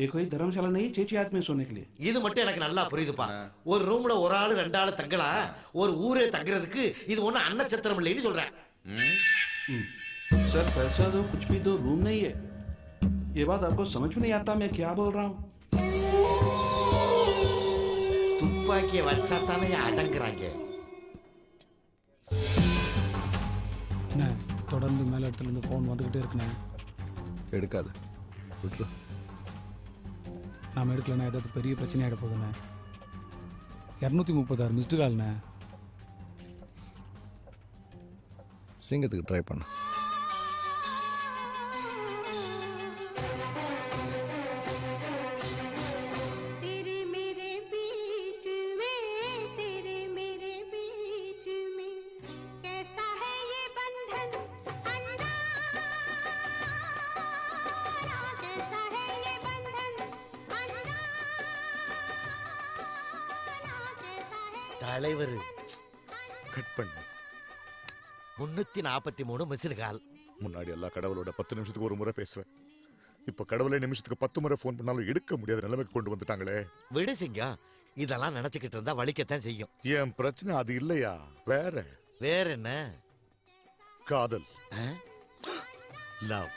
[SPEAKER 1] ये कोई சேச்சி ஆத்மி चेची आदमी
[SPEAKER 4] இது மட்டும் எனக்கு நல்லா புரியுதுப்பா ஒரு ரூம்ல ஒரு ஆளு ரெண்டு ஆளு தங்கலாம் ஒரு ஊரே தங்குறதுக்கு இது ஒன்றும் அன்னச்சத்திரம் இல்லைன்னு
[SPEAKER 18] சொல்றேன் சார் पैसा दो कुछ भी दो रूम नहीं है
[SPEAKER 1] ये बात आपको समझ में नहीं
[SPEAKER 4] துப்பாக்கியை வச்சா தானே அடங்குறாங்க
[SPEAKER 1] தொடர்ந்து மேல இடத்துல இருந்து ஃபோன் வந்துகிட்டே இருக்குண்ணே
[SPEAKER 13] எடுக்காது விட்டுரு
[SPEAKER 1] நாம் எடுக்கலண்ணா ஏதாவது பெரிய பிரச்சனை ஆகிட போகுதுண்ணே இரநூத்தி முப்பத்தாறு மிஸ்டு கால்ண்ணே
[SPEAKER 13] சிங்கத்துக்கு ட்ரை பண்ண
[SPEAKER 4] நாற்பத்தி மூணு மிஸ்டு கால் முன்னாடி எல்லா கடவுளோட பத்து நிமிஷத்துக்கு ஒரு முறை பேசுவேன் இப்போ கடவுளே நிமிஷத்துக்கு பத்து முறை ஃபோன் பண்ணாலும் எடுக்க முடியாத நிலைமைக்கு கொண்டு வந்துட்டாங்களே விடு சிங்கம் இதெல்லாம் நினச்சிக்கிட்டு இருந்தா வலிக்கத்தான் செய்யும் என் பிரச்சனை அது இல்லையா வேற வேற என்ன காதல் லவ்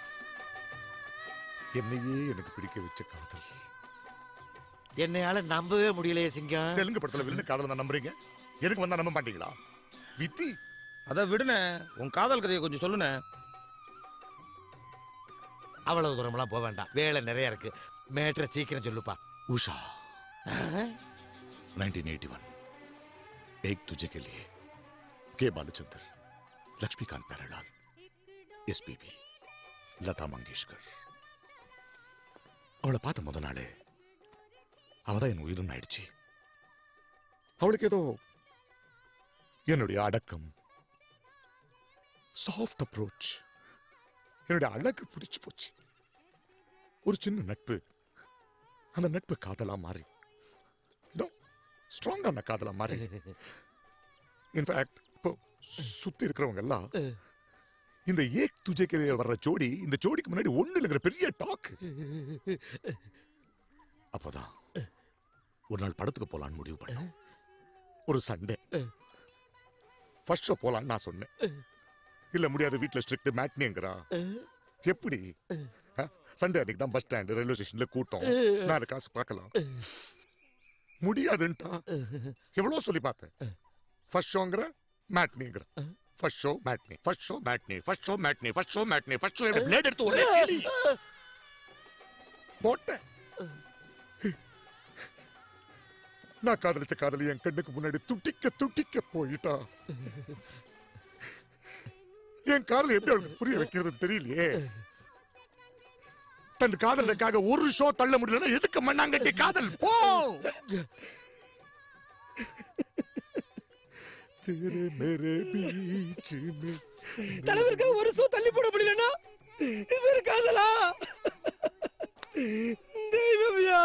[SPEAKER 4] என்னையே எனக்கு பிடிக்க வச்ச காதல் என்னையால நம்பவே முடியலையே சிங்கம் தெலுங்கு படத்துல வில்லு காதல் தான் நம்புறீங்க எனக்கு வந்தா நம்ப மாட்டீங்களா வித்தி அதை விடுனே உன் காதல் கதையை கொஞ்சம் சொல்லுனே அவ்வளவு தூரம்லாம் போக வேண்டாம் வேலை நிறைய இருக்கு மேட்ரை சீக்கிரம் சொல்லுப்பா உஷா எயிட்டி ஒன் ஏக் के लिए K Balchandra Laxmikant Pyarelal S BP Lata Mangeshkar அவளை பார்த்த முத நாளே அவள் தான் என் உயிரும் ஆயிடுச்சு அவளுக்கு ஏதோ என்னுடைய அடக்கம் சாஃப்ட் அப்ரோச் என்னுடைய அழகு பிடிச்சி போச்சு ஒரு சின்ன நட்பு அந்த நட்பு காதலா மாறி ஸ்ட்ராங்கான காதலா மாறி இன்ஃபேக்ட் இப்போ சுத்தி இருக்கிறவங்க எல்லாம் இந்த ஏக் துஜைக்கு வர்ற ஜோடி இந்த ஜோடிக்கு முன்னாடி ஒண்ணு பெரிய டாக் அப்போதான் ஒரு நாள் படத்துக்கு போலான்னு முடிவு பண்ண ஒரு சண்டே ஃபர்ஸ்ட் போலான்னு நான் சொன்னேன் இல்ல முடியாது வீட்ல ஸ்ட்ரிக்ட் மேட்னிங்கிறா எப்படி சண்டே அன்னைக்கு தான் பஸ் ஸ்டாண்டு ரயில்வே ஸ்டேஷன்ல கூட்டம் நாலு காசு பார்க்கலாம் முடியாதுன்டா எவ்வளோ சொல்லி பார்த்தேன் ஃபர்ஸ்ட் ஷோங்கிற மேட்னிங்கிற first show matinee first show matinee first show matinee first show matinee first show plate எடுத்து ஒரே போட்டேன் நான் காதலிச்ச காதலி என் கண்ணுக்கு முன்னாடி துட்டிக்க துட்டிக்க போயிட்டா என் காதல் எப்படி அவளுக்கு புரிய வைக்கிறது தெரியலையே தன் காதலுக்காக ஒரு ஷோ தள்ள முடியலன்னா எதுக்கு மண்ணாங்கட்டி காதல் போ
[SPEAKER 12] தலைவருக்காக ஒரு ஷோ தள்ளி போட முடியலனா இது காதலா தெய்வம் யா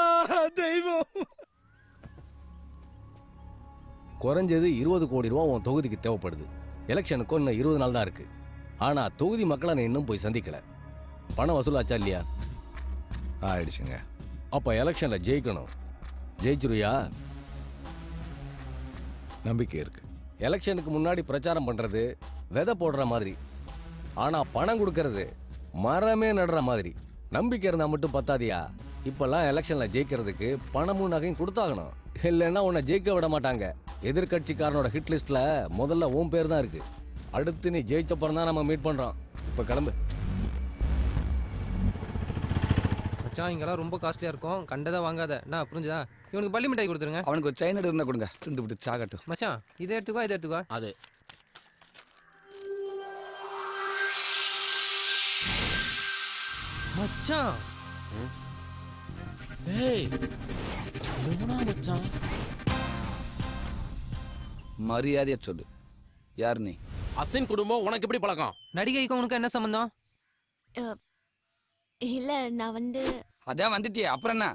[SPEAKER 12] தெய்வம்
[SPEAKER 13] குறைஞ்சது இருபது கோடி ரூபா உன் தொகுதிக்கு தேவைப்படுது எலெக்ஷனுக்கும் இன்னும் இருபது நாள் தான் இருக்குது ஆனா தொகுதி மக்களை நான் இன்னும் போய் சந்திக்கல பணம் வசூலாச்சா இல்லையா ஆயிடுச்சுங்க அப்ப எலெக்ஷன்ல ஜெயிக்கணும் ஜெயிச்சிருவியா நம்பிக்கை இருக்கு எலெக்ஷனுக்கு முன்னாடி பிரச்சாரம் பண்றது விதை போடுற மாதிரி ஆனா பணம் கொடுக்கறது மரமே நடுற மாதிரி நம்பிக்கை இருந்தா மட்டும் பத்தாதியா இப்பெல்லாம் எலெக்ஷன்ல ஜெயிக்கிறதுக்கு பணமும் நகையும் கொடுத்தாகணும் இல்லைன்னா உன்னை ஜெயிக்க விட மாட்டாங்க எதிர்கட்சிக்காரனோட ஹிட் லிஸ்ட்ல முதல்ல உன் பேர் தான் இருக்கு அடுத்து நீ ஜெயிச்சப்புறம் தான் நம்ம மீட் பண்ணுறோம் இப்போ கிளம்பு
[SPEAKER 5] மச்சான் இங்கெல்லாம் ரொம்ப காஸ்ட்லியாக இருக்கும் கண்டதாக வாங்காத நான் புரிஞ்சுதா இவனுக்கு பள்ளி மிட்டாய் கொடுத்துருங்க அவனுக்கு ஒரு செயின் எடுத்துனா கொடுங்க திண்டு விட்டு சாகட்டும் மச்சான் இதை எடுத்துக்கோ இதை எடுத்துக்கோ அது மச்சான்
[SPEAKER 3] ஏய் எவனா மச்சான்
[SPEAKER 7] மரியாதையா சொல்லு யார் நீ
[SPEAKER 3] அசின் குடும்பம்
[SPEAKER 5] உனக்கு எப்படி பழக்கம் நடிகைக்கும் உனக்கு என்ன சம்பந்தம்
[SPEAKER 17] இல்ல நான் வந்து
[SPEAKER 5] அதான் வந்துட்டியே அப்புறம் என்ன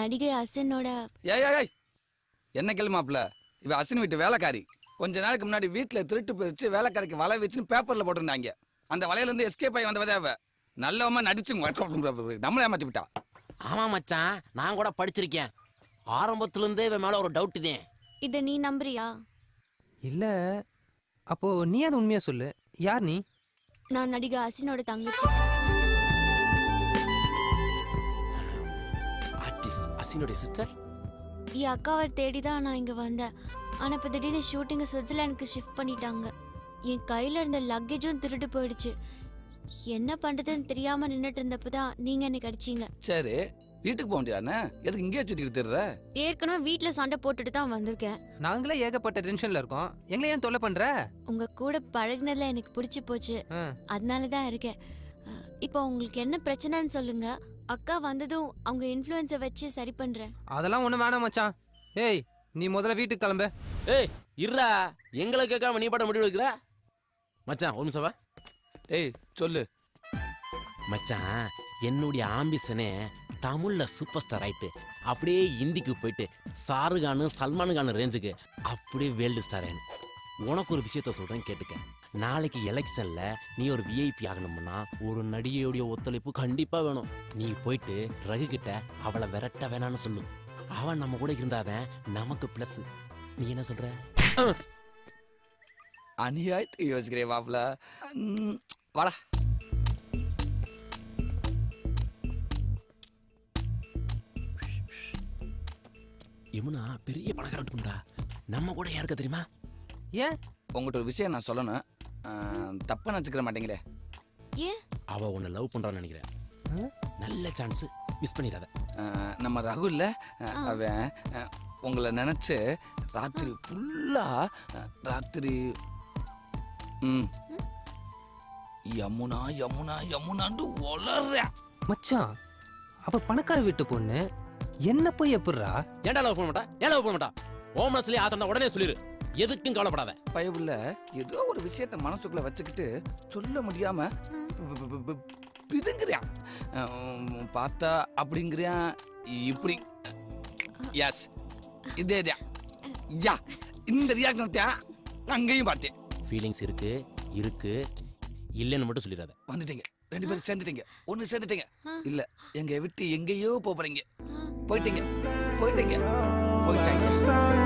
[SPEAKER 17] நடிகை அசினோட
[SPEAKER 5] ஏய்
[SPEAKER 7] என்ன கேள்வி மாப்பிள்ள இவ அசின் வீட்டு வேலைக்காரி கொஞ்ச நாளுக்கு முன்னாடி வீட்டுல திருட்டு போயிடுச்சு வேலைக்காரிக்கு வலை வச்சுன்னு பேப்பர்ல போட்டிருந்தாங்க அந்த வலையில இருந்து எஸ்கேப் ஆகி வந்தவதே அவ நல்லவமா நடிச்சு நம்மள
[SPEAKER 5] ஏமாத்தி விட்டா
[SPEAKER 3] ஆமா மச்சான் நான் கூட படிச்சிருக்கேன் ஆரம்பத்துல இருந்தே இவன் மேல ஒரு டவுட்
[SPEAKER 17] தான் இத நீ நம்புறியா
[SPEAKER 5] இல்ல அப்போ நீ அது உண்மையா சொல்லு யார் நீ
[SPEAKER 17] நான் நடிகை அசினோட தங்கச்சி
[SPEAKER 3] ஆர்டிஸ்ட் அசினோட சிஸ்டர்
[SPEAKER 17] என் அக்காவை தேடி தான் நான் இங்கே வந்தேன் ஆனால் இப்போ திடீர்னு ஷூட்டிங்கை சுவிட்சர்லாந்துக்கு ஷிஃப்ட் பண்ணிட்டாங்க என் கையில் இருந்த லக்கேஜும் திருட்டு போயிடுச்சு என்ன பண்ணுறதுன்னு தெரியாமல் நின்றுட்டு இருந்தப்போ தான் நீங்கள் என்னை கடிச்சிங்க
[SPEAKER 5] சரி வீட்டுக்கு போக வேண்டியதானே எதுக்கு இங்கே சுத்திக்கிட்டு தெரியற
[SPEAKER 17] ஏற்கனவே வீட்டுல சண்டை போட்டுட்டு தான் வந்திருக்கேன்
[SPEAKER 5] நாங்களே ஏகப்பட்ட டென்ஷன்ல இருக்கோம் எங்களை ஏன் தொலை பண்ற
[SPEAKER 17] உங்க கூட பழகினதுல எனக்கு பிடிச்சு போச்சு அதனாலதான் இருக்கேன் இப்போ உங்களுக்கு என்ன பிரச்சனைன்னு சொல்லுங்க அக்கா வந்ததும் அவங்க இன்ஃப்ளூயன்ஸை வச்சு சரி பண்றேன்
[SPEAKER 5] அதெல்லாம் ஒண்ணு வேணாம் மச்சான் ஏய் நீ முதல்ல வீட்டுக்கு கிளம்பு ஏய் இருடா எங்களை கேட்காம நீ பாட்ட முடிவு எடுக்கிற
[SPEAKER 3] மச்சான் ஒரு நிமிஷம் ஏய் சொல்லு மச்சான் என்னுடைய ஆம்பிஷனே தமிழில் சூப்பர் ஸ்டார் ஆயிட்டு அப்படியே இந்திக்கு போயிட்டு ஷாருகானு கானு ரேஞ்சுக்கு அப்படியே வேர்ல்டு ஸ்டார் உனக்கு ஒரு விஷயத்த சொல்கிறேன் கேட்டுக்க நாளைக்கு எலெக்ஷனில் நீ ஒரு விஐபி ஆகணும்னா ஒரு நடிகையுடைய ஒத்துழைப்பு கண்டிப்பாக வேணும் நீ போயிட்டு ரகுகிட்ட அவளை விரட்ட வேணான்னு சொல்லு அவன் நம்ம கூட இருந்தாதான் நமக்கு ப்ளஸ் நீ என்ன சொல்கிற
[SPEAKER 7] அநியாயத்துக்கு யோசிக்கிறேன் வாப்ல
[SPEAKER 15] வாடா
[SPEAKER 3] யமுனா பெரிய பணக்கார விட்டுண்டா நம்ம கூட யாருக்க தெரியுமா ஏன்
[SPEAKER 7] உங்கள்கிட்ட ஒரு விஷயம் நான் சொல்லணும் தப்பா நினச்சிக்கிற மாட்டீங்களே
[SPEAKER 3] ஏன் அவ உன்னை லவ் பண்றான்னு நினைக்கிறேன் நல்ல சான்ஸ் மிஸ் பண்ணிடாத
[SPEAKER 7] நம்ம ரகு அவன் உங்களை நினைச்சு ராத்திரி ஃபுல்லா ராத்திரி ம் யமுனா யமுனா யமுனான்னு ஒளர்ற
[SPEAKER 5] மச்சான் அப்ப பணக்கார வீட்டு பொண்ணு என்ன போய் எப்படிரா
[SPEAKER 3] ஏன்டா லவ் பண்ண மாட்டா ஏன் லவ் பண்ண மாட்டா ஓமனஸ்லயே ஆசை உடனே சொல்லிரு எதுக்கும் கவலைப்படாத பயவுல ஏதோ ஒரு விஷயத்த மனசுக்குள்ள
[SPEAKER 7] வச்சுக்கிட்டு சொல்ல முடியாம பிதுங்குறியா பார்த்தா அப்படிங்கிறியா இப்படி எஸ் இதே இதே யா இந்த ரியாக்ஷன் தான் அங்கேயும் பார்த்தேன்
[SPEAKER 3] ஃபீலிங்ஸ் இருக்கு இருக்கு இல்லைன்னு மட்டும் சொல்லிடாத
[SPEAKER 7] வந்துட்டீங்க ரெண்டு பேரும் சேர்ந்துட்டீங்க ஒன்னு சேர்ந்துட்டீங்க இல்ல எங்க விட்டு எங்கேயோ போறீங்க போயிட்டீங்க போயிட்டீங்க போயிட்டாங்க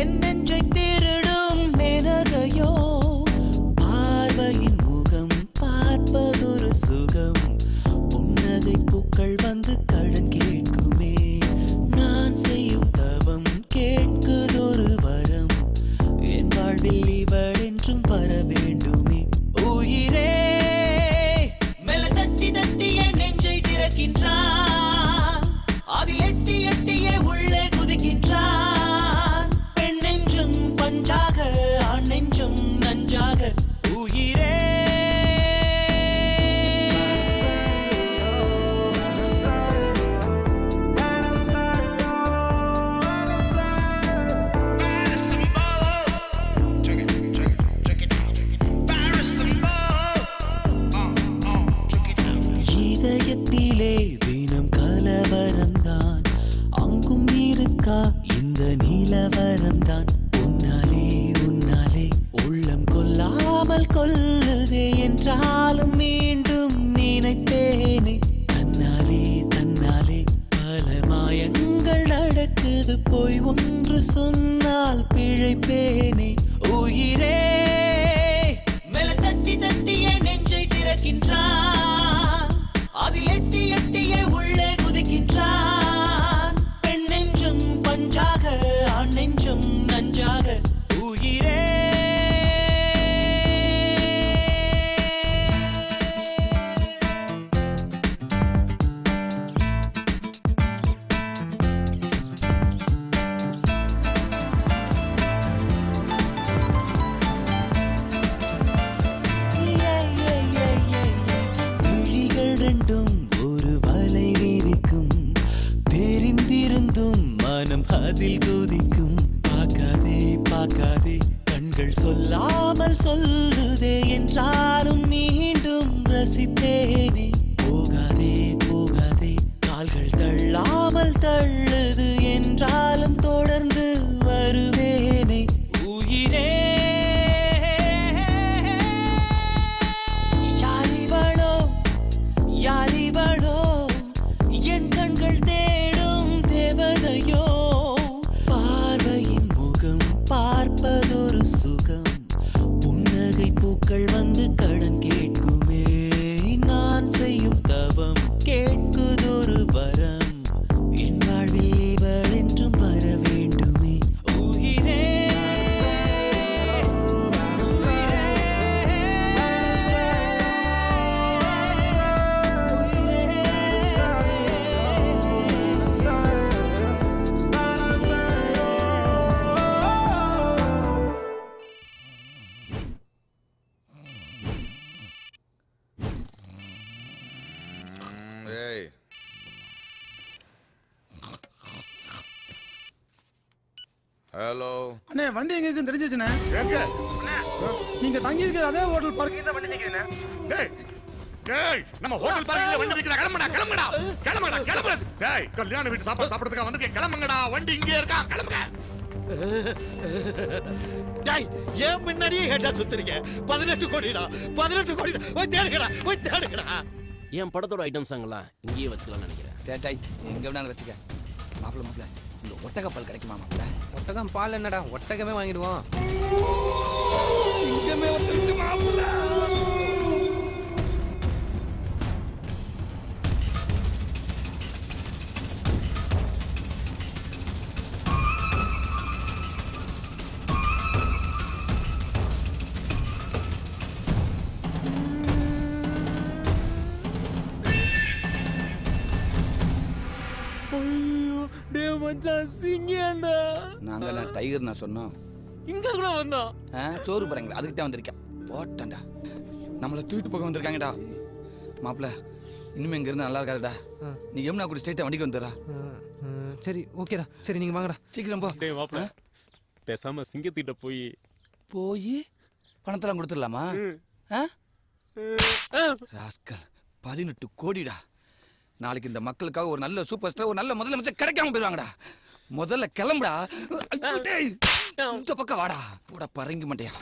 [SPEAKER 14] என் நெஞ்சை திருடும் மேனகையோ பார்வையின் முகம் பார்ப்பதொரு சுகம் புன்னகை வந்து
[SPEAKER 4] கல்யாண வீட்டு சாப்பாடு சாப்பிடுறதுக்கு வந்து கிளம்புங்கடா வண்டி இங்கே இருக்கா கிளம்புங்க ஏன் பதினெட்டு கோடிடா பதினெட்டு கோடிடா
[SPEAKER 3] படத்தோட இங்கேயே நினைக்கிறேன் வேணாலும் வச்சுக்க
[SPEAKER 5] இந்த ஒட்டகம் பால் என்னடா ஒட்டகமே வாங்கிடுவோம்
[SPEAKER 7] எதுக்கு நான் சொன்னோம்
[SPEAKER 2] இங்க கூட வந்தோம்
[SPEAKER 7] ஆ சோறு போகிறாங்களா அதுக்கு தான் வந்திருக்கேன் போட்டேன்டா நம்மளை தூக்கிட்டு போக வந்திருக்காங்கடா மாப்பிள்ள இனிமே இங்க இருந்து நல்லா இருக்காதுடா நீ எம்னா கூட ஸ்ட்ரைட்டா வண்டிக்கு வந்துடுறா
[SPEAKER 5] சரி ஓகேடா சரி நீங்க வாங்கடா
[SPEAKER 3] சீக்கிரம் போ டேய் மாப்ள பேசாம சிங்கத்திட்ட போய் போய் பணத்தெல்லாம் கொடுத்துடலாமா ராஸ்கல்
[SPEAKER 7] பதினெட்டு கோடிடா நாளைக்கு இந்த மக்களுக்காக ஒரு நல்ல சூப்பர் ஸ்டார் ஒரு நல்ல முதலமைச்சர் கிடைக்காம போயிடுவாங்கடா முதல்ல கிளம்புடா இந்த பக்கம் வாடா போட
[SPEAKER 5] பறங்கி மாட்டேயா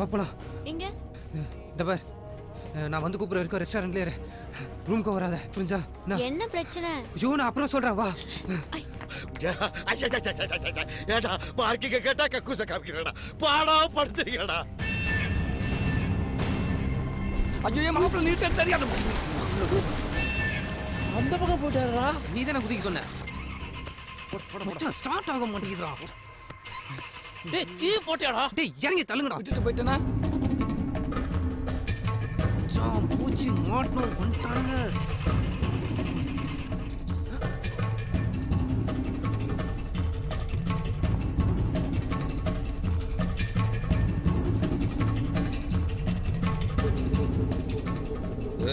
[SPEAKER 5] வா போலாம் எங்க நான் வந்து கூப்பிடுற வரைக்கும் ரெஸ்டாரண்ட்ல ரூம்க்கு வராத புரிஞ்சா
[SPEAKER 17] என்ன பிரச்சனை
[SPEAKER 5] ஐயோ நான் அப்புறம் சொல்றேன் வா பார்க்கிங்க ஐயோ நீச்சல் தெரியாது அந்த பக்கம் போட்டாரா நீ தானே குதிக்க சொன்ன மச்சான் ஸ்டார்ட் ஆக மாட்டேங்குதுடா டேய் கீ போட்டியாடா டேய் இறங்கி தள்ளுங்கடா விட்டுட்டு போயிட்டேனா மச்சான் பூச்சி மாட்டணும் வந்துட்டாங்க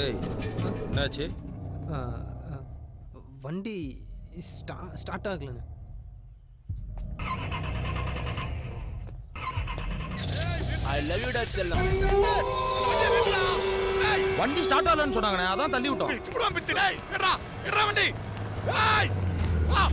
[SPEAKER 5] ஏய் என்னாச்சு வண்டி ஸ்டா ஸ்டார்ட் ஆகலண்ணே
[SPEAKER 2] ஐ லவ் யூ டா செல்லம் வண்டி ஸ்டார்ட் ஆகலன்னு சொன்னாங்கண்ணே அதான் தள்ளி விட்டோம் சும்மா பிச்சு டேய் எட்ரா எட்ரா வண்டி ஏய் வா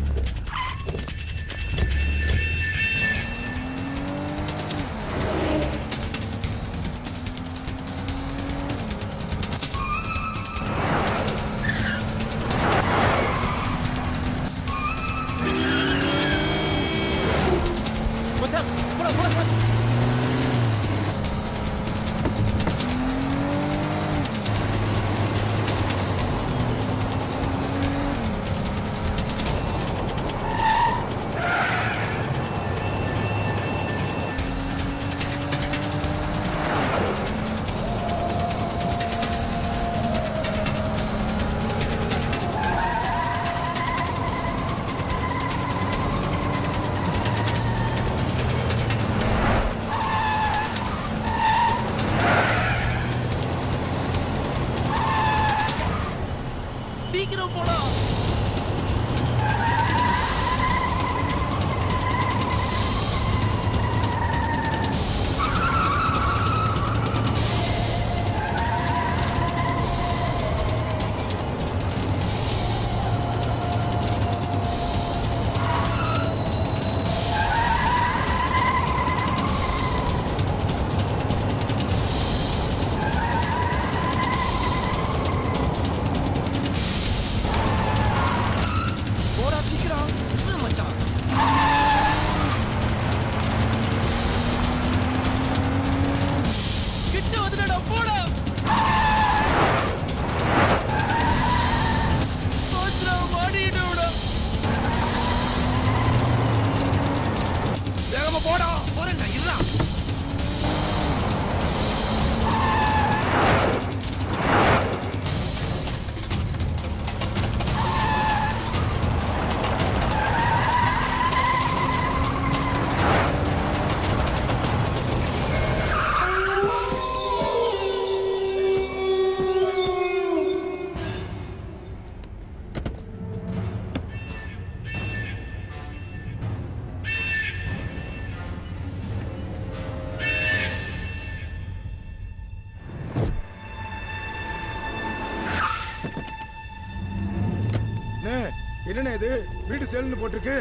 [SPEAKER 2] என்ன இது வீடு சேல்னு போட்டிருக்கு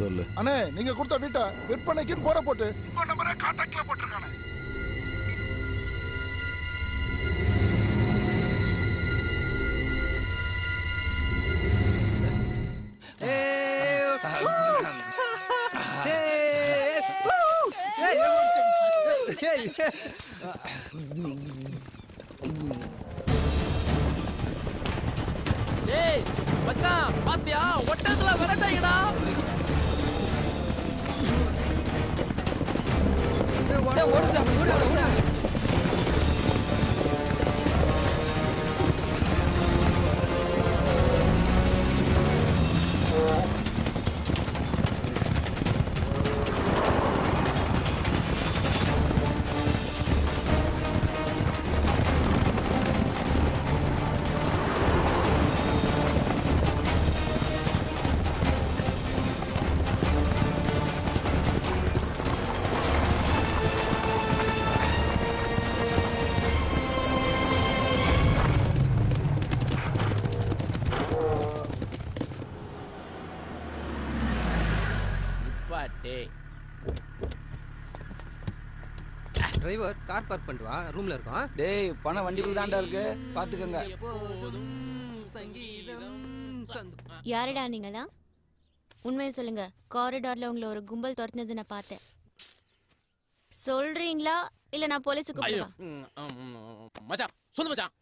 [SPEAKER 4] சொல்லு அண்ணே நீங்க கொடுத்த வீட்டை விற்பனைக்குன்னு போட போட்டு உங்க போட்டிருக்கானே
[SPEAKER 6] ஏய்
[SPEAKER 3] மச்சான் பாத்தியா ஒட்டத்துல விரட்டாங்கடா
[SPEAKER 5] ஓடுடா ஓடுடா ஓடுடா கார் பார்க் பண்ணிட்டு ரூம்ல இருக்கும் டேய் பணம் வண்டிக்குள்ள தாண்டா இருக்கு பாத்துக்கங்க யாரடா நீங்களா
[SPEAKER 17] உண்மையை சொல்லுங்க காரிடார்ல உங்களை ஒரு கும்பல் துரத்துனது நான் பார்த்தேன் சொல்றீங்களா இல்ல நான் போலீஸ்க்கு கூப்பிடுவா
[SPEAKER 3] மச்சான் சொல்லு மச்சான்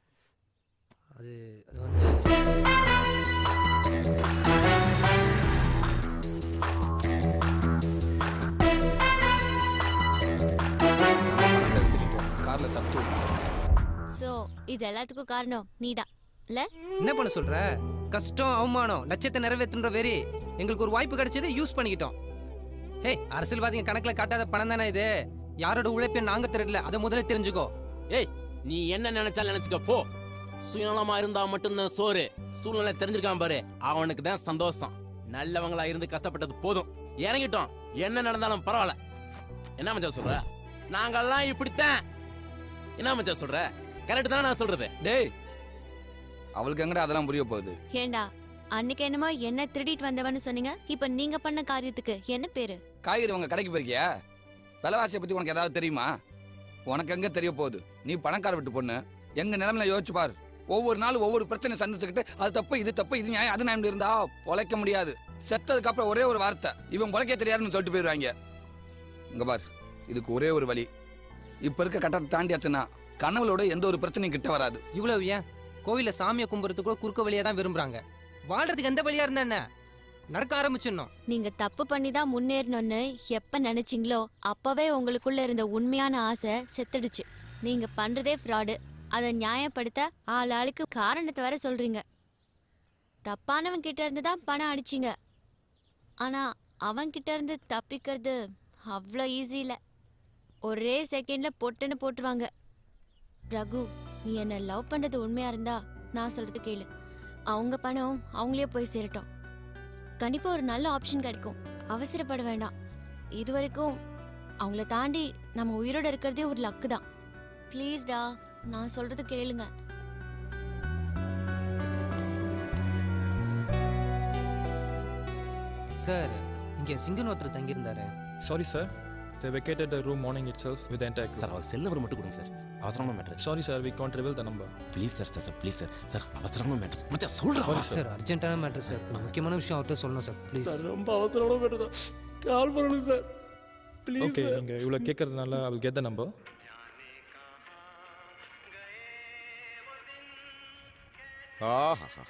[SPEAKER 3] அது அது வந்து
[SPEAKER 5] கார்ல தப்பு
[SPEAKER 17] சோ இது எல்லாத்துக்கும் காரணம் நீடா இல்ல
[SPEAKER 5] என்ன பண்ண சொல்ற கஷ்டம் அவமானம் லட்சத்தை நிறைவேற்றுன்ற வெறி எங்களுக்கு ஒரு வாய்ப்பு கிடைச்சது யூஸ் பண்ணிக்கிட்டோம் ஏய் அரசியல்வாதிங்க கணக்கில் காட்டாத பணம் தானே இது யாரோட உழைப்பு நாங்க தெரியல அதை முதல்ல தெரிஞ்சுக்கோ ஏய் நீ என்ன நினைச்சா நினைச்சுக்க போ சுயநலமா இருந்தா
[SPEAKER 3] மட்டும்தான் சோறு சூழ்நிலை தெரிஞ்சிருக்கான் பாரு அவனுக்கு தான் சந்தோஷம் நல்லவங்களா இருந்து கஷ்டப்பட்டது போதும் இறங்கிட்டோம் என்ன நடந்தாலும் பரவாயில்ல என்ன மச்சா சொல்ற நாங்கெல்லாம் இப்படித்தான் என்ன மச்சா சொல்ற கரெக்ட் தானே நான் சொல்றது டேய்
[SPEAKER 7] அவளுக்கு எங்கடா அதெல்லாம் புரிய போகுது
[SPEAKER 17] ஏண்டா அன்னைக்கு என்னமோ என்ன திருடிட்டு வந்தவனு சொன்னீங்க இப்ப நீங்க பண்ண காரியத்துக்கு என்ன பேரு
[SPEAKER 7] காய்கறி உங்க கடைக்கு போயிருக்கியா விலைவாசியை பத்தி உனக்கு ஏதாவது தெரியுமா உனக்கு எங்க தெரிய போகுது நீ பணக்கார விட்டு பொண்ணு எங்க நிலைமையில யோசிச்சு பாரு ஒவ்வொரு நாளும் ஒவ்வொரு பிரச்சனை சந்திச்சுக்கிட்டு அது தப்பு இது தப்பு இது நியாயம் அது நியாயம் இருந்தா பொழைக்க முடியாது செத்ததுக்கு அப்புறம் ஒரே ஒரு வார்த்தை இவன் பொழைக்க தெரியாதுன்னு சொல்லிட்டு போயிடுவாங்க இங்க பாரு இதுக்கு ஒரே ஒரு வழி
[SPEAKER 5] இப்போ இருக்க கட்டத்தை தாண்டியாச்சுன்னா கனவுளோட எந்த ஒரு பிரச்சனையும் கிட்ட வராது இவ்வளவு ஏன் கோவிலில் சாமியை கும்புறதுக்கு கூட குறுக்க வழியாக தான் விரும்புகிறாங்க வாழ்றதுக்கு எந்த வழியாக இருந்தா என்ன நடக்க ஆரம்பிச்சிடணும்
[SPEAKER 17] நீங்க தப்பு பண்ணி தான் முன்னேறணும்னு எப்ப நினைச்சீங்களோ அப்பவே உங்களுக்குள்ள இருந்த உண்மையான ஆசை செத்துடுச்சு நீங்க பண்றதே ஃப்ராடு அதை நியாயப்படுத்த ஆள் ஆளுக்கு காரணத்தை வர சொல்றீங்க தப்பானவன் கிட்ட இருந்து தான் பணம் அடிச்சிங்க ஆனா அவன் கிட்ட இருந்து தப்பிக்கிறது அவ்வளோ ஈஸி இல்லை ஒரே செகண்ட்ல பொட்டுன்னு போட்டுருவாங்க ரகு நீ என்ன லவ் பண்றது உண்மையா இருந்தா நான் சொல்றது கேளு அவங்க பணம் அவங்களே போய் சேரட்டும் கண்டிப்பா ஒரு நல்ல ஆப்ஷன் கிடைக்கும் அவசரப்பட வேண்டாம் இது வரைக்கும் அவங்கள தாண்டி நம்ம உயிரோட இருக்கிறதே ஒரு லக்கு தான் ப்ளீஸ்டா நான் சொல்றது கேளுங்க
[SPEAKER 5] சார் இங்கே சிங்கன் ஒருத்தர் தங்கியிருந்தாரு
[SPEAKER 1] sorry sir They vacated the room morning itself with the sir
[SPEAKER 3] அவர் செல் நம்பர் மட்டும் கொடுங்க சார் அவசரமான matter Sorry, sir, we can't reveal the number. Please sir sir sir please sir sir அவசரமான
[SPEAKER 1] மேட்டர் மச்சான் சொல்றா சார்
[SPEAKER 5] அர்ஜென்ட்டான மேட்ரு சார் முக்கியமான விஷயம் அவர்கிட்ட சொல்லணும் சார் ப்ளீஸ் சார் ரொம்ப
[SPEAKER 2] அவசரமான மேட்டர் சார் கால் பண்ணணும் சார் ப்ளீஸ் Okay,
[SPEAKER 1] நீங்க இவ்வளோ கேட்கறதுனால I will get the number.
[SPEAKER 4] आहा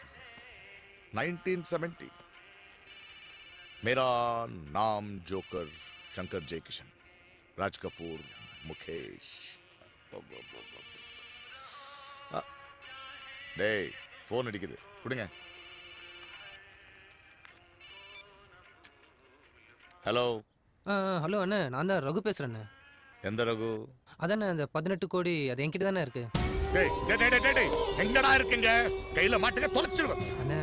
[SPEAKER 4] nineteen seventy Mera Naam joker Raj Kapoor Mukesh டேய் ஃபோன் அடிக்குது கொடுங்க ஹலோ
[SPEAKER 5] ஹலோ அண்ணே நான் தான் ரகு பேசுகிறேண்ணே எந்த ரகு அதானே அந்த பதினெட்டு கோடி அது என்கிட்ட தானே இருக்கு
[SPEAKER 4] என்னடா இருக்குங்க கையில் மாட்டுக்க தொலைச்சிருக்கோம் அண்ணே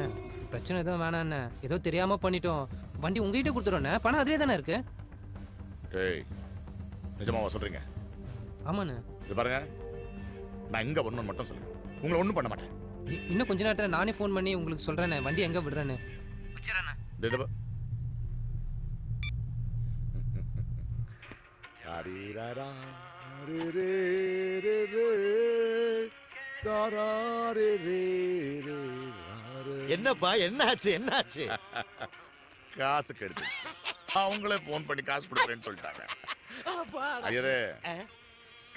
[SPEAKER 5] பிரச்சனை எதுவும் வேணாண்ணே ஏதோ தெரியாமல் பண்ணிட்டோம் வண்டி உங்ககிட்ட கொடுத்துருவோண்ணே பணம் அதுவே தானே இருக்கு
[SPEAKER 4] டேய் நிஜமாவா சொல்றீங்க ஆமாண்ணே இது பாருங்க நான் எங்க வரணும்னு மட்டும் சொல்லுங்க
[SPEAKER 5] உங்களை ஒன்றும் பண்ண மாட்டேன் இன்னும் கொஞ்ச நேரத்தில் நானே ஃபோன் பண்ணி உங்களுக்கு சொல்கிறேண்ணே வண்டி எங்கே விடுறேன்னு
[SPEAKER 4] என்னப்பா என்னாச்சு என்னாச்சு காசு கெடுத்து அவங்களே ஃபோன் பண்ணி காசு கொடுக்குறேன்னு சொல்லிட்டாங்க ஐயரே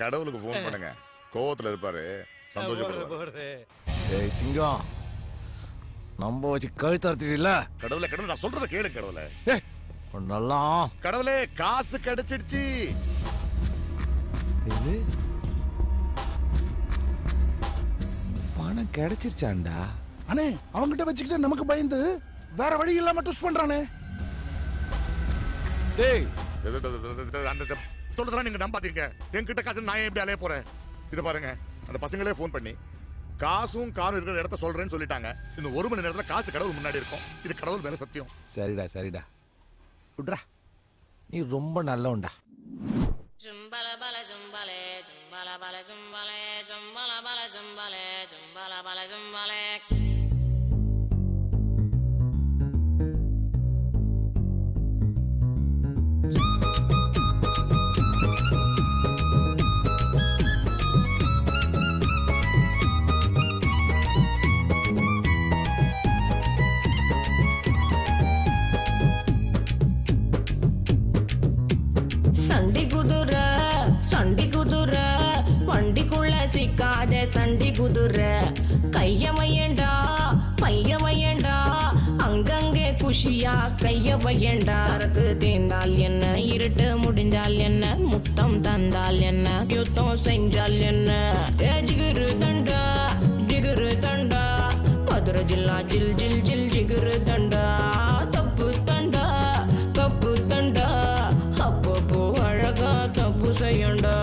[SPEAKER 4] கடவுளுக்கு ஃபோன் பண்ணுங்க கோவத்துல இருப்பாரு சந்தோஷப்படுவாரு ஏய் சிங்கம் நம்ம வச்சு கழுத்தறுத்துட்டீல்ல கடவுளே கடவுள் நான் சொல்றத கேளு கடவுளே நல்லா கடவுளே காசு கிடைச்சிடுச்சு இது
[SPEAKER 13] பணம் கிடைச்சிருச்சாண்டா
[SPEAKER 2] அண்ணே அவங்கிட்ட வச்சுக்கிட்டு நமக்கு பயந்து வேற வழி இல்லாம ட்விஸ்ட் பண்றானே
[SPEAKER 4] டேய் அந்த தொழில் நீங்க நம்பாதீங்க என்கிட்ட காசு நான் எப்படி அலைய போறேன் இது பாருங்க அந்த பசங்களே ஃபோன் பண்ணி காசும் காரும் இருக்கிற இடத்த சொல்றேன்னு சொல்லிட்டாங்க இந்த ஒரு மணி நேரத்தில் காசு கடவுள் முன்னாடி இருக்கும் இது கடவுள் மேல சத்தியம்
[SPEAKER 13] சரிடா சரிடா விட்ரா நீ ரொம்ப நல்லவன்டா
[SPEAKER 11] ஜும்பல பல ஜும்பலே ஜும்பல பல ஜும்பலே ஜும்பல பல ஜும்பலே ஜும்பல பல ஜும்பலே சண்டி குதுர சண்டி குதுர வண்டிக்குள்ள சிக்காத சண்டி குதுர கைய வையண்டா பைய வையண்டா அங்கங்கே குஷியா கைய வையண்டா அறக்கு தேர்ந்தால் என்ன இருட்டு முடிஞ்சால் என்ன முத்தம் தந்தால் என்ன யுத்தம் செஞ்சால் என்ன ஜிகுரு தண்டா ஜிகுரு தண்டா மதுரை ஜில்லா ஜில் ஜில் ஜில் ஜிகுரு தண்டா செய்யண்டா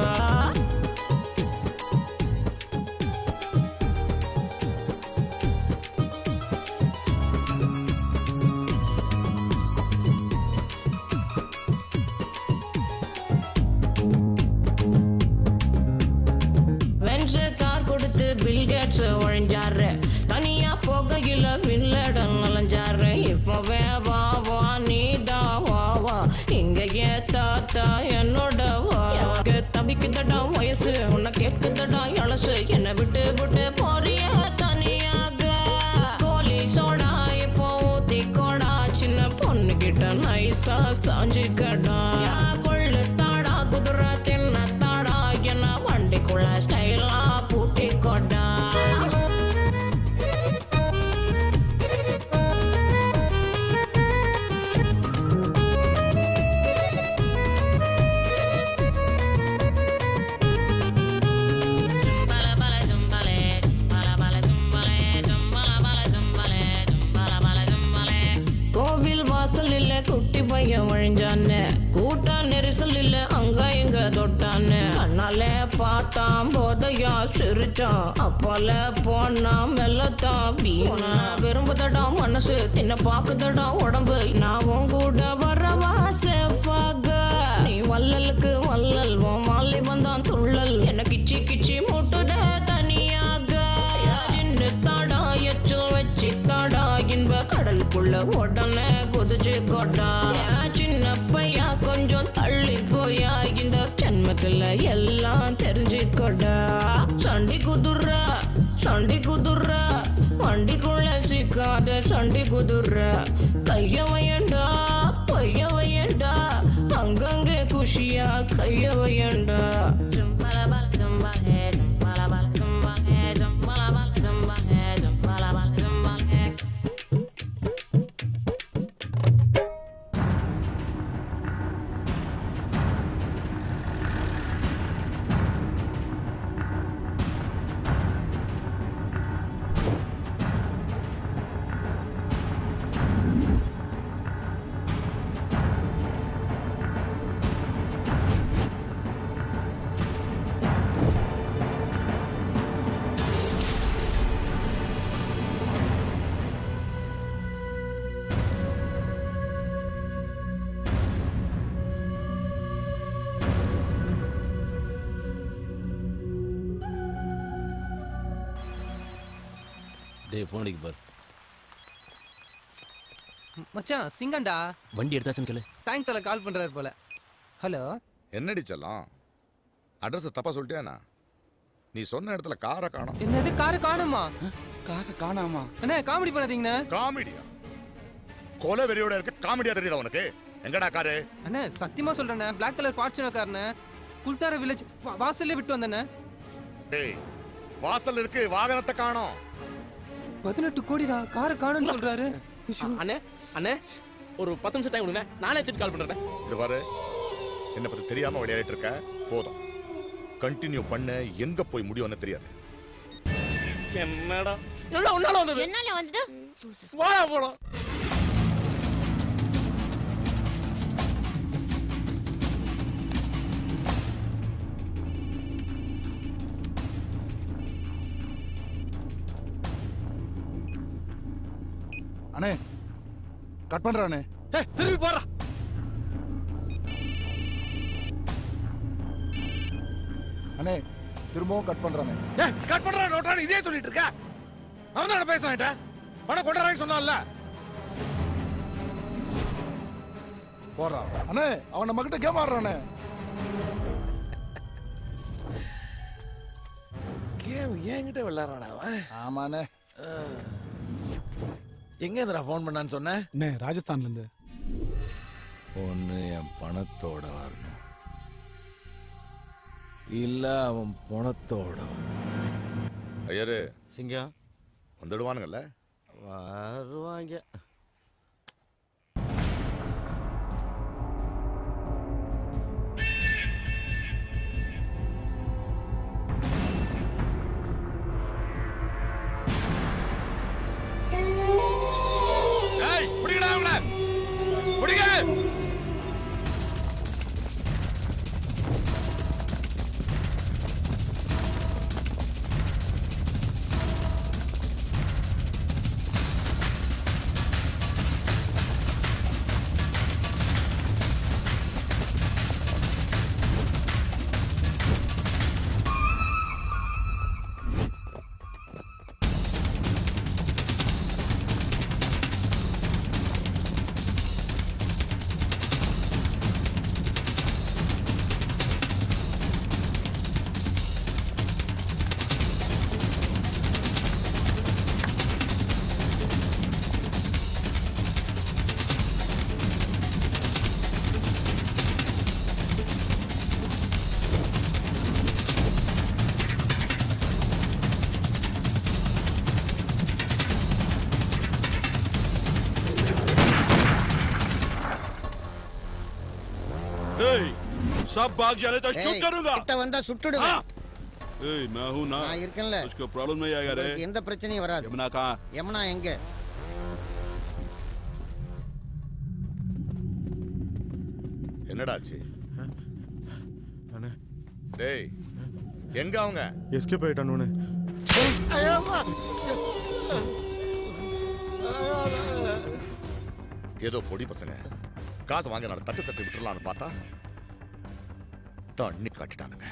[SPEAKER 11] பில் கேட்ஸ் ஒழிஞ்சாரு தனியா போகையில வில்லடம் நுழைஞ்சாரு இப்பவே வா வா நீ தா வா வா இங்க ஏ தாத்தா என் hundred got on. பார்த்தான் போதையா சிரிச்சான் அப்பால போனா மெல்லத்தான் வீணா விரும்புதடா மனசு தின்ன பாக்குதடா உடம்பு நான் உன் கூட வரவா சேஃபாக நீ வல்லலுக்கு வல்லல் உன் மாலை வந்தான் துள்ளல் எனக்கு கிச்சி கிச்சி சண்டி குதுர்ற வண்டிக்குள்ள சிக்காத சண்டி குதுர்ற கைய வையண்டா பைய வையண்டா அங்கங்கே குஷியா கைய வையண்டா
[SPEAKER 5] மச்சான் சிங்கண்டா
[SPEAKER 3] வண்டி எடுத்தாச்சுன்னு கேளு
[SPEAKER 5] தேங்க்ஸ் எல்லாம் கால் பண்றாரு போல ஹலோ
[SPEAKER 4] என்னடி செல்லம் அட்ரஸ் தப்பா சொல்லிட்டியாண்ணா நீ சொன்ன இடத்துல காரை காணோம் என்னது காரை காணுமா காரை காணாமா
[SPEAKER 5] என்ன காமெடி பண்ணாதீங்கண்ணா காமெடியா கொலை வெறியோட இருக்க காமெடியா தெரியுதா உனக்கு எங்கடா காரு அண்ணா சத்தியமா சொல்றேண்ணே பிளாக் கலர் ஃபார்ச்சுனர் காரண்ணே குல்தார வில்லேஜ் வாசல்ல விட்டு வந்தேண்ணே டேய் வாசல் இருக்கு வாகனத்தை காணோம் பதினெட்டு
[SPEAKER 3] கோடிடா காரை காணும்னு சொல்றாரு அண்ணே அண்ணே ஒரு பத்து நிமிஷம் டைம் கொடுங்க நானே திருப்பி கால் பண்ணுறேன்
[SPEAKER 4] இது வர என்னை பற்றி தெரியாமல் விளையாடிட்டு இருக்க போதும் கண்டினியூ பண்ண எங்கே போய் முடியும்னு தெரியாது என்னடா
[SPEAKER 17] என்னால வந்தது போடா போடா
[SPEAKER 2] அண்ணே கட் பண்றானே ஏ திரும்பி போரா. அண்ணே திரும்பவும் கட் பண்றானே ஏ கட் பண்றான் நோட்டான் இதே சொல்லிட்டு இருக்கா அவன் தான் பேசுறான்ட்ட பணம் கொண்டுறான்னு சொன்னான்ல
[SPEAKER 1] போறான் அண்ணே அவன் நம்ம கிட்ட கேம் ஆடுறானே
[SPEAKER 4] கேம் என்கிட்ட விளையாடுறானா அவன் ஆமாண்ணே
[SPEAKER 13] எங்க இருந்துடா ஃபோன் பண்ணான்னு சொன்னேன்
[SPEAKER 1] அண்ணே ராஜஸ்தான்ல இருந்து
[SPEAKER 13] ஒன்று என் பணத்தோட வரணும் இல்லை அவன் பணத்தோட
[SPEAKER 4] ஐயரு சிங்கம் வந்துடுவானுங்கல்ல வருவாங்க
[SPEAKER 18] सब भाग जाने तक चुप
[SPEAKER 11] करूंगा கிட்ட வந்தா சுட்டுடுவேன்
[SPEAKER 18] ஏய் मैं हूं ना நான் இருக்கேன்ல उसको प्रॉब्लम नहीं आएगा रे உங்களுக்கு எந்த பிரச்சனையும் வராது यमुना कहां
[SPEAKER 10] யமுனா எங்க
[SPEAKER 4] என்னடா ஆச்சு அண்ணே டேய் எங்க அவங்க எஸ்கேப் ஆயிட்டானு ஏதோ பொடி பசங்க காசு வாங்க நான் தட்டு தட்டு விட்டுலாம்னு பார்த்தா தண்ணி காட்டிட்டானுங்க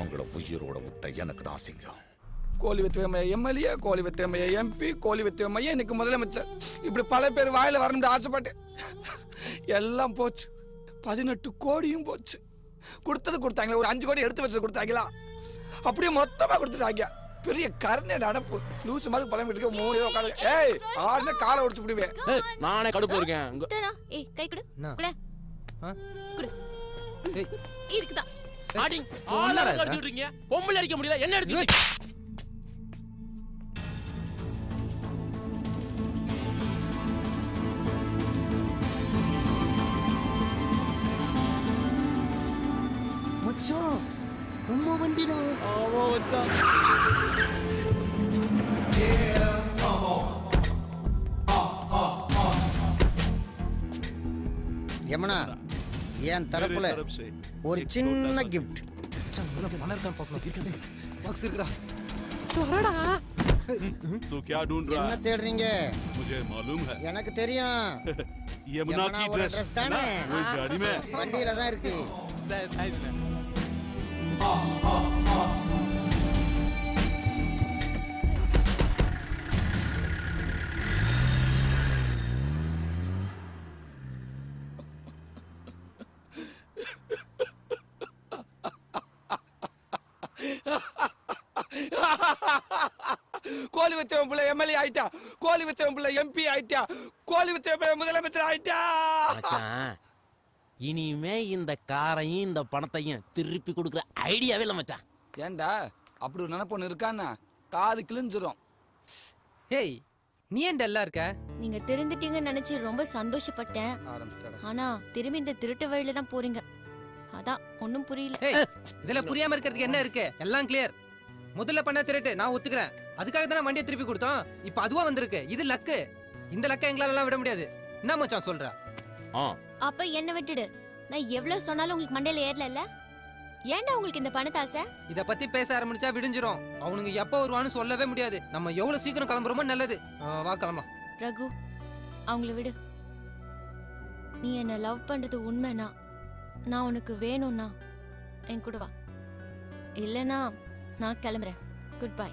[SPEAKER 4] அவங்கள உயிரோட விட்ட எனக்கு தான் அசிங்கம்
[SPEAKER 7] கோழி வித்தமைய எம்எல்ஏ கோழி வித்தமைய எம்பி கோழி வித்தமைய இன்னைக்கு முதலமைச்சர் இப்படி பல பேர் வாயில வரணும்னு ஆசைப்பட்டு எல்லாம் போச்சு பதினெட்டு கோடியும் போச்சு கொடுத்தது கொடுத்தாங்களே ஒரு அஞ்சு கோடி எடுத்து வச்சு கொடுத்தாங்களா அப்படியே மொத்தமாக கொடுத்துட்டாங்க பெரிய கருணை நடப்பு லூசு மாதிரி பழம் விட்டு மூணு உட்காந்து ஏய் ஆடுன காலை உடச்சு விடுவேன் நானே கடுப்பு இருக்கேன்
[SPEAKER 17] ஏய் கை கொடு இருக்குதான் அடிங்
[SPEAKER 3] ஆளா அடிச்சு விடுறீங்க பொம்பளை அடிக்க முடியல என்ன அடிச்சு
[SPEAKER 14] மச்சான் உம்மா வண்டிடா ஆமா மச்சான்
[SPEAKER 2] யமுனா என் தரப்புல ஒரு சின்ன கிஃப்ட்
[SPEAKER 5] பணம் இருக்கான்னு பார்க்கணும் பாக்ஸ் இருக்குடா
[SPEAKER 18] तो क्या ढूंढ रहा है तेड़ मुझे मालूम है எனக்கு தெரியும் यमुना की ड्रेस தானே वो इस गाड़ी में வண்டியில
[SPEAKER 4] தான் இருக்கு
[SPEAKER 7] கோழி வித்தவன் பிள்ளை எம்எல்ஏ ஆயிட்டா கோழி வித்தவன் பிள்ளை எம்பி ஆயிட்டா கோழி வித்தவன் பிள்ளை முதலமைச்சர் ஆயிட்டா
[SPEAKER 3] மச்சான் இனிமே இந்த காரையும் இந்த பணத்தையும் திருப்பி கொடுக்குற ஐடியாவே இல்லை மச்சான் ஏண்டா அப்படி ஒரு நினைப்பொண்ணு இருக்கான்னா காது கிழிஞ்சிரும்
[SPEAKER 17] ஏய் நீ ஏன் டல்லா இருக்க நீங்க திருந்துட்டீங்கன்னு நினைச்சு ரொம்ப சந்தோஷப்பட்டேன் ஆரம்பிச்சிட்டா ஆனா திரும்பி இந்த திருட்டு வழியில தான் போறீங்க அதான் ஒண்ணும் புரியல ஏய்,
[SPEAKER 5] புரியாம இருக்கிறதுக்கு என்ன இருக்கு எல்லாம் கிளியர் முதல்ல பண்ண திருட்டு நான் ஒத்துக்கிறேன் அதுக்காக தான் வண்டியை திருப்பி கொடுத்தோம் இப்போ அதுவா வந்திருக்கு இது லக்கு இந்த லக்கை எல்லாம் விட முடியாது என்ன மச்சான் சொல்ற ஆ
[SPEAKER 17] அப்ப என்ன விட்டுடு நான் எவ்வளவு சொன்னாலும் உங்களுக்கு மண்டையில ஏறல ஏன்டா உங்களுக்கு இந்த பணத்தை ஆசை
[SPEAKER 5] இத பத்தி பேச ஆரம்பிச்சா விடுஞ்சிரும் அவனுங்க எப்ப வருவான்னு சொல்லவே முடியாது நம்ம எவ்வளவு சீக்கிரம் கிளம்புறோமோ நல்லது வா கிளம்பலாம்
[SPEAKER 17] ரகு அவங்கள விடு நீ என்ன லவ் பண்றது உண்மைனா நான் உனக்கு வேணும்னா என் கூட வா இல்லைனா நான் கிளம்புறேன் குட் பை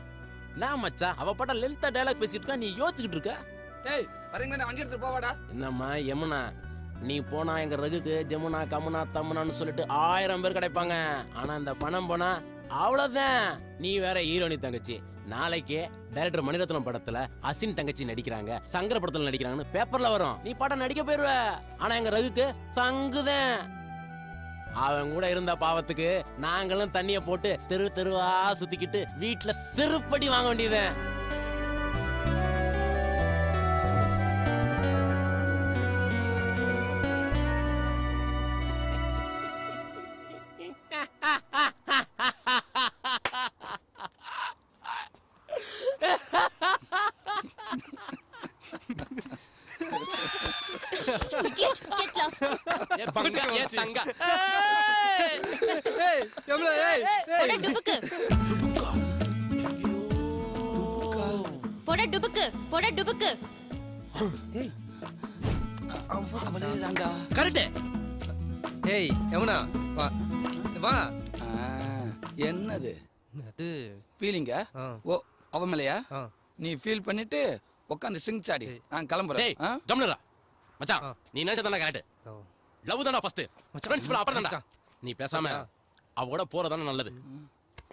[SPEAKER 3] நான் மச்சான் அவ பாட்ட லென்த்தா டயலாக் பேசிட்டு இருக்கா நீ யோசிச்சுக்கிட்டு இருக்க டேய் வரீங்களா வண்டி எடுத்து போவாடா என்னம்மா யமுனா நீ போனா எங்க ரகுக்கு ஜமுனா கமுனா தமுனான்னு சொல்லிட்டு ஆயிரம் பேர் கிடைப்பாங்க ஆனா இந்த பணம் போனா அவ்வளவுதான் நீ வேற ஹீரோனி தங்கச்சி நாளைக்கே டைரக்டர் மணிரத்னம் படத்துல அசின் தங்கச்சி நடிக்கிறாங்க சங்கர படத்துல நடிக்கிறாங்கன்னு பேப்பர்ல வரும் நீ படம் நடிக்க போயிருவ ஆனா எங்க ரகுக்கு சங்குதான் அவன் கூட இருந்த பாவத்துக்கு நாங்களும் தண்ணிய போட்டு தெரு தெருவா சுத்திக்கிட்டு வீட்டுல செருப்படி வாங்க வேண்டியது
[SPEAKER 6] Get, தங்கா போடா
[SPEAKER 17] டுபுக்கு போடா டுபுக்கு போடா டுபுக்கு அவளேதாண்டா
[SPEAKER 5] கரெக்ட் ஏய் யமுனா வா வா
[SPEAKER 7] என்னது அது ஃபீலிங்கா ஓ அவன் நீ
[SPEAKER 3] ஃபீல் பண்ணிட்டு உட்காந்து சிங் சாடி நான் கிளம்புறேன் கம்னரா மச்சான் நீ நினைச்சதெல்லாம் கரெக்ட் லவ் தானா ஃபர்ஸ்ட் ஃப்ரெண்ட்ஸ் அப்புறம் தான்டா நீ பேசாம அவோட போறதானே நல்லது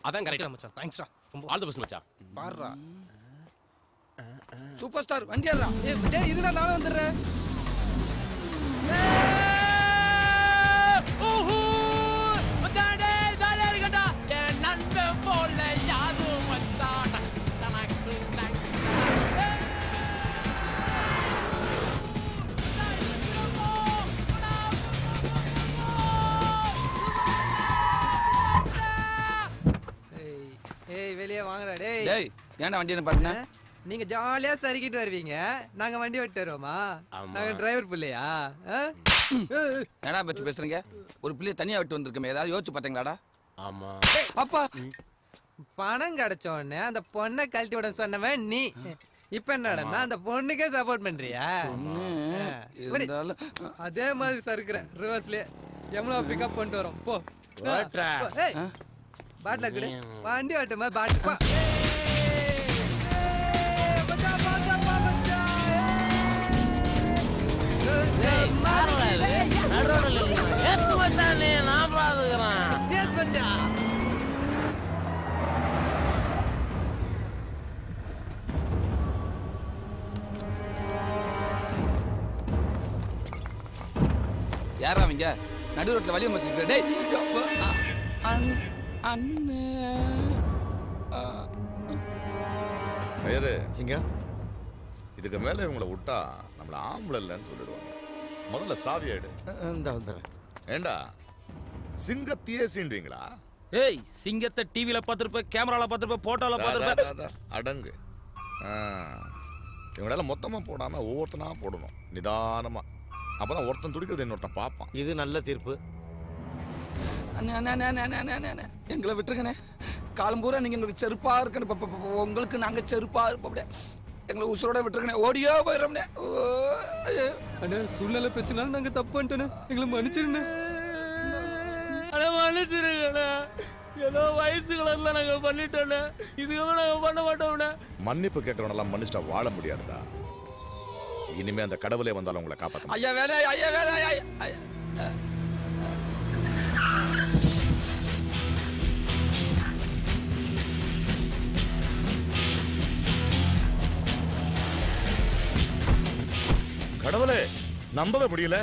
[SPEAKER 5] அதான் கரெக்டா மச்சான் தேங்க்ஸ்டா ரொம்ப ஆல் தி பெஸ்ட் மச்சான் பாருடா
[SPEAKER 3] சூப்பர் ஸ்டார்
[SPEAKER 7] வண்டியறா ஏய் இருடா நானே வந்துறேன்
[SPEAKER 5] வெளியே வாங்குறா டேய் டேய்
[SPEAKER 7] ஏன்டா வண்டி நிப்பாட்டின
[SPEAKER 5] நீங்க ஜாலியா சரிக்கிட்டு வருவீங்க நாங்க வண்டி ஓட்டு வருவோமா நாங்க டிரைவர் பிள்ளையா என்னடா
[SPEAKER 7] பத்தி பேசுறீங்க ஒரு பிள்ளைய தனியா விட்டு வந்திருக்கோமே ஏதாவது யோசிச்சு பாத்தீங்களாடா ஆமா
[SPEAKER 5] அப்பா பணம் கிடைச்ச உடனே அந்த பொண்ணை கழட்டி விட சொன்னவன் நீ இப்ப என்னடா அந்த பொண்ணுக்கே சப்போர்ட் பண்றியா அதே மாதிரி சறுக்குற ரிவர்ஸ்லயே எவ்வளவு பிக்கப் பண்ணிட்டு வரோம் போ பாட்டில கூட வண்டி ஓட்டமா பாட்டுப்பா
[SPEAKER 14] ஏத்து மச்சான் நான் பாத்துக்கிறேன் ஏத்து மச்சான்
[SPEAKER 7] யாரா அவங்க நடு ரோட்ல வழி அமைச்சிருக்கிற டேய்
[SPEAKER 4] வேறு சிங்க இதுக்கு மேலே இவங்களை விட்டா நம்மளை ஆம்பளை இல்லைன்னு சொல்லிடுவாங்க முதல்ல சாவி ஆயிடு ஏண்டா சிங்கத்தையே சீண்டுவீங்களா ஏய்
[SPEAKER 2] சிங்கத்தை டிவியில பார்த்துருப்ப கேமரால பார்த்துருப்ப போட்டோல பார்த்துருப்ப
[SPEAKER 4] அடங்கு இவங்களால மொத்தமா போடாம ஒவ்வொருத்தனா போடணும் அப்போ தான் ஒருத்தன் துடிக்கிறது இன்னொருத்தன் பார்ப்பான் இது நல்ல தீர்ப்பு
[SPEAKER 7] எங்களை விட்டுருங்கண்ணே காலம்பூரா நீங்கள் எங்களுக்கு செருப்பாக இருக்கணும் உங்களுக்கு நாங்கள் செருப்பாக இருப்போம் அப்படியே எங்களை உசுரோட விட்டுருக்கனே ஓடியா போயிடுறோம்னே அண்ணே சூழ்நிலை பிரச்சனை நாங்கள்
[SPEAKER 2] தப்பு பண்ணிட்டேனே எங்களை மன்னிச்சிருண்ணே அண்ணா மன்னிச்சிருங்கண்ணே ஏதோ வயசு கலர்ல நாங்க பண்ணிட்டோம்ண்ணே இதுக்கப்புறம் நாங்க பண்ண மாட்டோம்ண்ணே
[SPEAKER 4] மன்னிப்பு கேட்கறவனெல்லாம் மன்னிச்சிட்டா வாழ முடியாதுடா இனிமே அந்த கடவுளே வந்தாலும் உங்களை காப்பாற்ற
[SPEAKER 2] ஐயா வேலை ஐயா வேலை
[SPEAKER 7] ஐயா
[SPEAKER 4] கடவுளே நம்பவே முடியல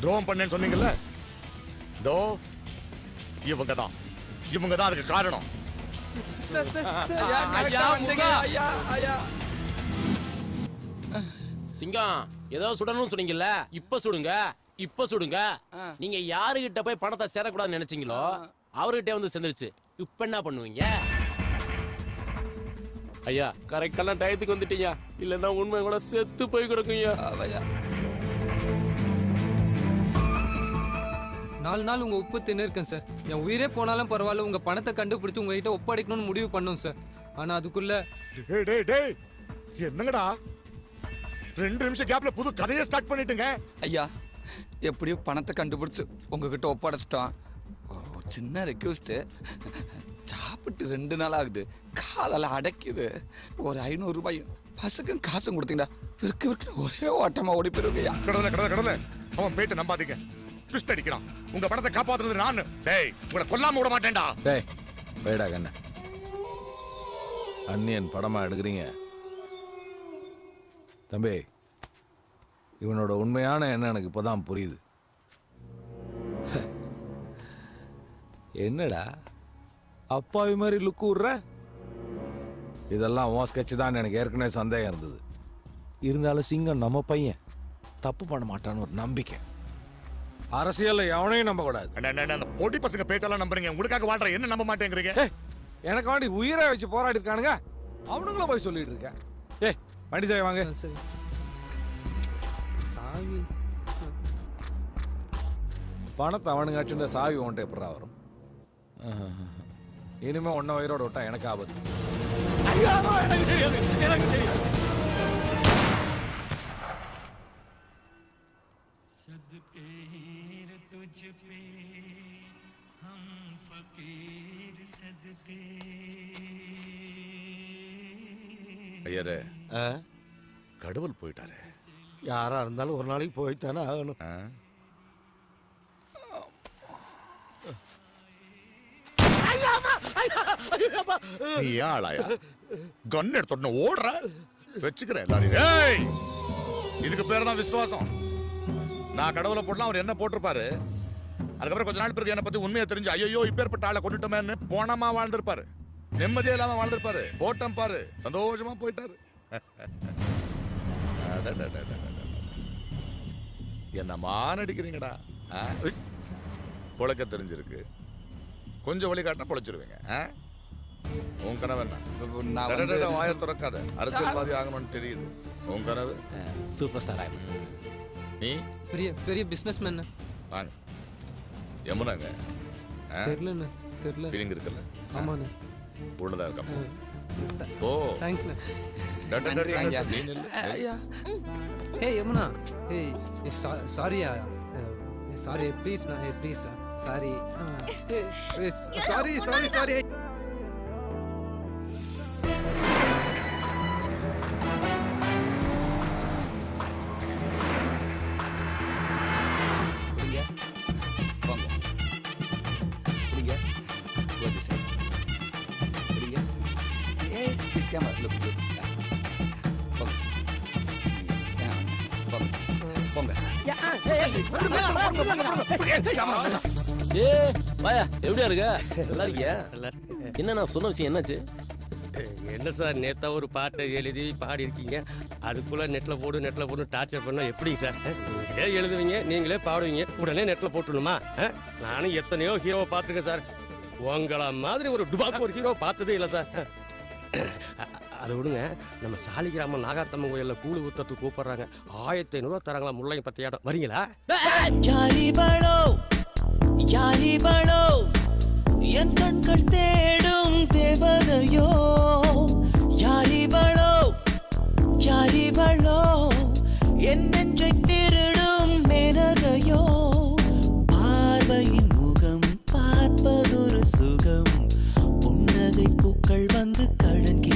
[SPEAKER 4] துரோகம் பண்ணேன்னு சொன்னீங்கல்ல தோ இவங்க தான்
[SPEAKER 3] இவங்க தான் அதுக்கு காரணம் சிங்கம் ஏதோ சுடணும்னு சொன்னீங்கல்ல இப்ப சுடுங்க இப்ப சுடுங்க நீங்க யாருகிட்ட போய் பணத்தை சேரக்கூடாதுன்னு நினைச்சீங்களோ அவர்கிட்ட வந்து சேர்ந்துருச்சு இப்ப என்ன பண்ணுவீங்க ஐயா கரெக்டான
[SPEAKER 5] டயத்துக்கு வந்துட்டீங்க இல்லைன்னா உண்மை கூட செத்து போய் கிடக்குங்க ஐயா நாலு நாள் உங்கள் உப்பு தின்னு இருக்கேன் சார் என் உயிரே போனாலும் பரவாயில்ல உங்கள் பணத்தை கண்டுபிடிச்சி உங்ககிட்ட ஒப்படைக்கணும்னு முடிவு பண்ணும் சார் ஆனால் அதுக்குள்ள என்னங்கடா ரெண்டு நிமிஷம் கேப்ல புது கதையை ஸ்டார்ட் பண்ணிட்டுங்க ஐயா
[SPEAKER 7] எப்படியோ பணத்தை கண்டுபிடிச்சு உங்ககிட்ட ஒப்படைச்சிட்டோம் சின்ன ரெக்யூஸ்ட்டு சாப்பிட்டு ரெண்டு நாள் ஆகுது காலெல்லாம் அடைக்குது ஒரு ஐநூறுபாயும்
[SPEAKER 4] பசுக்கும் காசும் கொடுத்தீங்கடா விற்க விற்க ஒரே ஓட்டமாக ஓடி போயிருக்கையா கடவுள கடவுள கடவுள அவன் பேச்ச நம்பாதீங்க ட்விஸ்ட் அடிக்கிறான் உங்க படத்தை காப்பாத்துறது நான் டேய் உங்களை கொல்லாம விட மாட்டேன்டா
[SPEAKER 13] டேய் வேடா கண்ண அன்னியன் படமா எடுக்கிறீங்க தம்பி இவனோட உண்மையான என்ன எனக்கு இப்போதான் புரியுது என்னடா அப்பாவி மாதிரி லுக்கு விடுற இதெல்லாம் உன் ஸ்கெட்ச் தான் எனக்கு ஏற்கனவே சந்தேகம் இருந்தது இருந்தாலும் சிங்கம் நம்ம பையன் தப்பு பண்ண மாட்டான்னு ஒரு நம்பிக்கை
[SPEAKER 4] அரசியல்ல எவனையும் நம்ப கூடாது அந்த பொடி பசங்க பேச்செல்லாம் நம்புறீங்க உங்களுக்காக வாழ்ற என்ன நம்ப மாட்டேங்கிறீங்க
[SPEAKER 13] எனக்கு எனக்காண்டி உயிரை வச்சு போராடி இருக்கானுங்க அவனுங்கள போய் சொல்லிட்டு இருக்கேன் ஏ வண்டி சாய் வாங்க சரி சாவி பணத்தை அவனுங்க அடிச்சிருந்த சாவி உன்ட்ட எப்படா வரும் இனிமே உன்ன உயிரோட விட்டா எனக்கு ஆபத்து
[SPEAKER 6] எனக்கு தெரியாது எனக்கு தெரியாது
[SPEAKER 4] ஐயரே கடவுள் போயிட்டாரு யாரா இருந்தாலும் ஒரு நாளைக்கு போய்த்தானே ஆகணும்
[SPEAKER 6] நீ ஆளாயா
[SPEAKER 4] கன் எடுத்துட்டு ஓடுற வச்சுக்கிறேன் எல்லாரையும் ஏய் இதுக்கு பேர் தான் விசுவாசம் நான் கடவுளை போடலாம் அவர் என்ன போட்டிருப்பாரு அதுக்கப்புறம் கொஞ்ச நாள் பிறகு என்னை பத்தி உண்மையை தெரிஞ்சு ஐயோ இப்பேற்பட்ட ஆளை கொண்டுட்டோமேன்னு போனமா வாழ்ந்திருப்பாரு நிம்மதியே இல்லாம வாழ்ந்திருப்பாரு போட்டம் பாரு சந்தோஷமா போயிட்டாரு என்ன மானடிக்கிறீங்கடா புழக்க தெரிஞ்சிருக்கு கொஞ்சம் வழிகாட்டினா பொழைச்சிருவீங்க உன் கனவு என்ன நான் வாய திறக்காத அரசியல்வாதி
[SPEAKER 5] ஆகணும்னு தெரியுது
[SPEAKER 4] உன் கனவு சூப்பர் ஸ்டார் ஆகணும் நீ
[SPEAKER 5] பெரிய பெரிய பிஸ்னஸ் மேன்
[SPEAKER 4] வாங்க எம்முனாங்க தெரியலண்ணே தெரியல ஃபீலிங் இருக்குல்ல ஆமாண்ணே பொண்ணுதான் இருக்கா ஓ தேங்க்ஸ்ண்ணே
[SPEAKER 5] ஏய் யமுனா ஏய் சாரியா சாரி ப்ளீஸ்ண்ணா ஏய் please sir sorry sorry sorry sorry
[SPEAKER 7] Camera, look, look. Bong.
[SPEAKER 3] Bong. Bong. Ya, eh, eh, eh. Bong, bong, bong, bong. Camera. ஏ வாயா எப்படியா இருக்க நல்லா இருக்கியா என்ன சொன்ன விஷயம் என்னாச்சு
[SPEAKER 9] என்ன சார் நேத்தா ஒரு பாட்டை எழுதி பாடி இருக்கீங்க அதுக்குள்ள நெட்ல போடு நெட்ல போடு டார்ச்சர் பண்ணா எப்படிங்க சார் நீங்களே எழுதுவீங்க நீங்களே பாடுவீங்க உடனே நெட்ல போட்டுணுமா நானும் எத்தனையோ ஹீரோவை பார்த்துருக்கேன் சார் உங்கள மாதிரி ஒரு டுபாக்கு ஒரு ஹீரோ பார்த்ததே இல்லை சார் அதை விடுங்க நம்ம சாலிகிராமம் நாகாத்தம்மன் கோயிலில் கூலி ஊத்தத்துக்கு கூப்பிடுறாங்க ஆயிரத்தி ஐநூறுவா தராங்களா முள்ளையும் பத்து வரீங்களா
[SPEAKER 14] யாரிவளோ என் கண்கள் தேடும் தேவதையோ யாரிவளோ யாரிவளோ என் நெஞ்சை திருடும் மேனகையோ பார்வையின் முகம் பார்ப்பதொரு சுகம் புன்னகை பூக்கள் வந்து கலங்கி